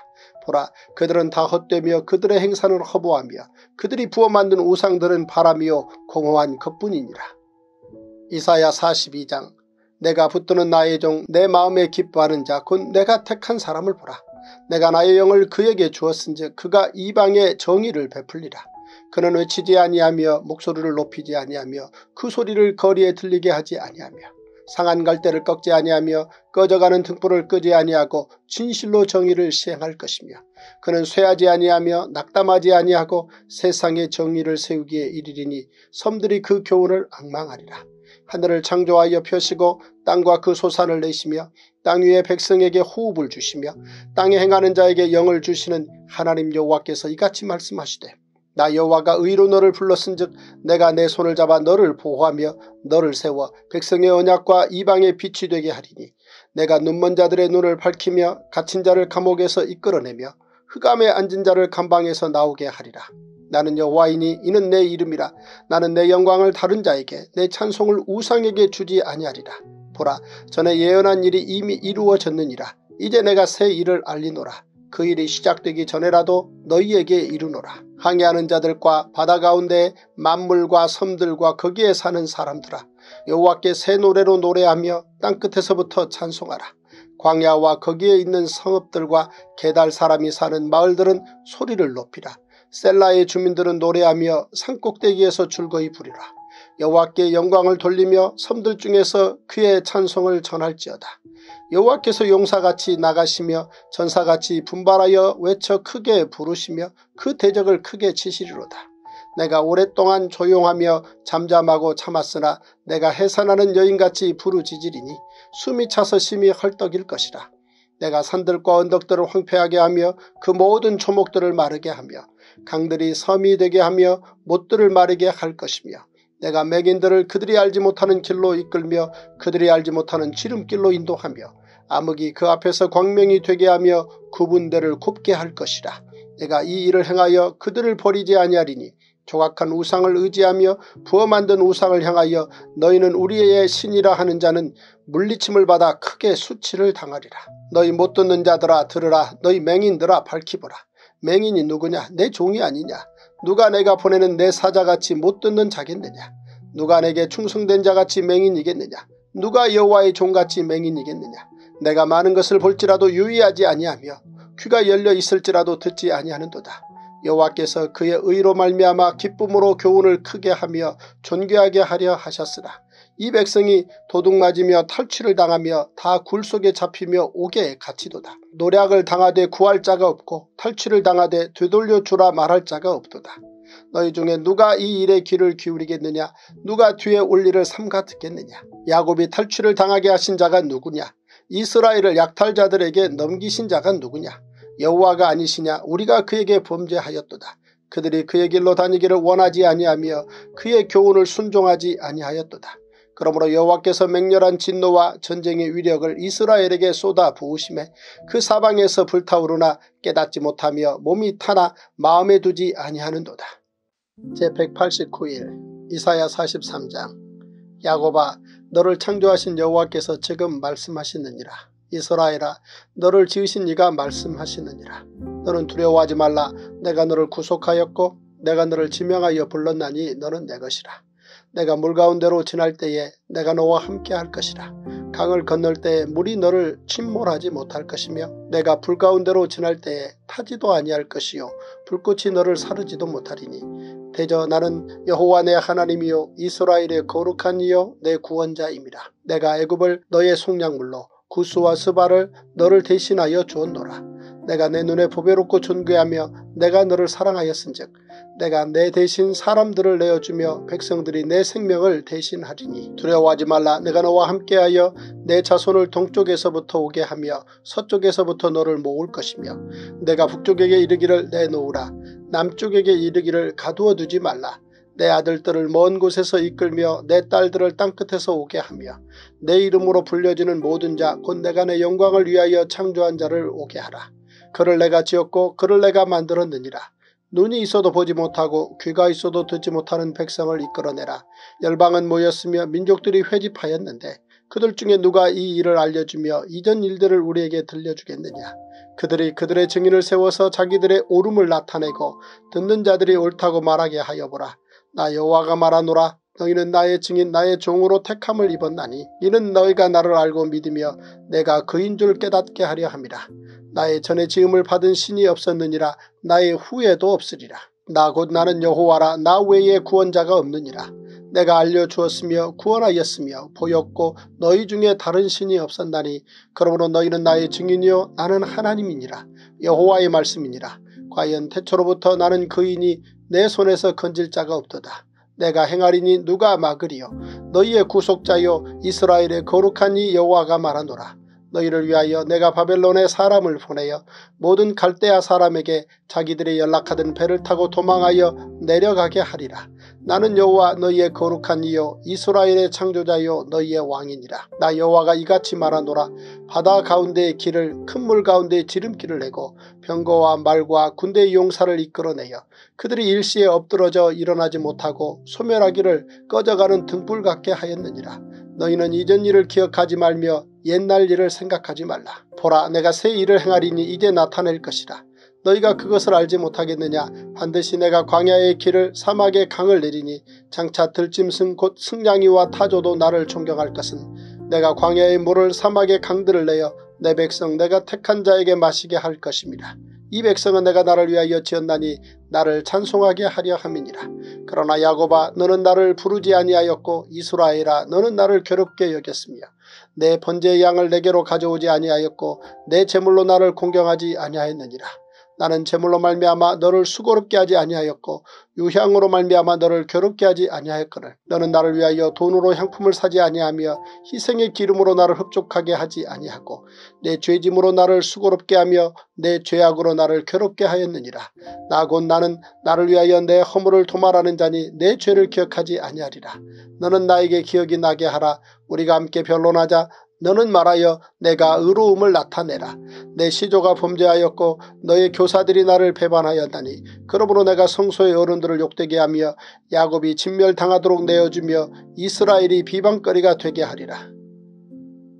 보라 그들은 다 헛되며 그들의 행사는 허보하며 그들이 부어 만든 우상들은 바람이요 공허한 것뿐이니라. 이사야 42장 내가 붙드는 나의 종 내 마음에 기뻐하는 자 곧 내가 택한 사람을 보라. 내가 나의 영을 그에게 주었은즉 그가 이방의 정의를 베풀리라. 그는 외치지 아니하며 목소리를 높이지 아니하며 그 소리를 거리에 들리게 하지 아니하며 상한 갈대를 꺾지 아니하며 꺼져가는 등불을 끄지 아니하고 진실로 정의를 시행할 것이며 그는 쇠하지 아니하며 낙담하지 아니하고 세상의 정의를 세우기에 이르리니 섬들이 그 교훈을 악망하리라. 하늘을 창조하여 펴시고 땅과 그 소산을 내시며 땅 위의 백성에게 호흡을 주시며 땅에 행하는 자에게 영을 주시는 하나님 여호와께서 이같이 말씀하시되 나 여호와가 의로 너를 불렀은즉 내가 내 손을 잡아 너를 보호하며 너를 세워 백성의 언약과 이방의 빛이 되게 하리니 내가 눈먼 자들의 눈을 밝히며 갇힌 자를 감옥에서 이끌어내며 흑암에 앉은 자를 감방에서 나오게 하리라. 나는 여호와이니 이는 내 이름이라 나는 내 영광을 다른 자에게 내 찬송을 우상에게 주지 아니하리라. 보라 전에 예언한 일이 이미 이루어졌느니라. 이제 내가 새 일을 알리노라. 그 일이 시작되기 전에라도 너희에게 이르노라. 항해하는 자들과 바다 가운데 만물과 섬들과 거기에 사는 사람들아 여호와께 새 노래로 노래하며 땅끝에서부터 찬송하라. 광야와 거기에 있는 성읍들과 계달 사람이 사는 마을들은 소리를 높이라. 셀라의 주민들은 노래하며 산꼭대기에서 줄거이 부리라. 여호와께 영광을 돌리며 섬들 중에서 그의 찬송을 전할지어다. 여호와께서 용사같이 나가시며 전사같이 분발하여 외쳐 크게 부르시며 그 대적을 크게 치시리로다. 내가 오랫동안 조용하며 잠잠하고 참았으나 내가 해산하는 여인같이 부르짖으리니 숨이 차서 심히 헐떡일 것이라. 내가 산들과 언덕들을 황폐하게 하며 그 모든 초목들을 마르게 하며 강들이 섬이 되게 하며 못들을 마르게 할 것이며 내가 맥인들을 그들이 알지 못하는 길로 이끌며 그들이 알지 못하는 지름길로 인도하며 암흑이 그 앞에서 광명이 되게 하며 구분대를 곱게 할 것이라. 내가 이 일을 행하여 그들을 버리지 아니하리니 조각한 우상을 의지하며 부어 만든 우상을 향하여 너희는 우리의 신이라 하는 자는 물리침을 받아 크게 수치를 당하리라. 너희 못 듣는 자들아 들으라 너희 맹인들아 밝히보라. 맹인이 누구냐? 내 종이 아니냐? 누가 내가 보내는 내 사자같이 못 듣는 자겠느냐? 누가 내게 충성된 자같이 맹인이겠느냐? 누가 여호와의 종같이 맹인이겠느냐? 내가 많은 것을 볼지라도 유의하지 아니하며 귀가 열려 있을지라도 듣지 아니하는도다. 여호와께서 그의 의로 말미암아 기쁨으로 교훈을 크게 하며 존귀하게 하려 하셨으나 이 백성이 도둑맞으며 탈취를 당하며 다 굴 속에 잡히며 옥에 갇히도다. 노략을 당하되 구할 자가 없고 탈취를 당하되 되돌려 주라 말할 자가 없도다. 너희 중에 누가 이 일에 귀를 기울이겠느냐 누가 뒤에 올 일을 삼가 듣겠느냐 야곱이 탈취를 당하게 하신 자가 누구냐 이스라엘을 약탈자들에게 넘기신 자가 누구냐 여호와가 아니시냐 우리가 그에게 범죄하였도다. 그들이 그의 길로 다니기를 원하지 아니하며 그의 교훈을 순종하지 아니하였도다. 그러므로 여호와께서 맹렬한 진노와 전쟁의 위력을 이스라엘에게 쏟아 부으심에 그 사방에서 불타오르나 깨닫지 못하며 몸이 타나 마음에 두지 아니하는도다. 제189일 이사야 43장 야곱아 너를 창조하신 여호와께서 지금 말씀하시느니라. 이스라엘아 너를 지으신 이가 말씀하시느니라. 너는 두려워하지 말라. 내가 너를 구속하였고 내가 너를 지명하여 불렀나니 너는 내 것이라. 내가 물 가운데로 지날 때에 내가 너와 함께 할 것이라. 강을 건널 때에 물이 너를 침몰하지 못할 것이며 내가 불 가운데로 지날 때에 타지도 아니할 것이요 불꽃이 너를 사르지도 못하리니 대저 나는 여호와 내 하나님이요 이스라엘의 거룩한 이요 내 구원자임이라. 내가 애굽을 너의 속량물로 구스와 스바를 너를 대신하여 주었노라. 내가 내 눈에 보배롭고 존귀하며 내가 너를 사랑하였은즉 내가 내 대신 사람들을 내어주며 백성들이 내 생명을 대신하리니 두려워하지 말라 내가 너와 함께하여 내 자손을 동쪽에서부터 오게 하며 서쪽에서부터 너를 모을 것이며 내가 북쪽에게 이르기를 내놓으라 남쪽에게 이르기를 가두어 두지 말라 내 아들들을 먼 곳에서 이끌며 내 딸들을 땅끝에서 오게 하며 내 이름으로 불려지는 모든 자 곧 내가 내 영광을 위하여 창조한 자를 오게 하라. 그를 내가 지었고 그를 내가 만들었느니라. 눈이 있어도 보지 못하고 귀가 있어도 듣지 못하는 백성을 이끌어내라. 열방은 모였으며 민족들이 회집하였는데 그들 중에 누가 이 일을 알려주며 이전 일들을 우리에게 들려주겠느냐. 그들이 그들의 증인을 세워서 자기들의 옳음을 나타내고 듣는 자들이 옳다고 말하게 하여 보라. 나 여호와가 말하노라 너희는 나의 증인 나의 종으로 택함을 입었나니 이는 너희가 나를 알고 믿으며 내가 그인 줄 깨닫게 하려 함이라. 나의 전에 지음을 받은 신이 없었느니라 나의 후에도 없으리라. 나 곧 나는 여호와라 나 외에 구원자가 없느니라. 내가 알려주었으며 구원하였으며 보였고 너희 중에 다른 신이 없었나니 그러므로 너희는 나의 증인이요 나는 하나님이니라 여호와의 말씀이니라 과연 태초로부터 나는 그인이 내 손에서 건질 자가 없도다. 내가 행하리니 누가 막으리요 너희의 구속자요 이스라엘의 거룩한 이 여호와가 말하노라. 너희를 위하여 내가 바벨론에 사람을 보내어 모든 갈대아 사람에게 자기들이 연락하던 배를 타고 도망하여 내려가게 하리라. 나는 여호와 너희의 거룩한 이요 이스라엘의 창조자요 너희의 왕이니라. 나 여호와가 이같이 말하노라. 바다 가운데의 길을 큰 물 가운데 지름길을 내고 병거와 말과 군대의 용사를 이끌어내어 그들이 일시에 엎드러져 일어나지 못하고 소멸하기를 꺼져가는 등불 같게 하였느니라. 너희는 이전 일을 기억하지 말며 옛날 일을 생각하지 말라. 보라 내가 새 일을 행하리니 이제 나타낼 것이라. 너희가 그것을 알지 못하겠느냐 반드시 내가 광야의 길을 사막의 강을 내리니 장차 들짐승 곧 승냥이와 타조도 나를 존경할 것은 내가 광야의 물을 사막의 강들을 내어 내 백성 내가 택한 자에게 마시게 할 것입니다. 이 백성은 내가 나를 위하여 지었나니 나를 찬송하게 하려 함이니라. 그러나 야곱아 너는 나를 부르지 아니하였고 이스라엘아 너는 나를 괴롭게 여겼으며 내 번제의 양을 내게로 가져오지 아니하였고 내 제물로 나를 공경하지 아니하였느니라. 나는 제물로 말미암아 너를 수고롭게 하지 아니하였고 유향으로 말미암아 너를 괴롭게 하지 아니하였거늘. 너는 나를 위하여 돈으로 향품을 사지 아니하며 희생의 기름으로 나를 흡족하게 하지 아니하고 내 죄짐으로 나를 수고롭게 하며 내 죄악으로 나를 괴롭게 하였느니라. 나곧 나는 나를 위하여 내 허물을 도말하는 자니 내 죄를 기억하지 아니하리라. 너는 나에게 기억이 나게 하라. 우리가 함께 변론하자 너는 말하여 내가 의로움을 나타내라. 내 시조가 범죄하였고 너의 교사들이 나를 배반하였다니 그러므로 내가 성소의 어른들을 욕되게 하며 야곱이 진멸당하도록 내어주며 이스라엘이 비방거리가 되게 하리라.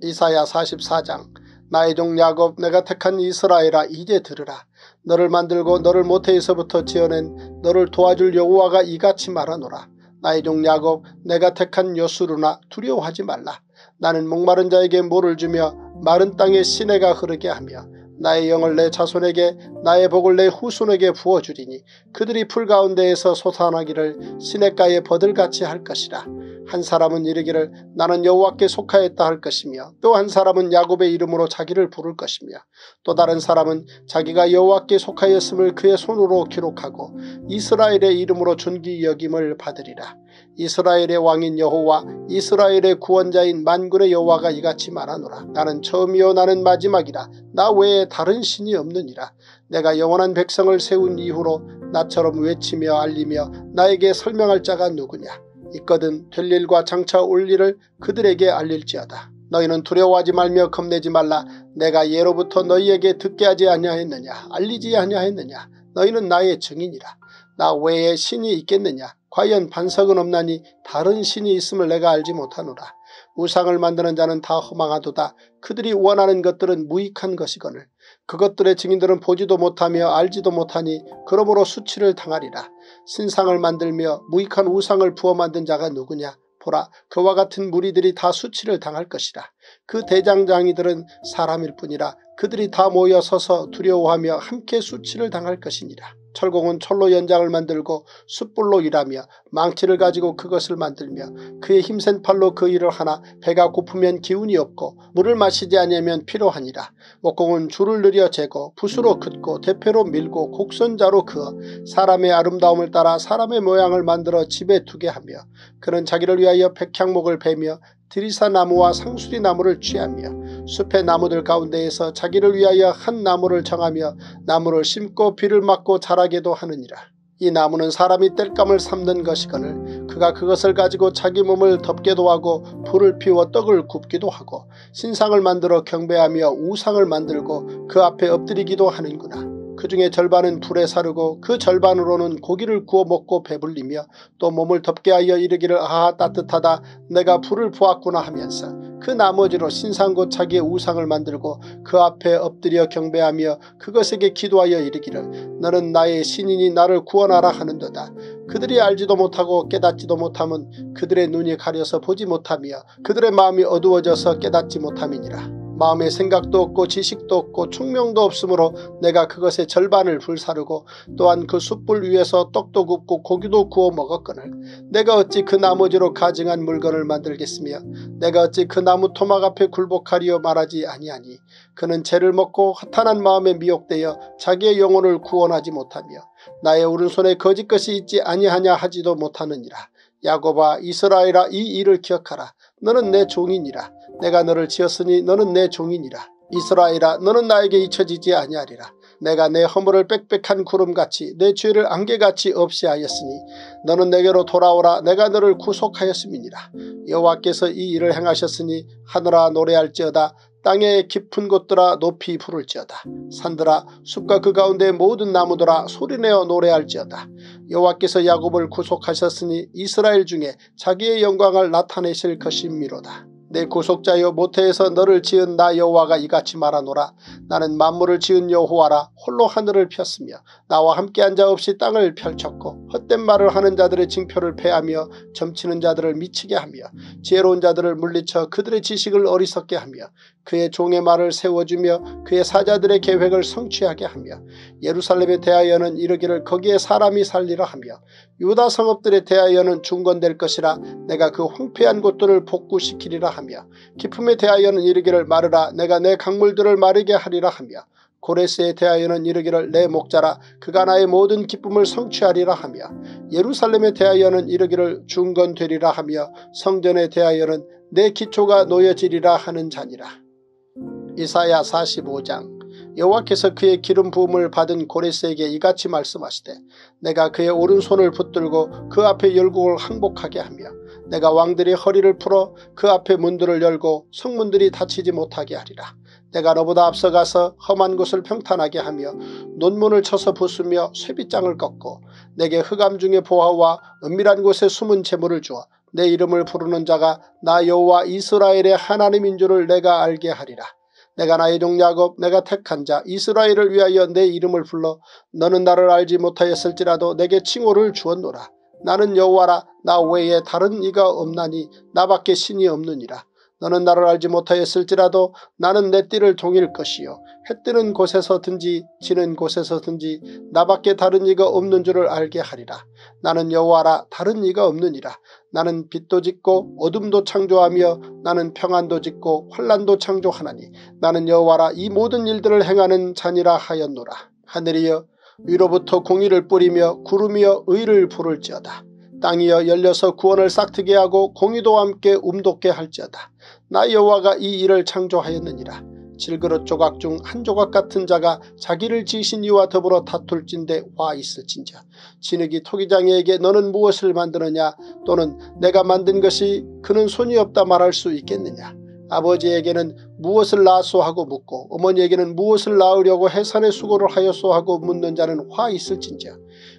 이사야 44장 나의 종 야곱 내가 택한 이스라엘아 이제 들으라. 너를 만들고 너를 모태에서부터 지어낸 너를 도와줄 여호와가 이같이 말하노라. 나의 종 야곱 내가 택한 여수르나 두려워하지 말라. 나는 목마른 자에게 물을 주며 마른 땅에 시내가 흐르게 하며 나의 영을 내 자손에게 나의 복을 내 후손에게 부어주리니 그들이 풀 가운데에서 솟아나기를 시냇가에 버들같이 할 것이라. 한 사람은 이르기를 나는 여호와께 속하였다 할 것이며 또 한 사람은 야곱의 이름으로 자기를 부를 것이며 또 다른 사람은 자기가 여호와께 속하였음을 그의 손으로 기록하고 이스라엘의 이름으로 존귀 여김을 받으리라. 이스라엘의 왕인 여호와 이스라엘의 구원자인 만군의 여호와가 이같이 말하노라. 나는 처음이요 나는 마지막이라. 나 외에 다른 신이 없느니라. 내가 영원한 백성을 세운 이후로 나처럼 외치며 알리며 나에게 설명할 자가 누구냐. 있거든 될 일과 장차 올 일을 그들에게 알릴지어다. 너희는 두려워하지 말며 겁내지 말라. 내가 예로부터 너희에게 듣게 하지 아니하였느냐. 알리지 아니하였느냐. 너희는 나의 증인이라. 나 외에 신이 있겠느냐. 과연 반석은 없나니 다른 신이 있음을 내가 알지 못하노라. 우상을 만드는 자는 다 허망하도다. 그들이 원하는 것들은 무익한 것이거늘. 그것들의 증인들은 보지도 못하며 알지도 못하니 그러므로 수치를 당하리라. 신상을 만들며 무익한 우상을 부어 만든 자가 누구냐. 보라 그와 같은 무리들이 다 수치를 당할 것이라. 그 대장장이들은 사람일 뿐이라 그들이 다 모여 서서 두려워하며 함께 수치를 당할 것이니라. 철공은 철로 연장을 만들고 숯불로 일하며 망치를 가지고 그것을 만들며 그의 힘센 팔로 그 일을 하나 배가 고프면 기운이 없고 물을 마시지 않으면 피로하니라. 목공은 줄을 느려 재고 붓으로 긋고 대패로 밀고 곡선자로 그어 사람의 아름다움을 따라 사람의 모양을 만들어 집에 두게 하며 그는 자기를 위하여 백향목을 베며 드리사나무와 상수리나무를 취하며 숲의 나무들 가운데에서 자기를 위하여 한 나무를 정하며 나무를 심고 비를 맞고 자라게도 하느니라. 이 나무는 사람이 땔감을 삼는 것이거늘 그가 그것을 가지고 자기 몸을 덮게도 하고 불을 피워 떡을 굽기도 하고 신상을 만들어 경배하며 우상을 만들고 그 앞에 엎드리기도 하는구나. 그 중에 절반은 불에 사르고 그 절반으로는 고기를 구워 먹고 배불리며 또 몸을 덮게 하여 이르기를 아하 따뜻하다 내가 불을 보았구나 하면서 그 나머지로 신상곧 자기의 우상을 만들고 그 앞에 엎드려 경배하며 그것에게 기도하여 이르기를 너는 나의 신인이 나를 구원하라 하는도다. 그들이 알지도 못하고 깨닫지도 못함은 그들의 눈이 가려서 보지 못하며 그들의 마음이 어두워져서 깨닫지 못함이니라. 마음의 생각도 없고 지식도 없고 총명도 없으므로 내가 그것의 절반을 불사르고 또한 그 숯불 위에서 떡도 굽고 고기도 구워 먹었거늘 내가 어찌 그 나머지로 가증한 물건을 만들겠으며 내가 어찌 그 나무 토막 앞에 굴복하리요 말하지 아니하니 그는 죄를 먹고 허탄한 마음에 미혹되어 자기의 영혼을 구원하지 못하며 나의 오른손에 거짓것이 있지 아니하냐 하지도 못하느니라. 야곱아 이스라엘아 이 일을 기억하라. 너는 내 종이니라. 내가 너를 지었으니 너는 내 종이니라. 이스라엘아 너는 나에게 잊혀지지 아니하리라. 내가 내 허물을 빽빽한 구름같이 내 죄를 안개같이 없이 하였으니 너는 내게로 돌아오라 내가 너를 구속하였음이니라. 여호와께서 이 일을 행하셨으니 하늘아 노래할지어다 땅의 깊은 곳들아 높이 부를지어다. 산들아 숲과 그 가운데 모든 나무들아 소리내어 노래할지어다. 여호와께서 야곱을 구속하셨으니 이스라엘 중에 자기의 영광을 나타내실 것임미로다. 내 구속자여 모태에서 너를 지은 나 여호와가 이같이 말하노라. 나는 만물을 지은 여호와라 홀로 하늘을 폈으며 나와 함께한 자 없이 땅을 펼쳤고 헛된 말을 하는 자들의 징표를 패하며 점치는 자들을 미치게 하며 지혜로운 자들을 물리쳐 그들의 지식을 어리석게 하며 그의 종의 말을 세워주며 그의 사자들의 계획을 성취하게 하며 예루살렘에 대하여는 이르기를 거기에 사람이 살리라 하며 유다 성읍들에 대하여는 중건될 것이라 내가 그 황폐한 곳들을 복구시키리라 하며 기품에 대하여는 이르기를 마르라 내가 내 강물들을 마르게 하리라 하며 고레스에 대하여는 이르기를 내 목자라 그가 나의 모든 기쁨을 성취하리라 하며 예루살렘에 대하여는 이르기를 중건되리라 하며 성전에 대하여는 내 기초가 놓여지리라 하는 자니라. 이사야 45장 여호와께서 그의 기름 부음을 받은 고레스에게 이같이 말씀하시되 내가 그의 오른손을 붙들고 그 앞에 열국을 항복하게 하며 내가 왕들의 허리를 풀어 그 앞에 문들을 열고 성문들이 닫히지 못하게 하리라. 내가 너보다 앞서가서 험한 곳을 평탄하게 하며 논문을 쳐서 부수며 쇠빗장을 꺾고 내게 흑암 중의 보화와 은밀한 곳에 숨은 재물을 주어 내 이름을 부르는 자가 나 여호와 이스라엘의 하나님인 줄을 내가 알게 하리라. 내가 나의 종 야곱 내가 택한 자 이스라엘을 위하여 내 이름을 불러 너는 나를 알지 못하였을지라도 내게 칭호를 주었노라. 나는 여호와라 나 외에 다른 이가 없나니 나밖에 신이 없느니라. 너는 나를 알지 못하였을지라도 나는 내 띠를 동일 것이요 해 뜨는 곳에서든지 지는 곳에서든지 나밖에 다른 이가 없는 줄을 알게 하리라. 나는 여호와라 다른 이가 없느니라. 나는 빛도 짓고 어둠도 창조하며 나는 평안도 짓고 환란도 창조하나니 나는 여호와라 이 모든 일들을 행하는 자니라 하였노라. 하늘이여 위로부터 공의를 뿌리며 구름이여 의를 부를지어다. 땅이여 열려서 구원을 싹트게 하고 공의도 함께 움돋게 할지어다. 나 여호와가 이 일을 창조하였느니라. 질그릇 조각 중 한 조각 같은 자가 자기를 지신 이와 더불어 다툴진대 와 있을진저 진흙이 토기장에게 너는 무엇을 만드느냐 또는 내가 만든 것이 그는 손이 없다 말할 수 있겠느냐 아버지에게는 무엇을 낳았소 하고 묻고 어머니에게는 무엇을 낳으려고 해산의 수고를 하였소 하고 묻는 자는 화 있을진저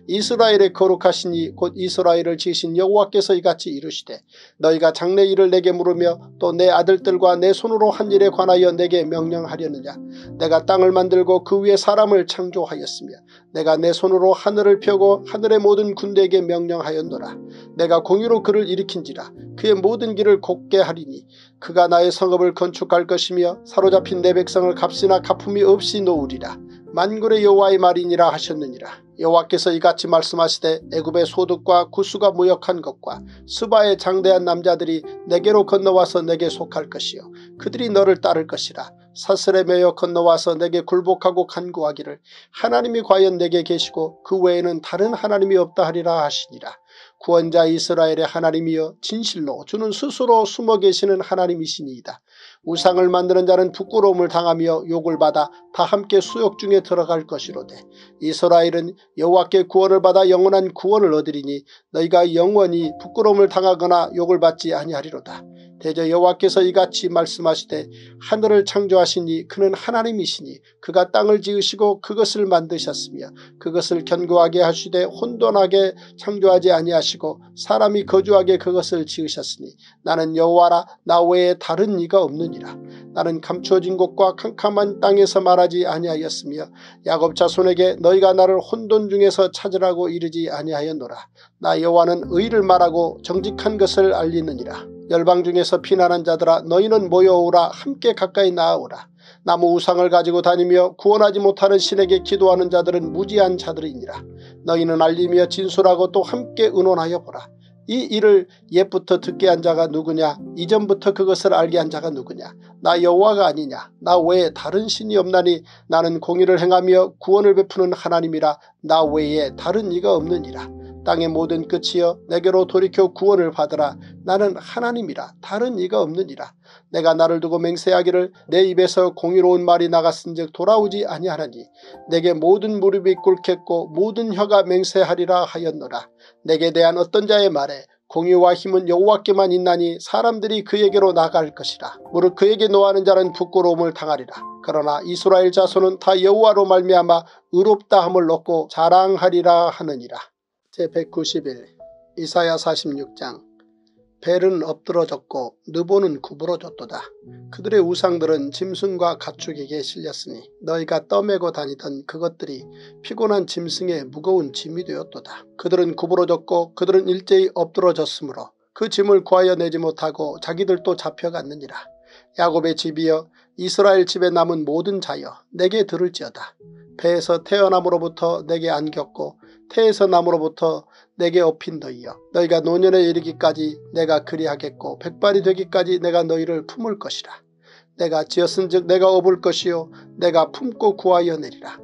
이스라엘의 거룩하시니 곧 이스라엘을 지으신 여호와께서 이같이 이르시되 너희가 장래 일을 내게 물으며 또 내 아들들과 내 손으로 한 일에 관하여 내게 명령하려느냐? 내가 땅을 만들고 그 위에 사람을 창조하였으며 내가 내 손으로 하늘을 펴고 하늘의 모든 군대에게 명령하였노라. 내가 공유로 그를 일으킨지라. 그의 모든 길을 곱게 하리니 그가 나의 성읍을 건축할 것이 며 사로잡힌 내 백성을 값이나 가품이 없이 놓으리라 만군의 여호와의 말이니라 하셨느니라. 여호와께서 이같이 말씀하시되 애굽의 소득과 구수가 무역한 것과 스바의 장대한 남자들이 내게로 건너와서 내게 속할 것이요 그들이 너를 따를 것이라. 사슬에 매여 건너와서 내게 굴복하고 간구하기를 하나님이 과연 내게 계시고 그 외에는 다른 하나님이 없다 하리라 하시니라. 구원자 이스라엘의 하나님이여 진실로 주는 스스로 숨어 계시는 하나님이시니이다. 우상을 만드는 자는 부끄러움을 당하며 욕을 받아 다 함께 수욕 중에 들어갈 것이로되 이스라엘은 여호와께 구원을 받아 영원한 구원을 얻으리니 너희가 영원히 부끄러움을 당하거나 욕을 받지 아니하리로다. 대저 여호와께서 이같이 말씀하시되 하늘을 창조하시니 그는 하나님이시니 그가 땅을 지으시고 그것을 만드셨으며 그것을 견고하게 하시되 혼돈하게 창조하지 아니하시고 사람이 거주하게 그것을 지으셨으니 나는 여호와라 나 외에 다른 이가 없느니라. 나는 감추어진 곳과 캄캄한 땅에서 말하지 아니하였으며 야곱 자손에게 너희가 나를 혼돈 중에서 찾으라고 이르지 아니하였노라. 나 여호와는 의를 말하고 정직한 것을 알리느니라. 열방 중에서 피난한 자들아 너희는 모여오라 함께 가까이 나아오라. 나무 우상을 가지고 다니며 구원하지 못하는 신에게 기도하는 자들은 무지한 자들이니라. 너희는 알리며 진술하고 또 함께 의논하여 보라. 이 일을 옛부터 듣게 한 자가 누구냐? 이전부터 그것을 알게 한 자가 누구냐? 나 여호와가 아니냐? 나 외에 다른 신이 없나니 나는 공의를 행하며 구원을 베푸는 하나님이라. 나 외에 다른 이가 없느니라 땅의 모든 끝이여 내게로 돌이켜 구원을 받으라 나는 하나님이라 다른 이가 없느니라 내가 나를 두고 맹세하기를 내 입에서 공의로운 말이 나갔은즉 돌아오지 아니하나니 내게 모든 무릎이 꿇겠고 모든 혀가 맹세하리라 하였노라 내게 대한 어떤 자의 말에 공의와 힘은 여호와께만 있나니 사람들이 그에게로 나갈 것이라. 무릇 그에게 노하는 자는 부끄러움을 당하리라. 그러나 이스라엘 자손은 다 여호와로 말미암아 의롭다 함을 얻고 자랑하리라 하느니라. 제191 이사야 46장 벨은 엎드러졌고 느보는 구부러졌도다. 그들의 우상들은 짐승과 가축에게 실렸으니 너희가 떠매고 다니던 그것들이 피곤한 짐승의 무거운 짐이 되었도다. 그들은 구부러졌고 그들은 일제히 엎드러졌으므로 그 짐을 구하여 내지 못하고 자기들도 잡혀갔느니라. 야곱의 집이여 이스라엘 집에 남은 모든 자여 내게 들을지어다. 배에서 태어남으로부터 내게 안겼고 태에서 남으로부터 내게 업힌 너희여 너희가 노년에 이르기까지 내가 그리하겠고 백발이 되기까지 내가 너희를 품을 것이라. 내가 지었은즉 내가 업을 것이요 내가 품고 구하여 내리라.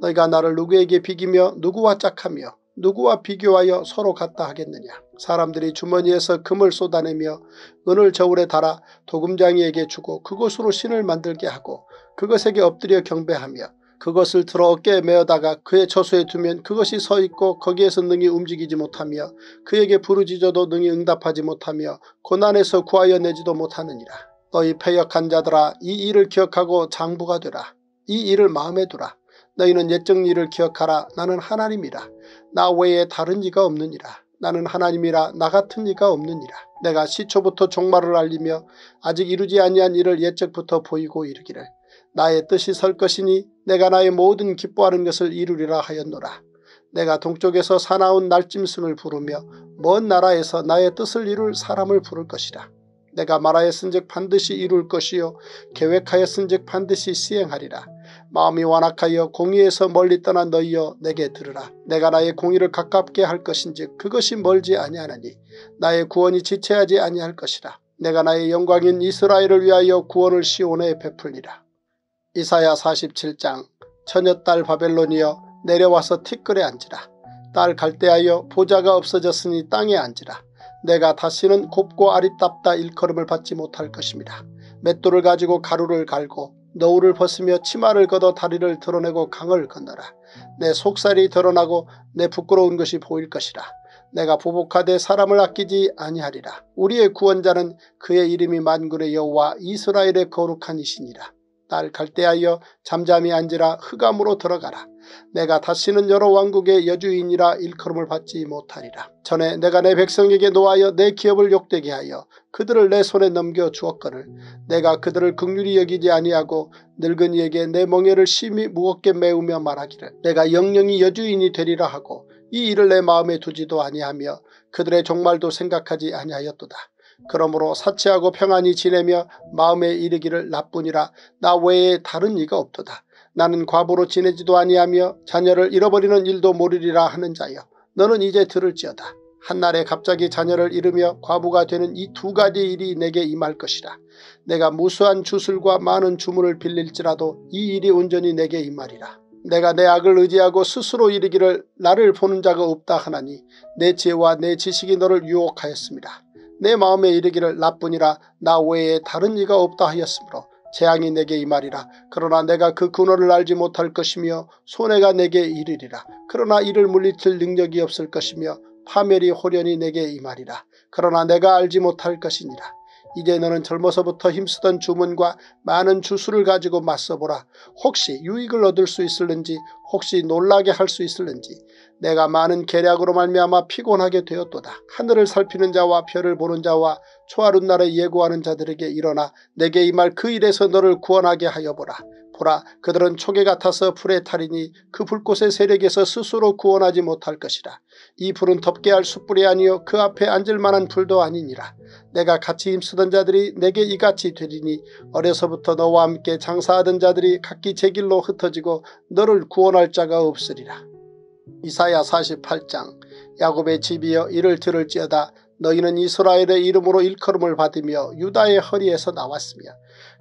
너희가 나를 누구에게 비기며 누구와 짝하며 누구와 비교하여 서로 같다 하겠느냐. 사람들이 주머니에서 금을 쏟아내며 은을 저울에 달아 도금장이에게 주고 그곳으로 신을 만들게 하고 그것에게 엎드려 경배하며 그것을 들어 어깨에 메어다가 그의 처소에 두면 그것이 서 있고 거기에서 능히 움직이지 못하며 그에게 부르짖어도 능히 응답하지 못하며 고난에서 구하여 내지도 못하느니라. 너희 패역한 자들아 이 일을 기억하고 장부가 되라. 이 일을 마음에 두라. 너희는 옛적 일을 기억하라. 나는 하나님이라. 나 외에 다른 이가 없느니라. 나는 하나님이라 나 같은 이가 없느니라. 내가 시초부터 종말을 알리며 아직 이루지 아니한 일을 옛적부터 보이고 이르기를 나의 뜻이 설 것이니 내가 나의 모든 기뻐하는 것을 이루리라 하였노라. 내가 동쪽에서 사나운 날짐승을 부르며 먼 나라에서 나의 뜻을 이룰 사람을 부를 것이라. 내가 말하였은즉 반드시 이룰 것이요 계획하였은즉 반드시 시행하리라. 마음이 완악하여 공의에서 멀리 떠난 너희여 내게 들으라. 내가 나의 공의를 가깝게 할 것인즉 그것이 멀지 아니하나니 나의 구원이 지체하지 아니할 것이라. 내가 나의 영광인 이스라엘을 위하여 구원을 시온에 베풀리라. 이사야 47장 처녀딸 바벨론이여 내려와서 티끌에 앉으라. 딸 갈대하여 보자가 없어졌으니 땅에 앉으라. 내가 다시는 곱고 아리답다 일컬음을 받지 못할 것입니다. 맷돌을 가지고 가루를 갈고 너울을 벗으며 치마를 걷어 다리를 드러내고 강을 건너라. 내 속살이 드러나고 내 부끄러운 것이 보일 것이라. 내가 보복하되 사람을 아끼지 아니하리라. 우리의 구원자는 그의 이름이 만군의 여호와 이스라엘의 거룩한 이시니라. 딸 갈대하여 잠잠히 앉으라 흑암으로 들어가라. 내가 다시는 여러 왕국의 여주인이라 일컬음을 받지 못하리라. 전에 내가 내 백성에게 노하여 내 기업을 욕되게 하여 그들을 내 손에 넘겨 주었거늘 내가 그들을 극률이 여기지 아니하고 늙은이에게 내 멍에를 심히 무겁게 메우며 말하기를 내가 영영이 여주인이 되리라 하고 이 일을 내 마음에 두지도 아니하며 그들의 종말도 생각하지 아니하였도다. 그러므로 사치하고 평안히 지내며 마음에 이르기를 나뿐이라 나 외에 다른 이가 없도다. 나는 과부로 지내지도 아니하며 자녀를 잃어버리는 일도 모르리라 하는 자여 너는 이제 들을지어다. 한날에 갑자기 자녀를 잃으며 과부가 되는 이 두 가지 일이 내게 임할 것이라. 내가 무수한 주술과 많은 주문을 빌릴지라도 이 일이 온전히 내게 임하리라. 내가 내 악을 의지하고 스스로 이르기를 나를 보는 자가 없다 하나니 내 지혜와 내 지식이 너를 유혹하였습니다. 내 마음에 이르기를 나뿐이라 나 외에 다른 이가 없다 하였으므로 재앙이 내게 이말이라 그러나 내가 그 근원을 알지 못할 것이며 손해가 내게 이르리라. 그러나 이를 물리칠 능력이 없을 것이며 파멸이 호련히 내게 이말이라 그러나 내가 알지 못할 것이니라. 이제 너는 젊어서부터 힘쓰던 주문과 많은 주수를 가지고 맞서보라. 혹시 유익을 얻을 수 있을는지 혹시 놀라게 할 수 있을는지 내가 많은 계략으로 말미암아 피곤하게 되었도다. 하늘을 살피는 자와 별을 보는 자와 초하룻 날에 예고하는 자들에게 일어나 내게 이말그 일에서 너를 구원하게 하여 보라. 보라 그들은 초계 같아서 불에 타리니 그 불꽃의 세력에서 스스로 구원하지 못할 것이라. 이 불은 덮게 할 숯불이 아니요 그 앞에 앉을 만한 불도 아니니라. 내가 같이 힘쓰던 자들이 내게 이같이 되리니 어려서부터 너와 함께 장사하던 자들이 각기 제 길로 흩어지고 너를 구원할 자가 없으리라. 이사야 48장 야곱의 집이여 이를 들을지어다 너희는 이스라엘의 이름으로 일컬음을 받으며 유다의 허리에서 나왔으며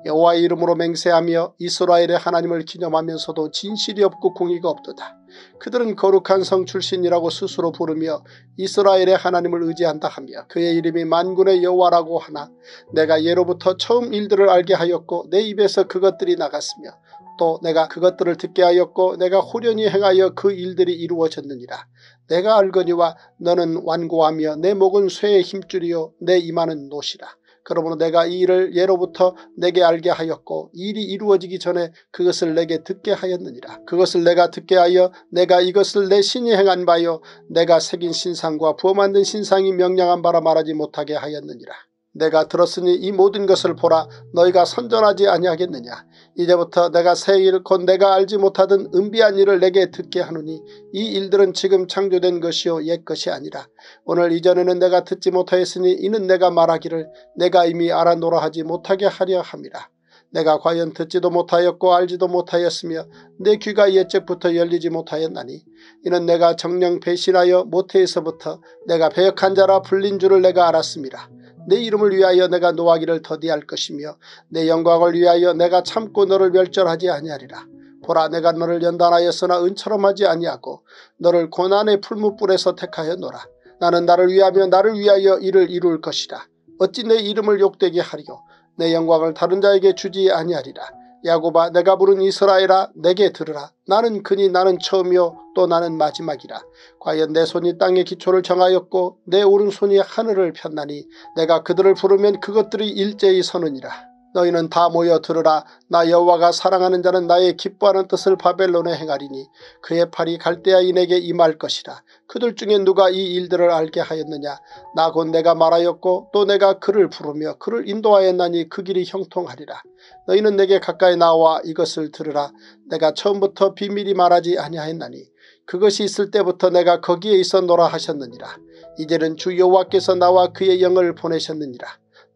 여호와의 이름으로 맹세하며 이스라엘의 하나님을 기념하면서도 진실이 없고 공의가 없도다. 그들은 거룩한 성 출신이라고 스스로 부르며 이스라엘의 하나님을 의지한다 하며 그의 이름이 만군의 여호와라고 하나 내가 예로부터 처음 일들을 알게 하였고 내 입에서 그것들이 나갔으며 또 내가 그것들을 듣게 하였고 내가 호련히 행하여 그 일들이 이루어졌느니라. 내가 알거니와 너는 완고하며 내 목은 쇠의 힘줄이요 내 이마는 노시라. 그러므로 내가 이 일을 예로부터 내게 알게 하였고 일이 이루어지기 전에 그것을 내게 듣게 하였느니라. 그것을 내가 듣게 하여 내가 이것을 내 신이 행한 바요 내가 새긴 신상과 부어 만든 신상이 명령한 바라 말하지 못하게 하였느니라. 내가 들었으니 이 모든 것을 보라 너희가 선전하지 아니하겠느냐 이제부터 내가 새 일 곧 내가 알지 못하던 은비한 일을 내게 듣게 하노니 이 일들은 지금 창조된 것이요 옛 것이 아니라 오늘 이전에는 내가 듣지 못하였으니 이는 내가 말하기를 내가 이미 알아노라 하지 못하게 하려 함이라 내가 과연 듣지도 못하였고 알지도 못하였으며 내 귀가 옛적부터 열리지 못하였나니 이는 내가 정령 배신하여 모태에서부터 내가 배역한 자라 불린 줄을 내가 알았습니다. 내 이름을 위하여 내가 노하기를 더디할 것이며 내 영광을 위하여 내가 참고 너를 멸절하지 아니하리라. 보라 내가 너를 연단하였으나 은처럼 하지 아니하고 너를 고난의 풀무불에서 택하였노라. 나는 나를 위하며 나를 위하여 이를 이룰 것이라. 어찌 내 이름을 욕되게 하리요. 내 영광을 다른 자에게 주지 아니하리라. 야고바 내가 부른 이스라엘아 내게 들으라. 나는 그니 나는 처음이요 또 나는 마지막이라. 과연 내 손이 땅의 기초를 정하였고 내 오른손이 하늘을 폈나니 내가 그들을 부르면 그것들이 일제히 서느니라. 너희는 다 모여 들으라. 나 여호와가 사랑하는 자는 나의 기뻐하는 뜻을 바벨론에 행하리니 그의 팔이 갈대아인에게 임할 것이라. 그들 중에 누가 이 일들을 알게 하였느냐. 나 곧 내가 말하였고 또 내가 그를 부르며 그를 인도하였나니 그 길이 형통하리라. 너희는 내게 가까이 나와 이것을 들으라. 내가 처음부터 비밀이 말하지 아니하였나니 그것이 있을 때부터 내가 거기에 있어 노라 하셨느니라. 이제는 주 여호와께서 나와 그의 영을 보내셨느니라.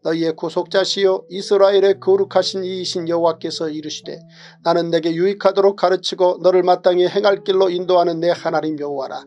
너희의 구속자시요 이스라엘의 거룩하신 이이신 여호와께서 이르시되 나는 내게 유익하도록 가르치고 너를 마땅히 행할 길로 인도하는 내 하나님 여호와라.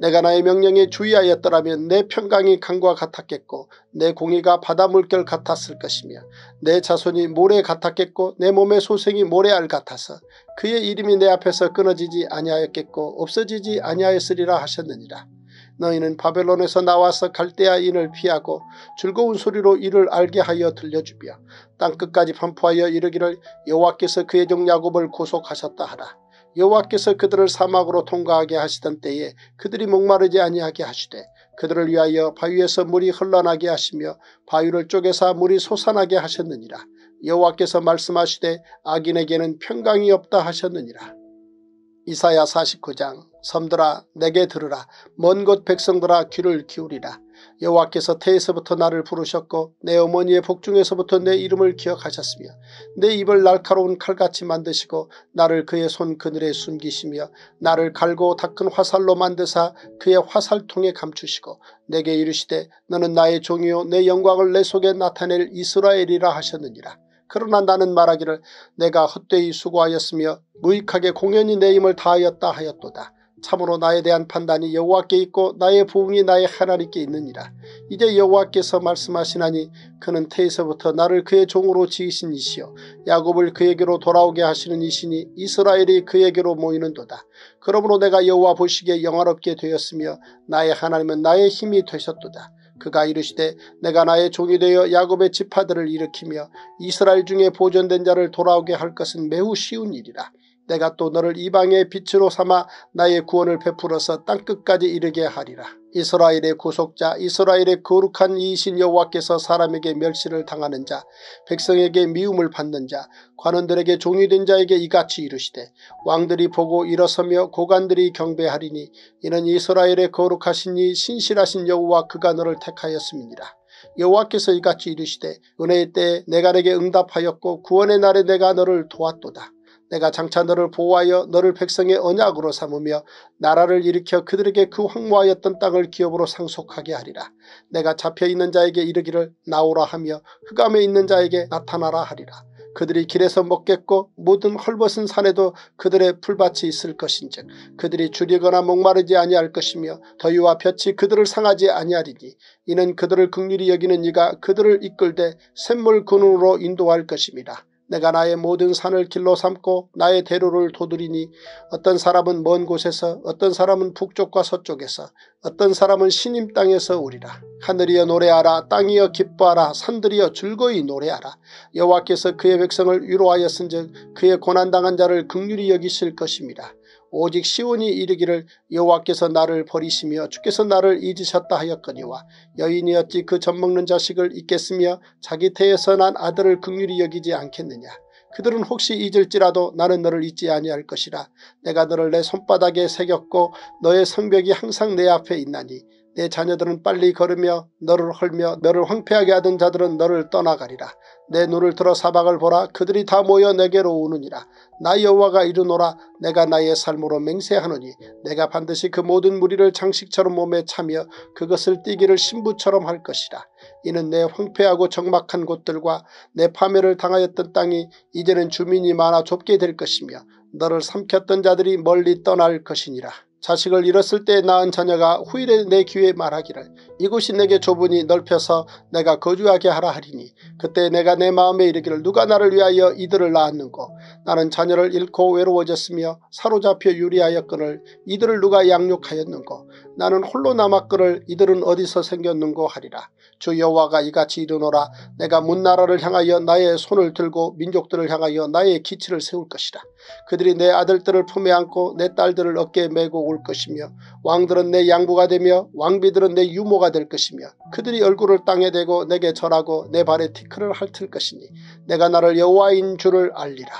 내가 나의 명령에 주의하였더라면 내 평강이 강과 같았겠고 내 공의가 바다 물결 같았을 것이며 내 자손이 모래 같았겠고 내 몸의 소생이 모래알 같아서 그의 이름이 내 앞에서 끊어지지 아니하였겠고 없어지지 아니하였으리라 하셨느니라. 너희는 바벨론에서 나와서 갈대아인을 피하고 즐거운 소리로 이를 알게 하여 들려주며 땅끝까지 반포하여 이르기를 여호와께서 그의 종 야곱을 구속하셨다 하라. 여호와께서 그들을 사막으로 통과하게 하시던 때에 그들이 목마르지 아니하게 하시되 그들을 위하여 바위에서 물이 흘러나게 하시며 바위를 쪼개서 물이 솟아나게 하셨느니라. 여호와께서 말씀하시되 악인에게는 평강이 없다 하셨느니라. 이사야 49장 섬들아 내게 들으라 먼 곳 백성들아 귀를 기울이라 여호와께서 태에서부터 나를 부르셨고 내 어머니의 복중에서부터 내 이름을 기억하셨으며 내 입을 날카로운 칼같이 만드시고 나를 그의 손 그늘에 숨기시며 나를 갈고 닦은 화살로 만드사 그의 화살통에 감추시고 내게 이르시되 너는 나의 종이요 내 영광을 내 속에 나타낼 이스라엘이라 하셨느니라. 그러나 나는 말하기를 내가 헛되이 수고하였으며 무익하게 공연히 내 힘을 다하였다 하였도다. 참으로 나에 대한 판단이 여호와께 있고 나의 부흥이 나의 하나님께 있느니라. 이제 여호와께서 말씀하시나니 그는 태에서부터 나를 그의 종으로 지으신 이시여 야곱을 그에게로 돌아오게 하시는 이시니 이스라엘이 그에게로 모이는도다. 그러므로 내가 여호와 보시기에 영화롭게 되었으며 나의 하나님은 나의 힘이 되셨도다. 그가 이르시되 내가 나의 종이 되어 야곱의 지파들을 일으키며 이스라엘 중에 보존된 자를 돌아오게 할 것은 매우 쉬운 일이라. 내가 또 너를 이방의 빛으로 삼아 나의 구원을 베풀어서 땅끝까지 이르게 하리라. 이스라엘의 구속자 이스라엘의 거룩한 이신 여호와께서 사람에게 멸시를 당하는 자 백성에게 미움을 받는 자 관원들에게 종이 된 자에게 이같이 이르시되 왕들이 보고 일어서며 고관들이 경배하리니 이는 이스라엘의 거룩하신 이 신실하신 여호와 그가 너를 택하였음이니라. 여호와께서 이같이 이르시되 은혜의 때에 내가 내게 응답하였고 구원의 날에 내가 너를 도왔도다. 내가 장차 너를 보호하여 너를 백성의 언약으로 삼으며 나라를 일으켜 그들에게 그 황무하였던 땅을 기업으로 상속하게 하리라. 내가 잡혀있는 자에게 이르기를 나오라 하며 흑암에 있는 자에게 나타나라 하리라. 그들이 길에서 먹겠고 모든 헐벗은 산에도 그들의 풀밭이 있을 것인즉 그들이 줄이거나 목마르지 아니할 것이며 더위와 볕이 그들을 상하지 아니하리니 이는 그들을 극률히 여기는 이가 그들을 이끌되 샘물 근원으로 인도할 것입니다. 내가 나의 모든 산을 길로 삼고 나의 대로를 도드리니 어떤 사람은 먼 곳에서 어떤 사람은 북쪽과 서쪽에서 어떤 사람은 신임 땅에서 오리라. 하늘이여 노래하라 땅이여 기뻐하라 산들이여 즐거이 노래하라. 여호와께서 그의 백성을 위로하였은즉 그의 고난당한 자를 극률히 여기실 것입니다. 오직 시온이 이르기를 여호와께서 나를 버리시며 주께서 나를 잊으셨다 하였거니와 여인이 어찌 그 젖먹는 자식을 잊겠으며 자기 태에서 난 아들을 극률히 여기지 않겠느냐. 그들은 혹시 잊을지라도 나는 너를 잊지 아니할 것이라. 내가 너를 내 손바닥에 새겼고 너의 성벽이 항상 내 앞에 있나니 내 자녀들은 빨리 걸으며 너를 헐며 너를 황폐하게 하던 자들은 너를 떠나가리라. 내 눈을 들어 사박을 보라 그들이 다 모여 내게로 오느니라. 나 여호와가 이르노라 내가 나의 삶으로 맹세하노니 내가 반드시 그 모든 무리를 장식처럼 몸에 차며 그것을 띠기를 신부처럼 할 것이라. 이는 내 황폐하고 적막한 곳들과 내 파멸을 당하였던 땅이 이제는 주민이 많아 좁게 될 것이며 너를 삼켰던 자들이 멀리 떠날 것이니라. 자식을 잃었을 때 낳은 자녀가 후일에 내 귀에 말하기를 이곳이 내게 좁으니 넓혀서 내가 거주하게 하라 하리니 그때 내가 내 마음에 이르기를 누가 나를 위하여 이들을 낳았는고? 나는 자녀를 잃고 외로워졌으며 사로잡혀 유리하였거늘 이들을 누가 양육하였는고? 나는 홀로 남았거늘 이들은 어디서 생겼는고 하리라. 주 여호와가 이같이 이르노라. 내가 문나라를 향하여 나의 손을 들고 민족들을 향하여 나의 기치를 세울 것이라. 그들이 내 아들들을 품에 안고 내 딸들을 어깨에 메고 올 것이며 왕들은 내 양부가 되며 왕비들은 내 유모가 될 것이며 그들이 얼굴을 땅에 대고 내게 절하고 내 발에 티크를 핥을 것이니 내가 나를 여호와인 줄을 알리라.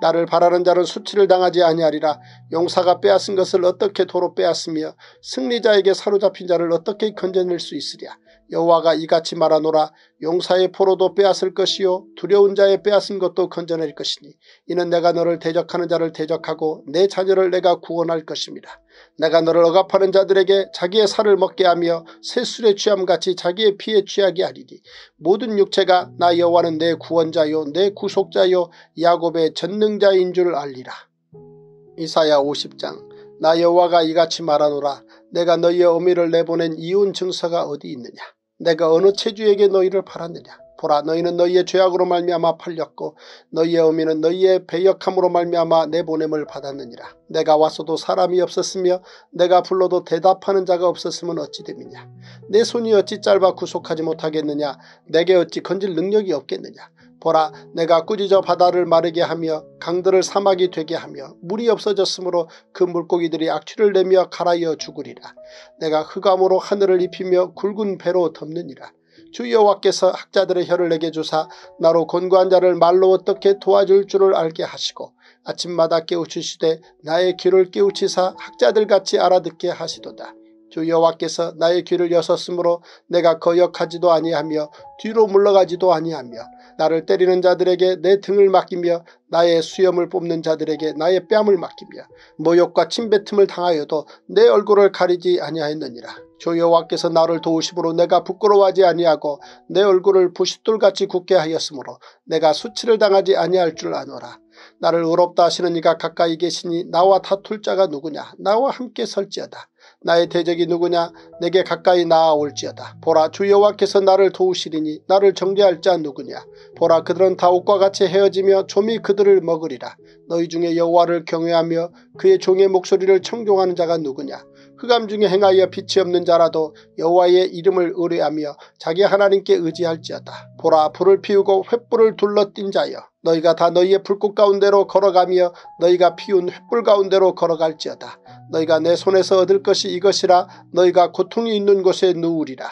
나를 바라는 자는 수치를 당하지 아니하리라. 용사가 빼앗은 것을 어떻게 도로 빼앗으며 승리자에게 사로잡힌 자를 어떻게 건져낼 수 있으랴. 여호와가 이같이 말하노라 용사의 포로도 빼앗을 것이요 두려운 자의 빼앗은 것도 건져낼 것이니 이는 내가 너를 대적하는 자를 대적하고 내 자녀를 내가 구원할 것입니다. 내가 너를 억압하는 자들에게 자기의 살을 먹게 하며 새술에 취함같이 자기의 피에 취하게 하리니 모든 육체가 나 여호와는 내 구원자요 내 구속자요 야곱의 전능자인 줄 알리라. 이사야 50장. 나 여호와가 이같이 말하노라. 내가 너희의 어미를 내보낸 이혼 증서가 어디 있느냐? 내가 어느 체주에게 너희를 팔았느냐 보라 너희는 너희의 죄악으로 말미암아 팔렸고 너희의 어미는 너희의 배역함으로 말미암아 내 보냄을 받았느니라. 내가 왔어도 사람이 없었으며 내가 불러도 대답하는 자가 없었으면 어찌 됨이냐. 내 손이 어찌 짧아 구속하지 못하겠느냐. 내게 어찌 건질 능력이 없겠느냐. 보라 내가 꾸짖어 바다를 마르게 하며 강들을 사막이 되게 하며 물이 없어졌으므로 그 물고기들이 악취를 내며 갈아이어 죽으리라. 내가 흑암으로 하늘을 입히며 굵은 배로 덮느니라. 주 여호와께서 학자들의 혀를 내게 주사 나로 권고한 자를 말로 어떻게 도와줄 줄을 알게 하시고 아침마다 깨우치시되 나의 귀를 깨우치사 학자들같이 알아듣게 하시도다. 주 여호와께서 나의 귀를 여섰으므로 내가 거역하지도 아니하며 뒤로 물러가지도 아니하며 나를 때리는 자들에게 내 등을 맡기며 나의 수염을 뽑는 자들에게 나의 뺨을 맡기며 모욕과 침뱉음을 당하여도 내 얼굴을 가리지 아니하였느니라. 주 여호와께서 나를 도우심으로 내가 부끄러워하지 아니하고 내 얼굴을 부싯돌같이 굳게 하였으므로 내가 수치를 당하지 아니할 줄 아노라. 나를 의롭다 하시는 이가 가까이 계시니 나와 다툴 자가 누구냐 나와 함께 설지어다. 나의 대적이 누구냐 내게 가까이 나아올지어다. 보라 주 여호와께서 나를 도우시리니 나를 정죄할 자 누구냐. 보라 그들은 다 옷과 같이 헤어지며 좀이 그들을 먹으리라. 너희 중에 여호와를 경외하며 그의 종의 목소리를 청종하는 자가 누구냐. 흑암 중에 행하여 빛이 없는 자라도 여호와의 이름을 의뢰하며 자기 하나님께 의지할지어다. 보라 불을 피우고 횃불을 둘러띈 자여 너희가 다 너희의 불꽃 가운데로 걸어가며 너희가 피운 횃불 가운데로 걸어갈지어다. 너희가 내 손에서 얻을 것이 이것이라 너희가 고통이 있는 곳에 누우리라.